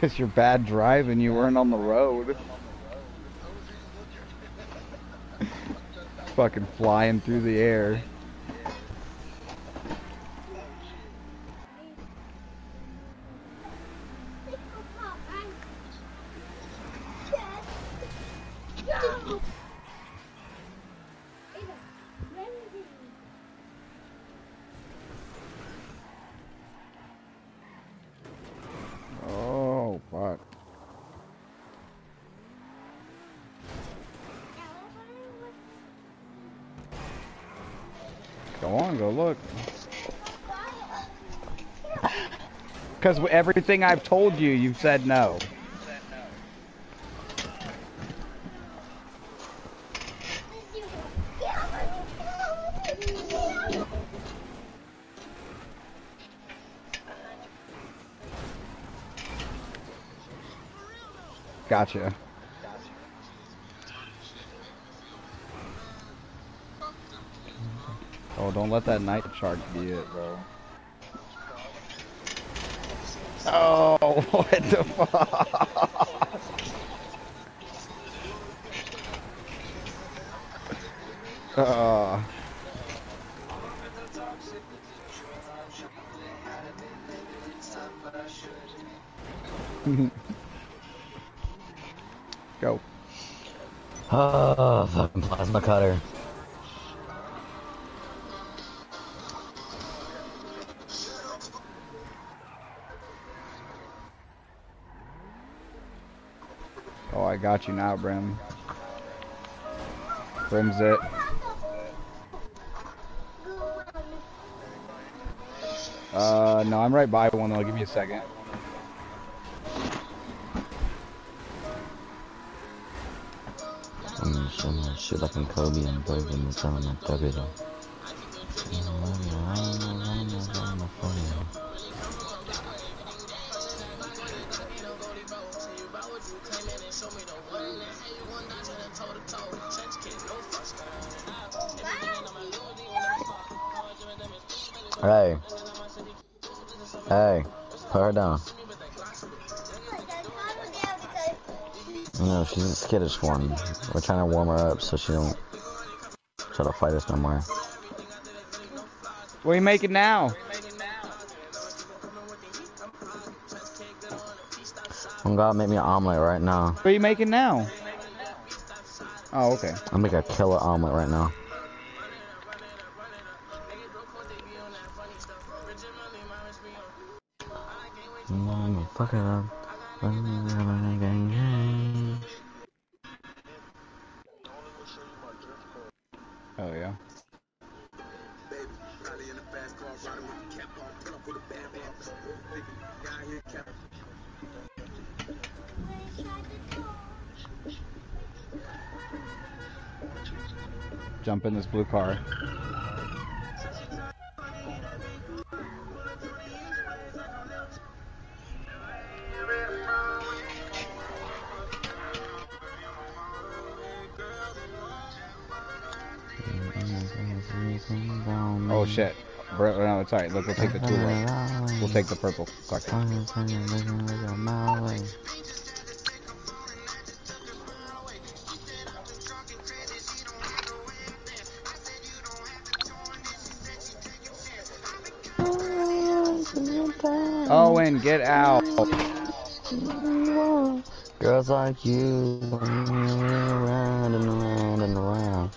Cause you're bad driving, you weren't on the road. Fucking flying through the air. Oh, fuck. Go on, go look. Because everything I've told you, you've said no. Gotcha. Oh, don't let that Nightshark be it, bro. Oh, what the fuck? Uh, go. Oh, fucking plasma cutter. Got you now, Brim. Brim's it. Uh, no, I'm right by one though. Give me a second. I'm gonna up in Kobe and though. She's a one. We're trying to warm her up so she don't try to fight us no more. What are you making now? Oh God, make me an omelet right now. What are you making now? Oh, okay. I'll make a killer omelet right now. Mm, fuck blue car. Oh shit. Bro, no, it's alright. Look, we'll take the two. We'll take the purple. Owen, get out. Girls like you, around and around and around.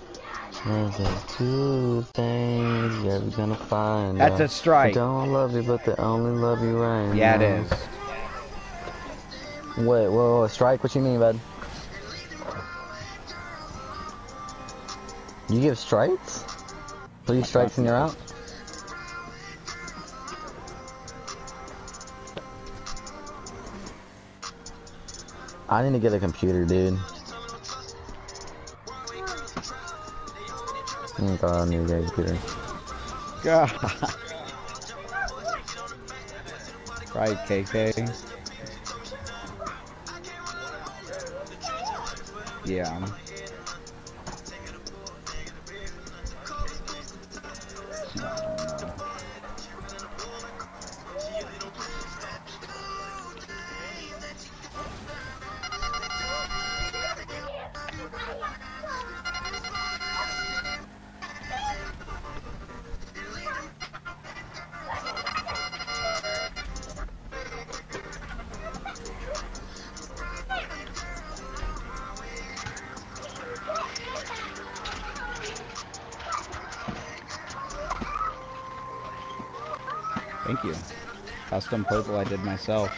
There's just two things you're ever gonna find. That's out. a strike. They don't love you, but they only love you right Yeah, it now. is. Wait, whoa, whoa, strike? What you mean, bud? You give strikes? Three strikes and you're out? I need to get a computer, dude. Oh god, I need to get a computer. God. Right, KK. Yeah. I did myself.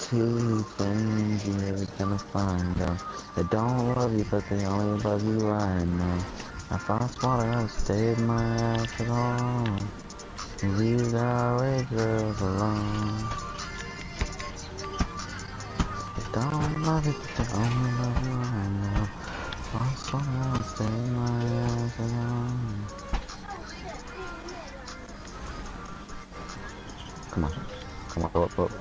Two things you're ever gonna find out. They don't love you, but they only love you right now. I swallow, I'll stay my ass alone. Leave the irate girls alone. They don't love you, but they only love you right now. Stay my ass alone. Come on. Come on, go up, up.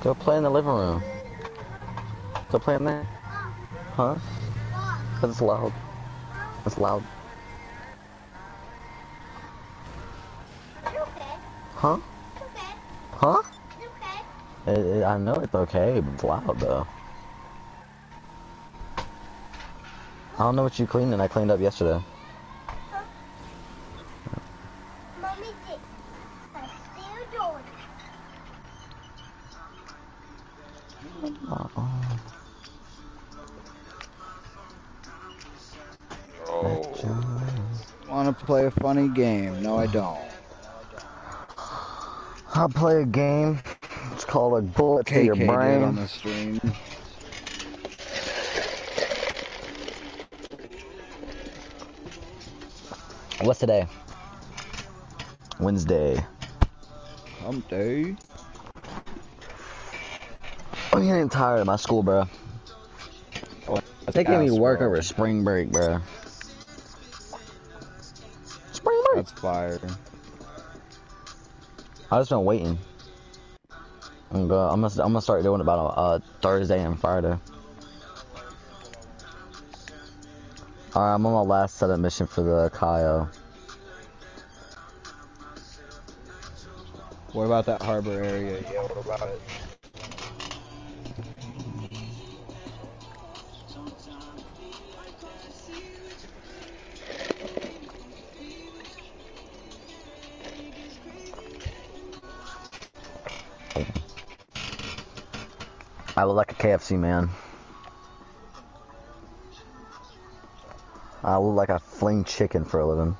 Go play in the living room. Go play in there. Huh? Cause it's loud. It's loud. Huh? Huh? It, it, uh, I know it's okay, but it's loud though. I don't know what you cleaned and I cleaned up yesterday. Mommy did. I'm still Uh-uh. Want to play a funny game? No, I don't. I'll play a game. It's called a bullet to your did on brain. the stream. What's today? Wednesday. Hump day. I'm getting tired of my school, bro. Oh, they gave me ass, work bro. over spring break, bro. Spring break. That's fire. I just been waiting. I'm gonna, I'm gonna, I'm gonna start doing about uh, Thursday and Friday. Alright, I'm on my last set of mission for the Cayo. What about that harbor area? Yeah, what about it? I look like a KFC man. I look like I fling chicken for a living.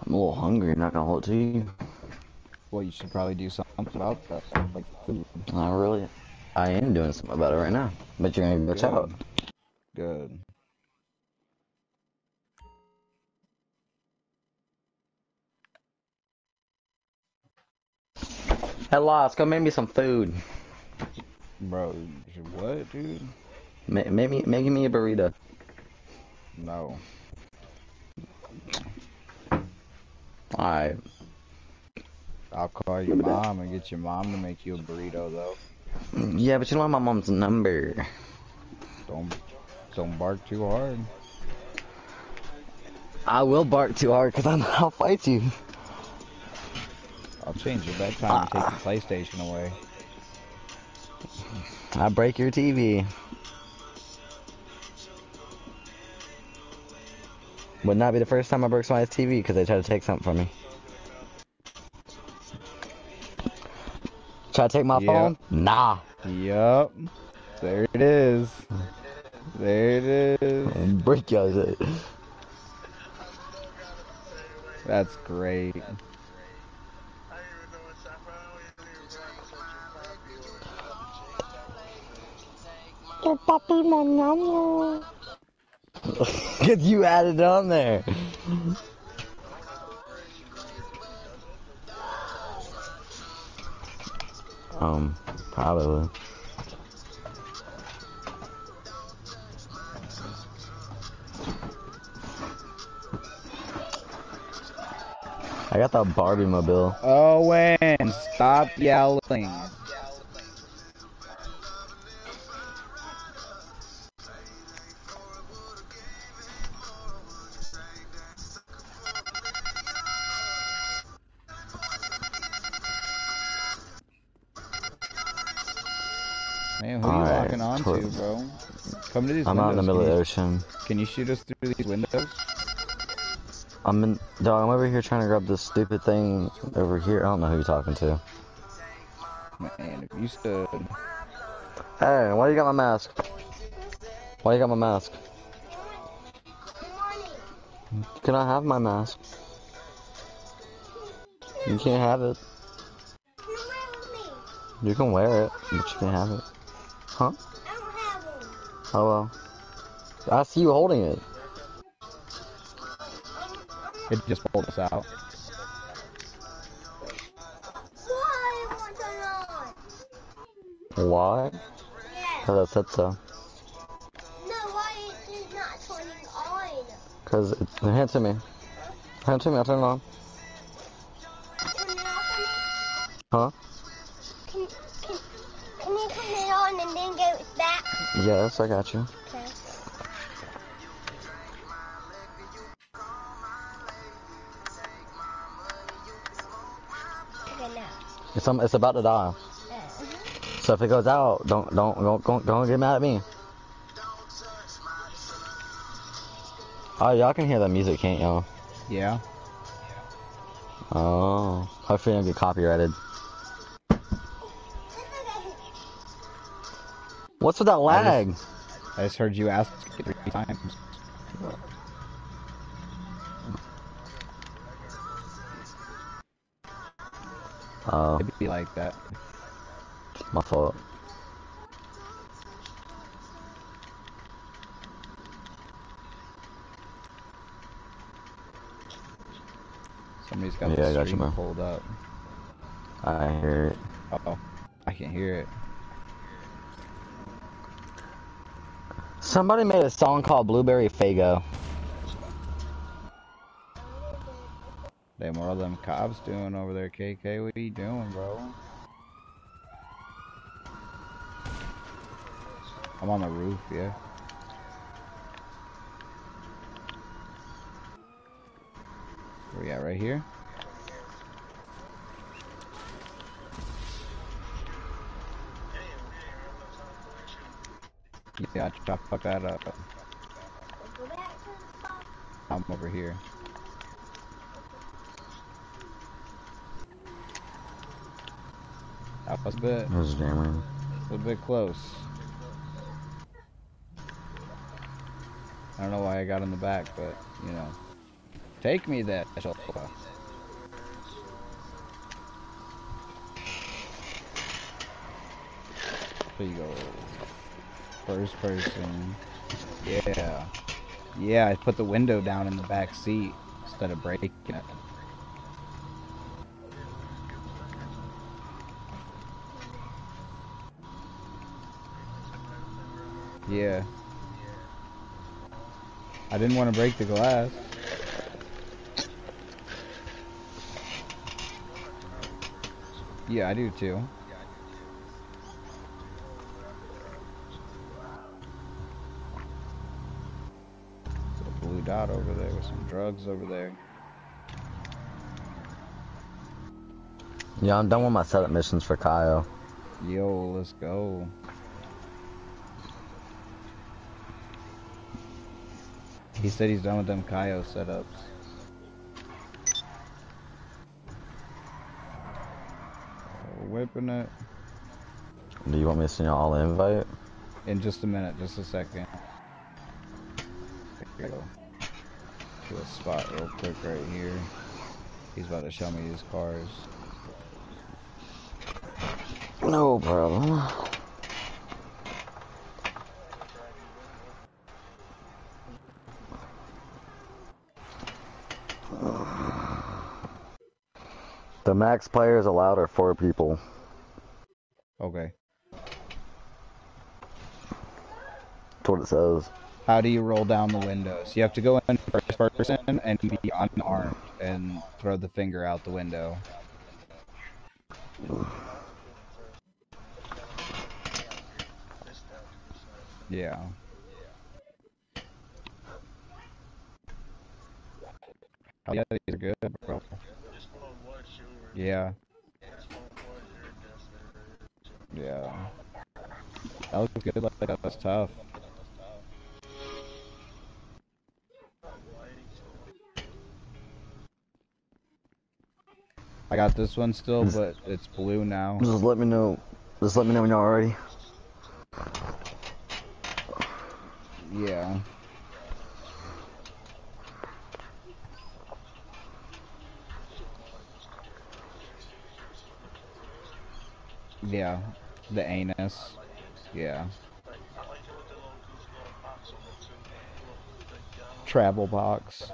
I'm a little hungry, not gonna hold to you. You should probably do something about that, like. Not really. I am doing something about it right now. But you're gonna glitch out. Good. Hey, Lost, go make me some food. Bro, what, dude? Ma make me, make me a burrito. No. Alright. I'll call your mom and get your mom to make you a burrito, though. Yeah, but you don't have my mom's number. Don't, don't bark too hard. I will bark too hard because I'll fight you. I'll change your bedtime and take your ah. PlayStation away. I break your TV. Would not be the first time I broke somebody's TV because they tried to take something from me. Try to take my Yep. phone? Nah. Yup. There it is. There it is. And break your shit. That's great. Get you added on there. Um, probably. I got that Barbie mobile. Owen, stop yelling. Come to these I'm out in the middle of the ocean. can you shoot us through these windows? I'm in, dog, I'm over here trying to grab this stupid thing over here. I don't know who you're talking to. Man, if you stood... Hey, why you got my mask? Why you got my mask? Can I have my mask? You can't have it. You can wear it, but you can't have it. Huh? Oh well. I see you holding it. It just pulled us out. Why? Yeah. Cause I said so. No, why is it not turning on? Cause it's hand it to me. Hand to me. I'll turn it on. Turn it off Huh? Yes, I got you. Okay. Okay. It's um, it's about to die. Uh, So if it goes out, don't don't don't don't, don't get mad at me. Oh, y'all can hear that music, can't y'all? Yeah. Oh, hopefully I don't get copyrighted. What's with that lag? I just heard you ask three times. Oh, It'd be like that. my fault. Somebody's got Yeah, the I got you, stream pulled up. I hear it. Uh oh, I can hear it. Somebody made a song called Blueberry Faygo. Damn, what are them cops doing over there, KK? What are you doing, bro? I'm on the roof, yeah. Where we at, right here? Yeah, chop fuck that up. go back to the top. I'm over here. That was a bit, This is jamming. a little bit close. I don't know why I got in the back, but you know, take me there. There you go. First person. Yeah. Yeah, I put the window down in the back seat instead of breaking it. Yeah. I didn't want to break the glass. Yeah, I do too. There's a blue dot there with some drugs over there. Yeah, I'm done with my setup missions for Cayo. Yo, let's go. He said he's done with them Cayo setups. Oh, whipping it. Do you want me to send y'all an invite? In just a minute, just a second. There we go. To a spot real quick right here. He's about to show me his cars. No problem. The max players allowed are four people. Okay. That's what it says. How do you roll down the windows? You have to go in first person and be unarmed and throw the finger out the window. Yeah. Oh, yeah, these are good, bro. Yeah. Yeah. That looks good, like that. That's tough. I got this one still, but it's blue now. Just let me know. Just let me know when y'all are ready. Yeah. Yeah. The anus. Yeah. Travel box.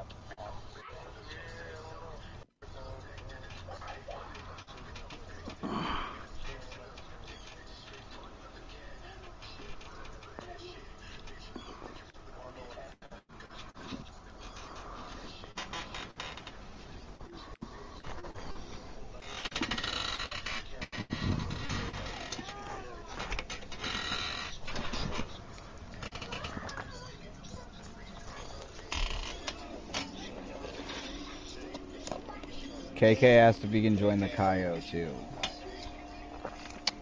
KK asked if he can join the Cayo too.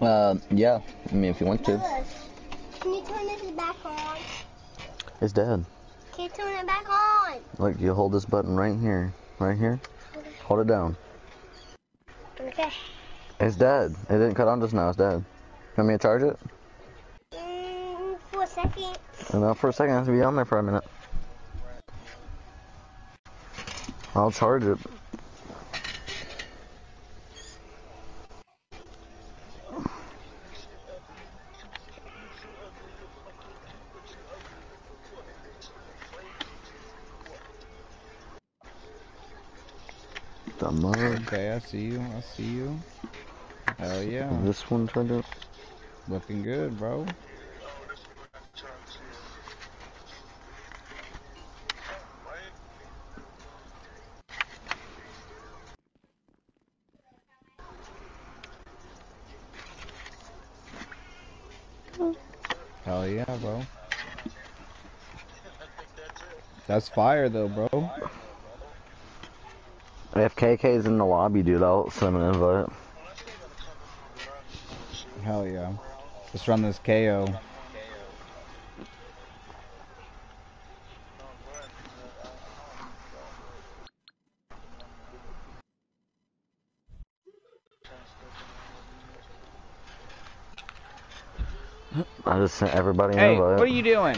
Uh, yeah. I mean, if you want to. Can you turn this back on? It's dead. Can you turn it back on? Look, you hold this button right here. Right here. Hold it down. Okay. It's dead. It didn't cut on just now. It's dead. Want me to charge it? Mm, for a second. And now for a second, it has to be on there for a minute. I'll charge it. The mug. Okay, I see you. I see you. Hell yeah. This one turned out. Looking good, bro. Hell yeah, bro. That's fire though, bro. KK's in the lobby, dude, I'll send an invite. Hell yeah. Let's run this Cayo. I just sent everybody an Hey, invite. what are you doing?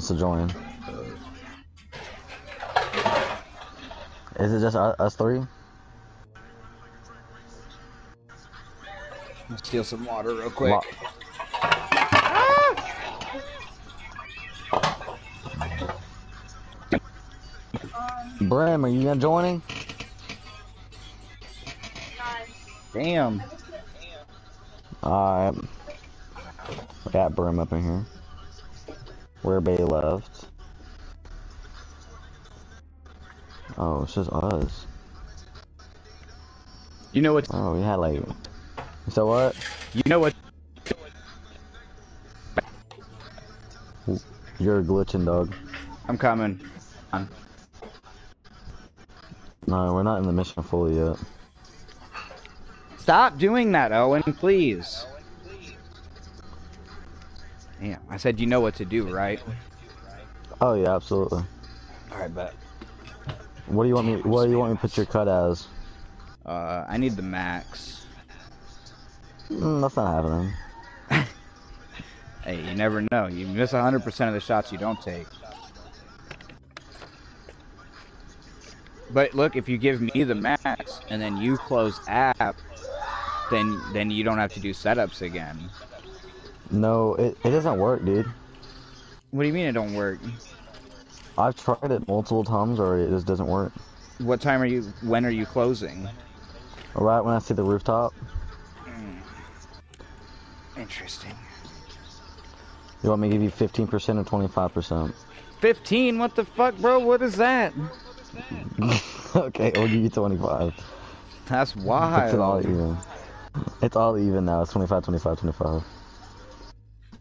Wants to join? Is it just us three? Let's steal some water real quick. Lo- Brim, are you gonna joining? Damn. Alright. I got Brim up in here. Where Bay left. Oh, it's just us. You know what? Oh, we had like. So what? You know what? You're glitching, dog. I'm coming. I'm No, we're not in the mission fully yet. Stop doing that, Owen, please. Damn, I said you know what to do, right? Oh yeah, absolutely. Alright, bet. What do you want me? What do you want me to put your cut as? Uh, I need the max. Mm, that's not happening. Hey, you never know. You miss 100% of the shots you don't take. But look, if you give me the max and then you close app, then then you don't have to do setups again. No, it, it doesn't work, dude. What do you mean it don't work? I've tried it multiple times already. It just doesn't work. What time are you? When are you closing? Right when I see the rooftop. Hmm. Interesting. You want me to give you 15% or 25%? 15? What the fuck, bro? What is that? okay, I'll give you 25. That's wild. It's all even. It's all even now. It's 25, 25, 25.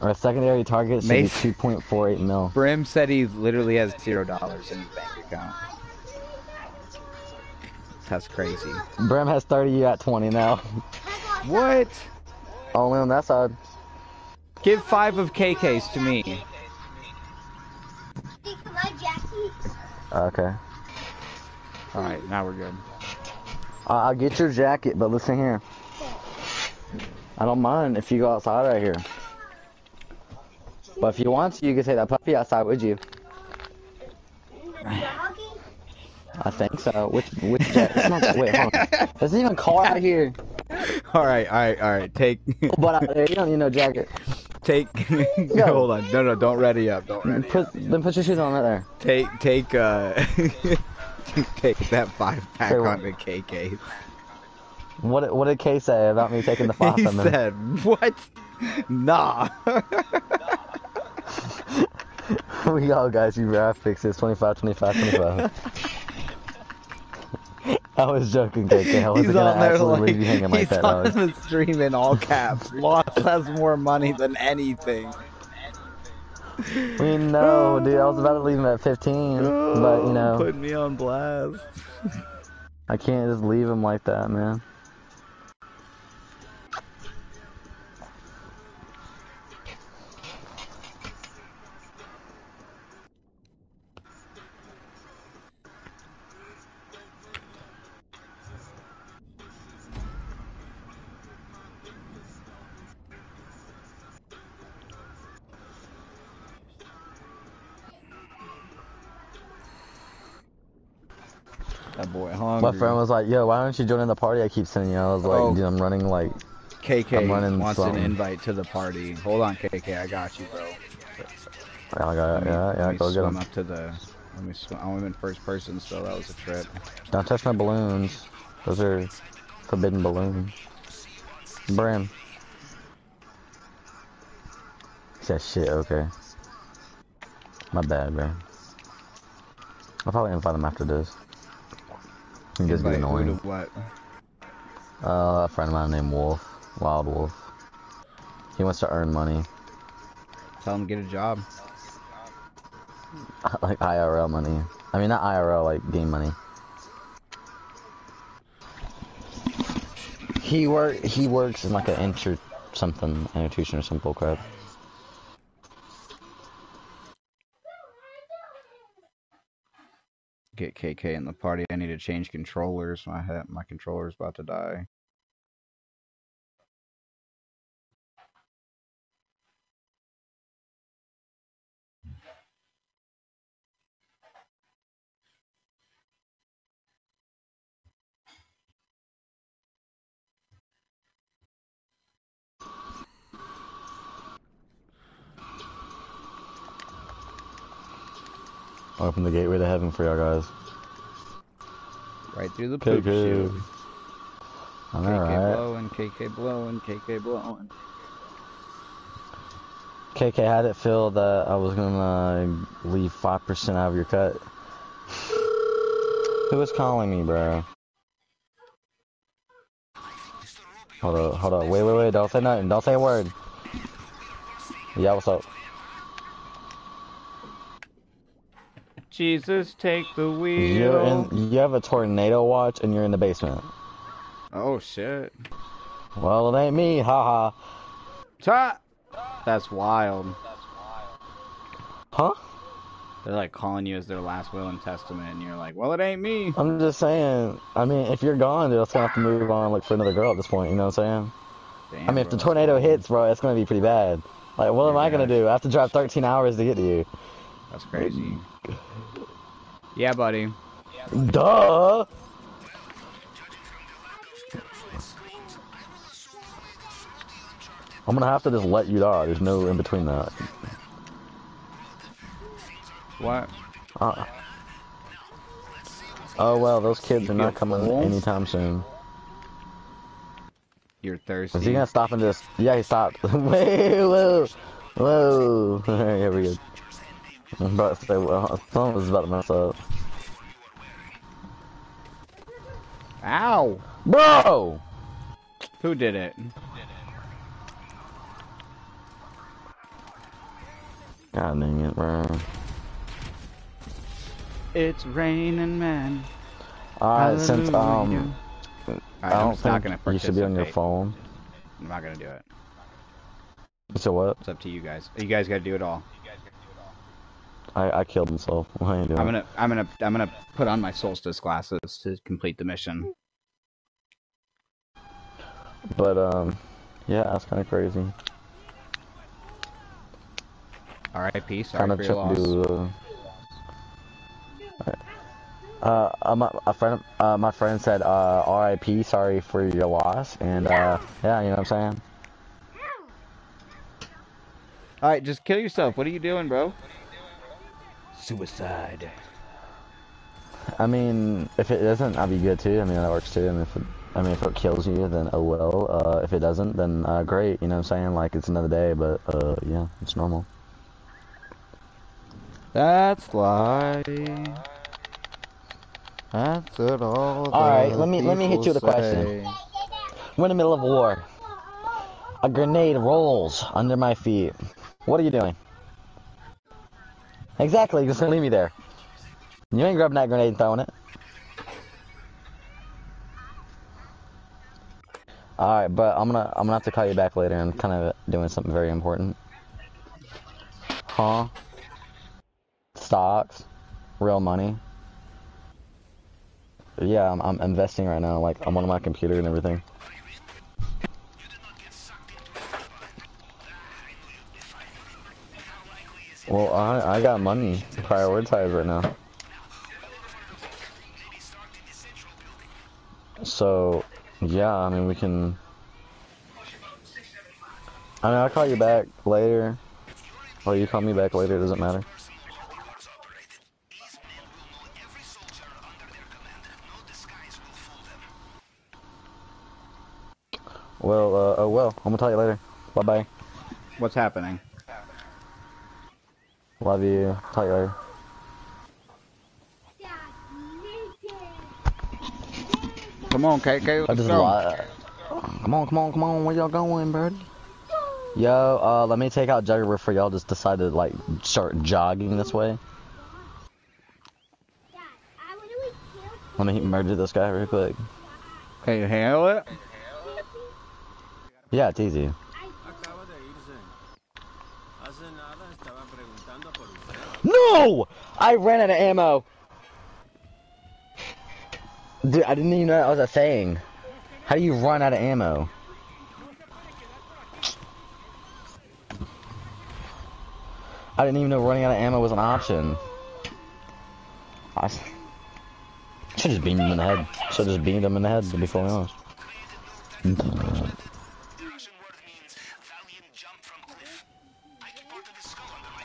Our secondary target should Mace- be 2.48 mil. Brim said he literally has zero dollars in his bank account. That's crazy. Brim has 30, you at 20 now. What? Only on that side. Give five of KK's to me. Speak of my Jackie. Okay. Alright, now we're good. I- I'll get your jacket, but listen here. I don't mind if you go outside right here. But if you want to, you can take that puppy outside with you. I think so. Which which jacket? It's not, wait, hold on. There's even a car out here. Alright, alright, alright. Take But out there, you don't need no jacket. take hold on. No no don't ready up. Don't ready Put up. then put your shoes on right there. Take take uh take that five pack Say on the KK. What what did Kay say about me taking the five he said, "What? Nah." we go, guys. You draft fixes 25, 25, 25. I was joking, KK. I wasn't he's gonna on actually like leave you hanging like that. he's on the stream in all caps. Lost has more money than anything. We know, dude. I was about to leave him at 15, but oh, you know, putting me on blast. I can't just leave him like that, man. That boy hungry. My friend was like, "Yo, why don't you join in the party I keep sending you?" I was like, Oh. "Dude, I'm running like." KK I'm running wants an invite to the party. Hold on, KK, I got you, bro. I got, me, yeah, yeah, go get him. up to the. Let me swim. I'm in first person, so that was a trip. Don't touch my balloons. Those are forbidden balloons. Bram. Said shit, okay. My bad, bro. I'll probably invite him after this. Gets Invite who annoying. what? Uh, a friend of mine named Wolf. Wild Wolf. He wants to earn money. Tell him to get a job. like IRL money. I mean, not IRL, like game money. He work. He works in like an inter something institution or some bull Get KK in the party. I need to change controllers. My my controller's about to die. Open the gateway to heaven for y'all guys. Right through the poop KK. chute. I know, KK right? blowing, KK blowing, KK blowing. KK had it feel that I was gonna leave five percent out of your cut. Who was calling me, bro? Hold up, hold up, wait, wait, wait! Don't say nothing. Don't say a word. Yeah, what's up? Jesus, take the You're wheel. in. You have a tornado watch, and you're in the basement. Oh shit. Well, it ain't me, haha. Ta! That's wild. Huh? They're like calling you as their last will and testament, and you're like, well, it ain't me. I'm just saying. I mean, if you're gone, dude, it's gonna have to move on, like for another girl at this point. You know what I'm saying? Damn, I mean, if bro, the tornado hits, bro, it's gonna be pretty bad. Like, what am I gonna do? I have to drive 13 hours to get to you. That's crazy. Yeah, buddy. Duh. I'm gonna have to just let you die. There's no in between that. What? Uh, oh well, those kids are not coming anytime soon. You're thirsty. Is he gonna stop and just? Yeah, he stopped. Wait, whoa, whoa. Alright, here we go. I'm about to say, well, someone was about to mess up. Ow! Bro! Who did it? God dang it, bro. It's raining man. Alright, since, um, Alright, I don't not think gonna you should be on your phone. I'm not gonna do it. So what? It's up to you guys. You guys gotta do it all. I, I killed myself. What are you doing? I'm gonna I'm gonna I'm gonna put on my solstice glasses to complete the mission. But, um, yeah, that's kind of crazy. R.I.P. Sorry Kind of for your loss. to, uh, uh, uh, my, a friend, uh, my friend said, uh, R.I.P. Sorry for your loss, and uh, yeah, you know what I'm saying. All right, just kill yourself. What are you doing, bro? Suicide. I mean, if it doesn't, I'd be good too. I mean, that works too. I mean, if it, I mean, if it kills you, then oh well. Uh, if it doesn't, then uh, great. You know what I'm saying? Like it's another day, but uh, yeah, it's normal. That's life. That's it all. All right, let me- let me hit you with a question. We're in the middle of war. A grenade rolls under my feet. What are you doing? Exactly, just leave me there. You ain't grabbing that grenade and throwing it. Alright, but I'm gonna I'm gonna have to call you back later. I'm kind of doing something very important. Huh? Stocks? Real money? Yeah, I'm, I'm investing right now. Like, I'm on my computer and everything. Well, I I got money prioritize right now. So, yeah, I mean we can. I mean I'll call you back later, or you call me back later. It doesn't matter. Well, uh, oh well. I'm gonna tell you later. Bye bye. What's happening? Love you. Later. Come on, KK. Let's go. li- Come on, come on, come on. Where y'all going, bird? Yo, uh, let me take out Jugger before y'all just decide to like start jogging this way. Let me murder this guy real quick. Can you handle it? Yeah, it's easy. No! I ran out of ammo. Dude, I didn't even know that was a thing. How do you run out of ammo? I didn't even know running out of ammo was an option. I should just beamed him in the head. Should just beamed him in the head, to be fully honest.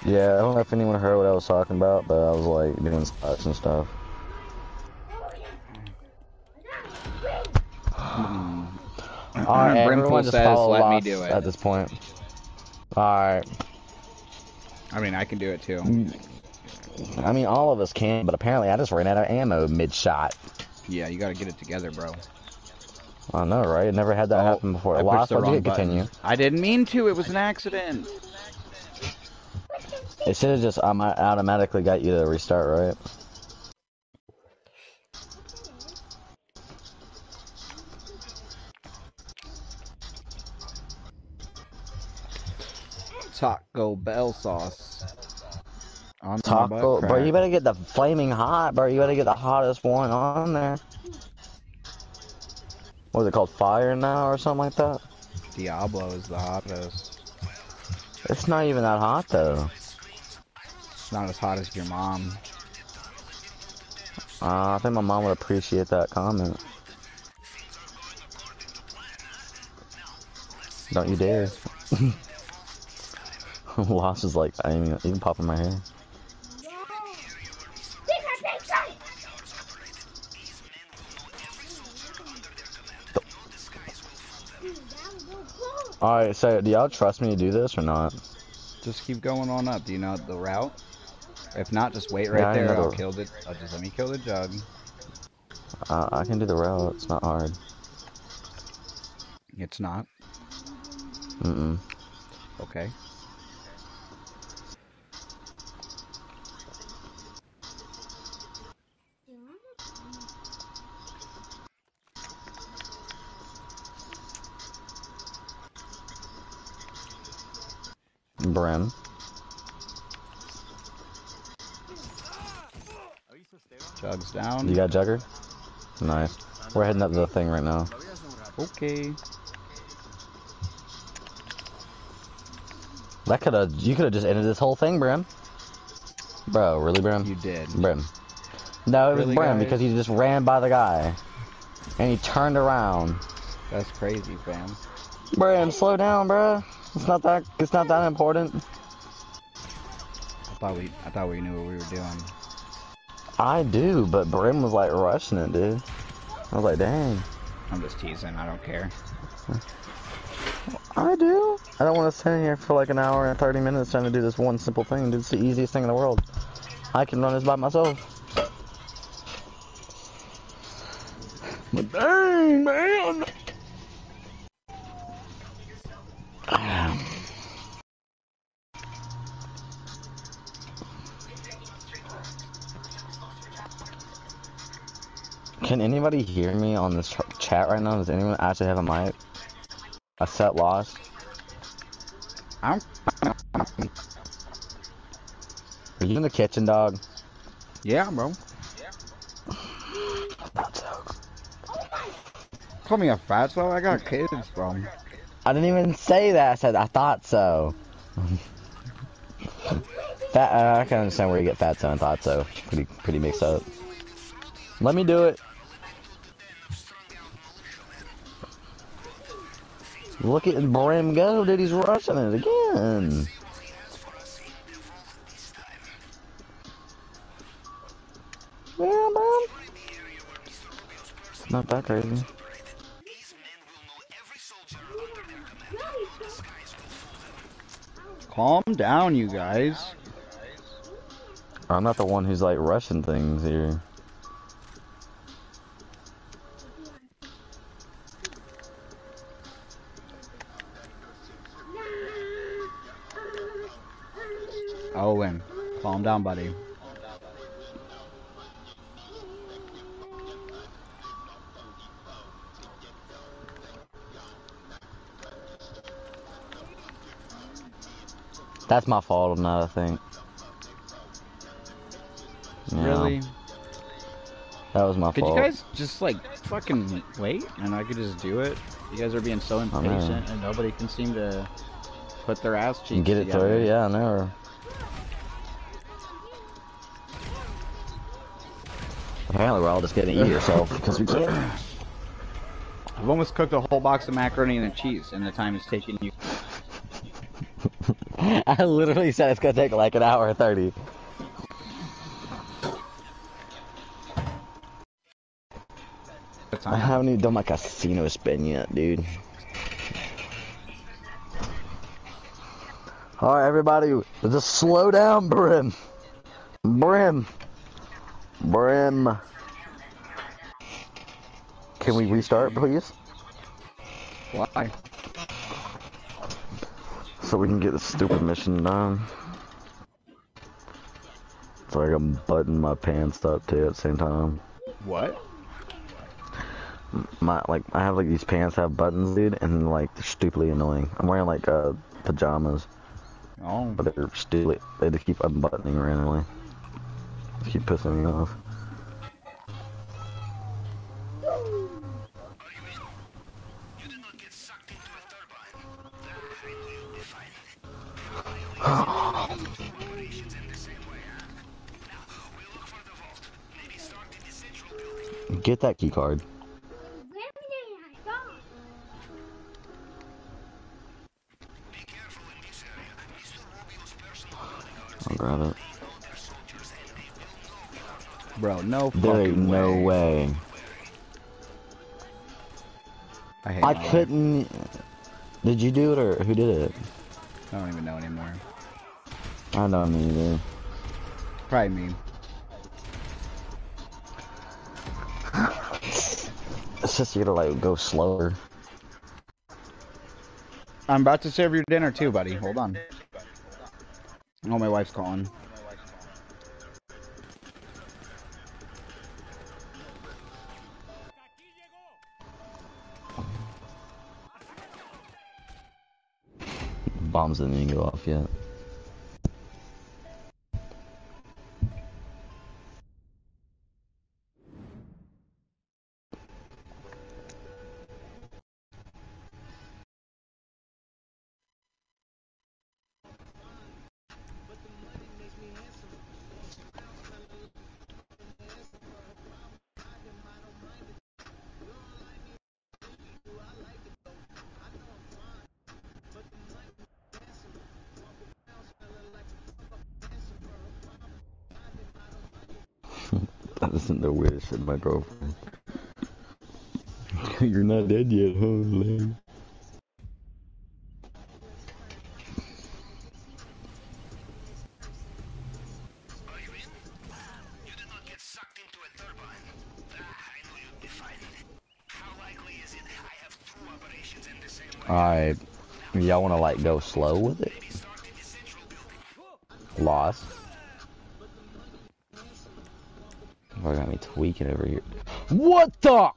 Yeah, I don't know if anyone heard what I was talking about, but I was like doing spots and stuff. Hmm. Alright, Brimpool everyone just says, follow "Let me do it." at this point. Alright. I mean, I can do it too. I mean, all of us can, but apparently I just ran out of ammo mid-shot. Yeah, you gotta get it together, bro. I know, right? I never had that Oh, happen before. I pushed Lost, the why'd you wrong button. continue? I didn't mean to. It was an accident. It should have just um, automatically got you to restart, right? Taco Bell sauce. On Taco, bro, you better get the flaming hot, bro. You better get the hottest one on there. What is it called? Fire now or something like that? Diablo is the hottest. It's not even that hot though. Not as hot as your mom. Uh, I think my mom would appreciate that comment. Don't you dare. Lost is like, I mean, even popping my hair. Alright, so do y'all trust me to do this or not? Just keep going on up. Do you know the route? If not, just wait right Yeah, there. I'll kill the. I'll just let me kill the jug. Uh, I can do the route, it's not hard. It's not. Mm-mm. Okay. Brim. Jugs down. You got Jugger? Nice. We're heading up to the thing right now. Okay. That could have, you could have just ended this whole thing, Brim. Bro, really, Brim? You did. Brim. No, it was Really, Brim guys? because he just ran by the guy. And he turned around. That's crazy, fam. Brim, slow down, bro. It's not that, it's not that important. I thought we. I thought we knew what we were doing. I do, but Brim was like rushing it, dude. I was like, dang. I'm just teasing. I don't care. I do. I don't want to sit here for like an hour and 30 minutes trying to do this one simple thing. Dude, it's the easiest thing in the world. I can run this by myself. But dang, man! Anybody hear me on this ch chat right now? Does anyone actually have a mic? A set lost? I'm. Are you in the kitchen, dog? Yeah, bro. Yeah. Call me a fatso. I got kids, bro. I didn't even say that. I said I thought so. Fat, uh, I can understand where you get fatso and thought so. Pretty, pretty mixed up. Let me do it. Look at Brim go, dude. He's rushing it again. Yeah, man. Not that crazy. Calm down, you guys. I'm not the one who's like rushing things here. Calm down, buddy. That's my fault now, I think. Yeah, Really? That was my Could fault. Could you guys just like fucking wait and I could just do it? You guys are being so impatient and nobody can seem to put their ass cheeks Get it together. through? Yeah, I know. Apparently we're all just getting to eat yourself because we can. I've almost cooked a whole box of macaroni and cheese and the time it's taking you. I literally said it's gonna take like an hour and 30. I haven't even done my casino spin yet, dude. Alright, everybody, just slow down, Brim. Brim. Brim. Can we restart, please? Why? So we can get this stupid mission done. So I can button my pants up too at the same time. What? My like I have like these pants have buttons, dude, and like they're stupidly annoying. I'm wearing like uh pajamas, Oh. but they're stupid. They just keep unbuttoning randomly. Keep pissing me off. Get that key card. No There ain't no way. way. I hate I couldn't. Did you do it or who did it? I don't even know anymore. I don't either. Probably me. It's just you gotta like go slower. I'm about to serve your dinner too, buddy. Hold on. Oh, my wife's calling. Didn't even go off yet. Dead yet, huh, Larry? Alright. Y'all wanna like go slow with it? Lost. I got me tweaking over here. What the?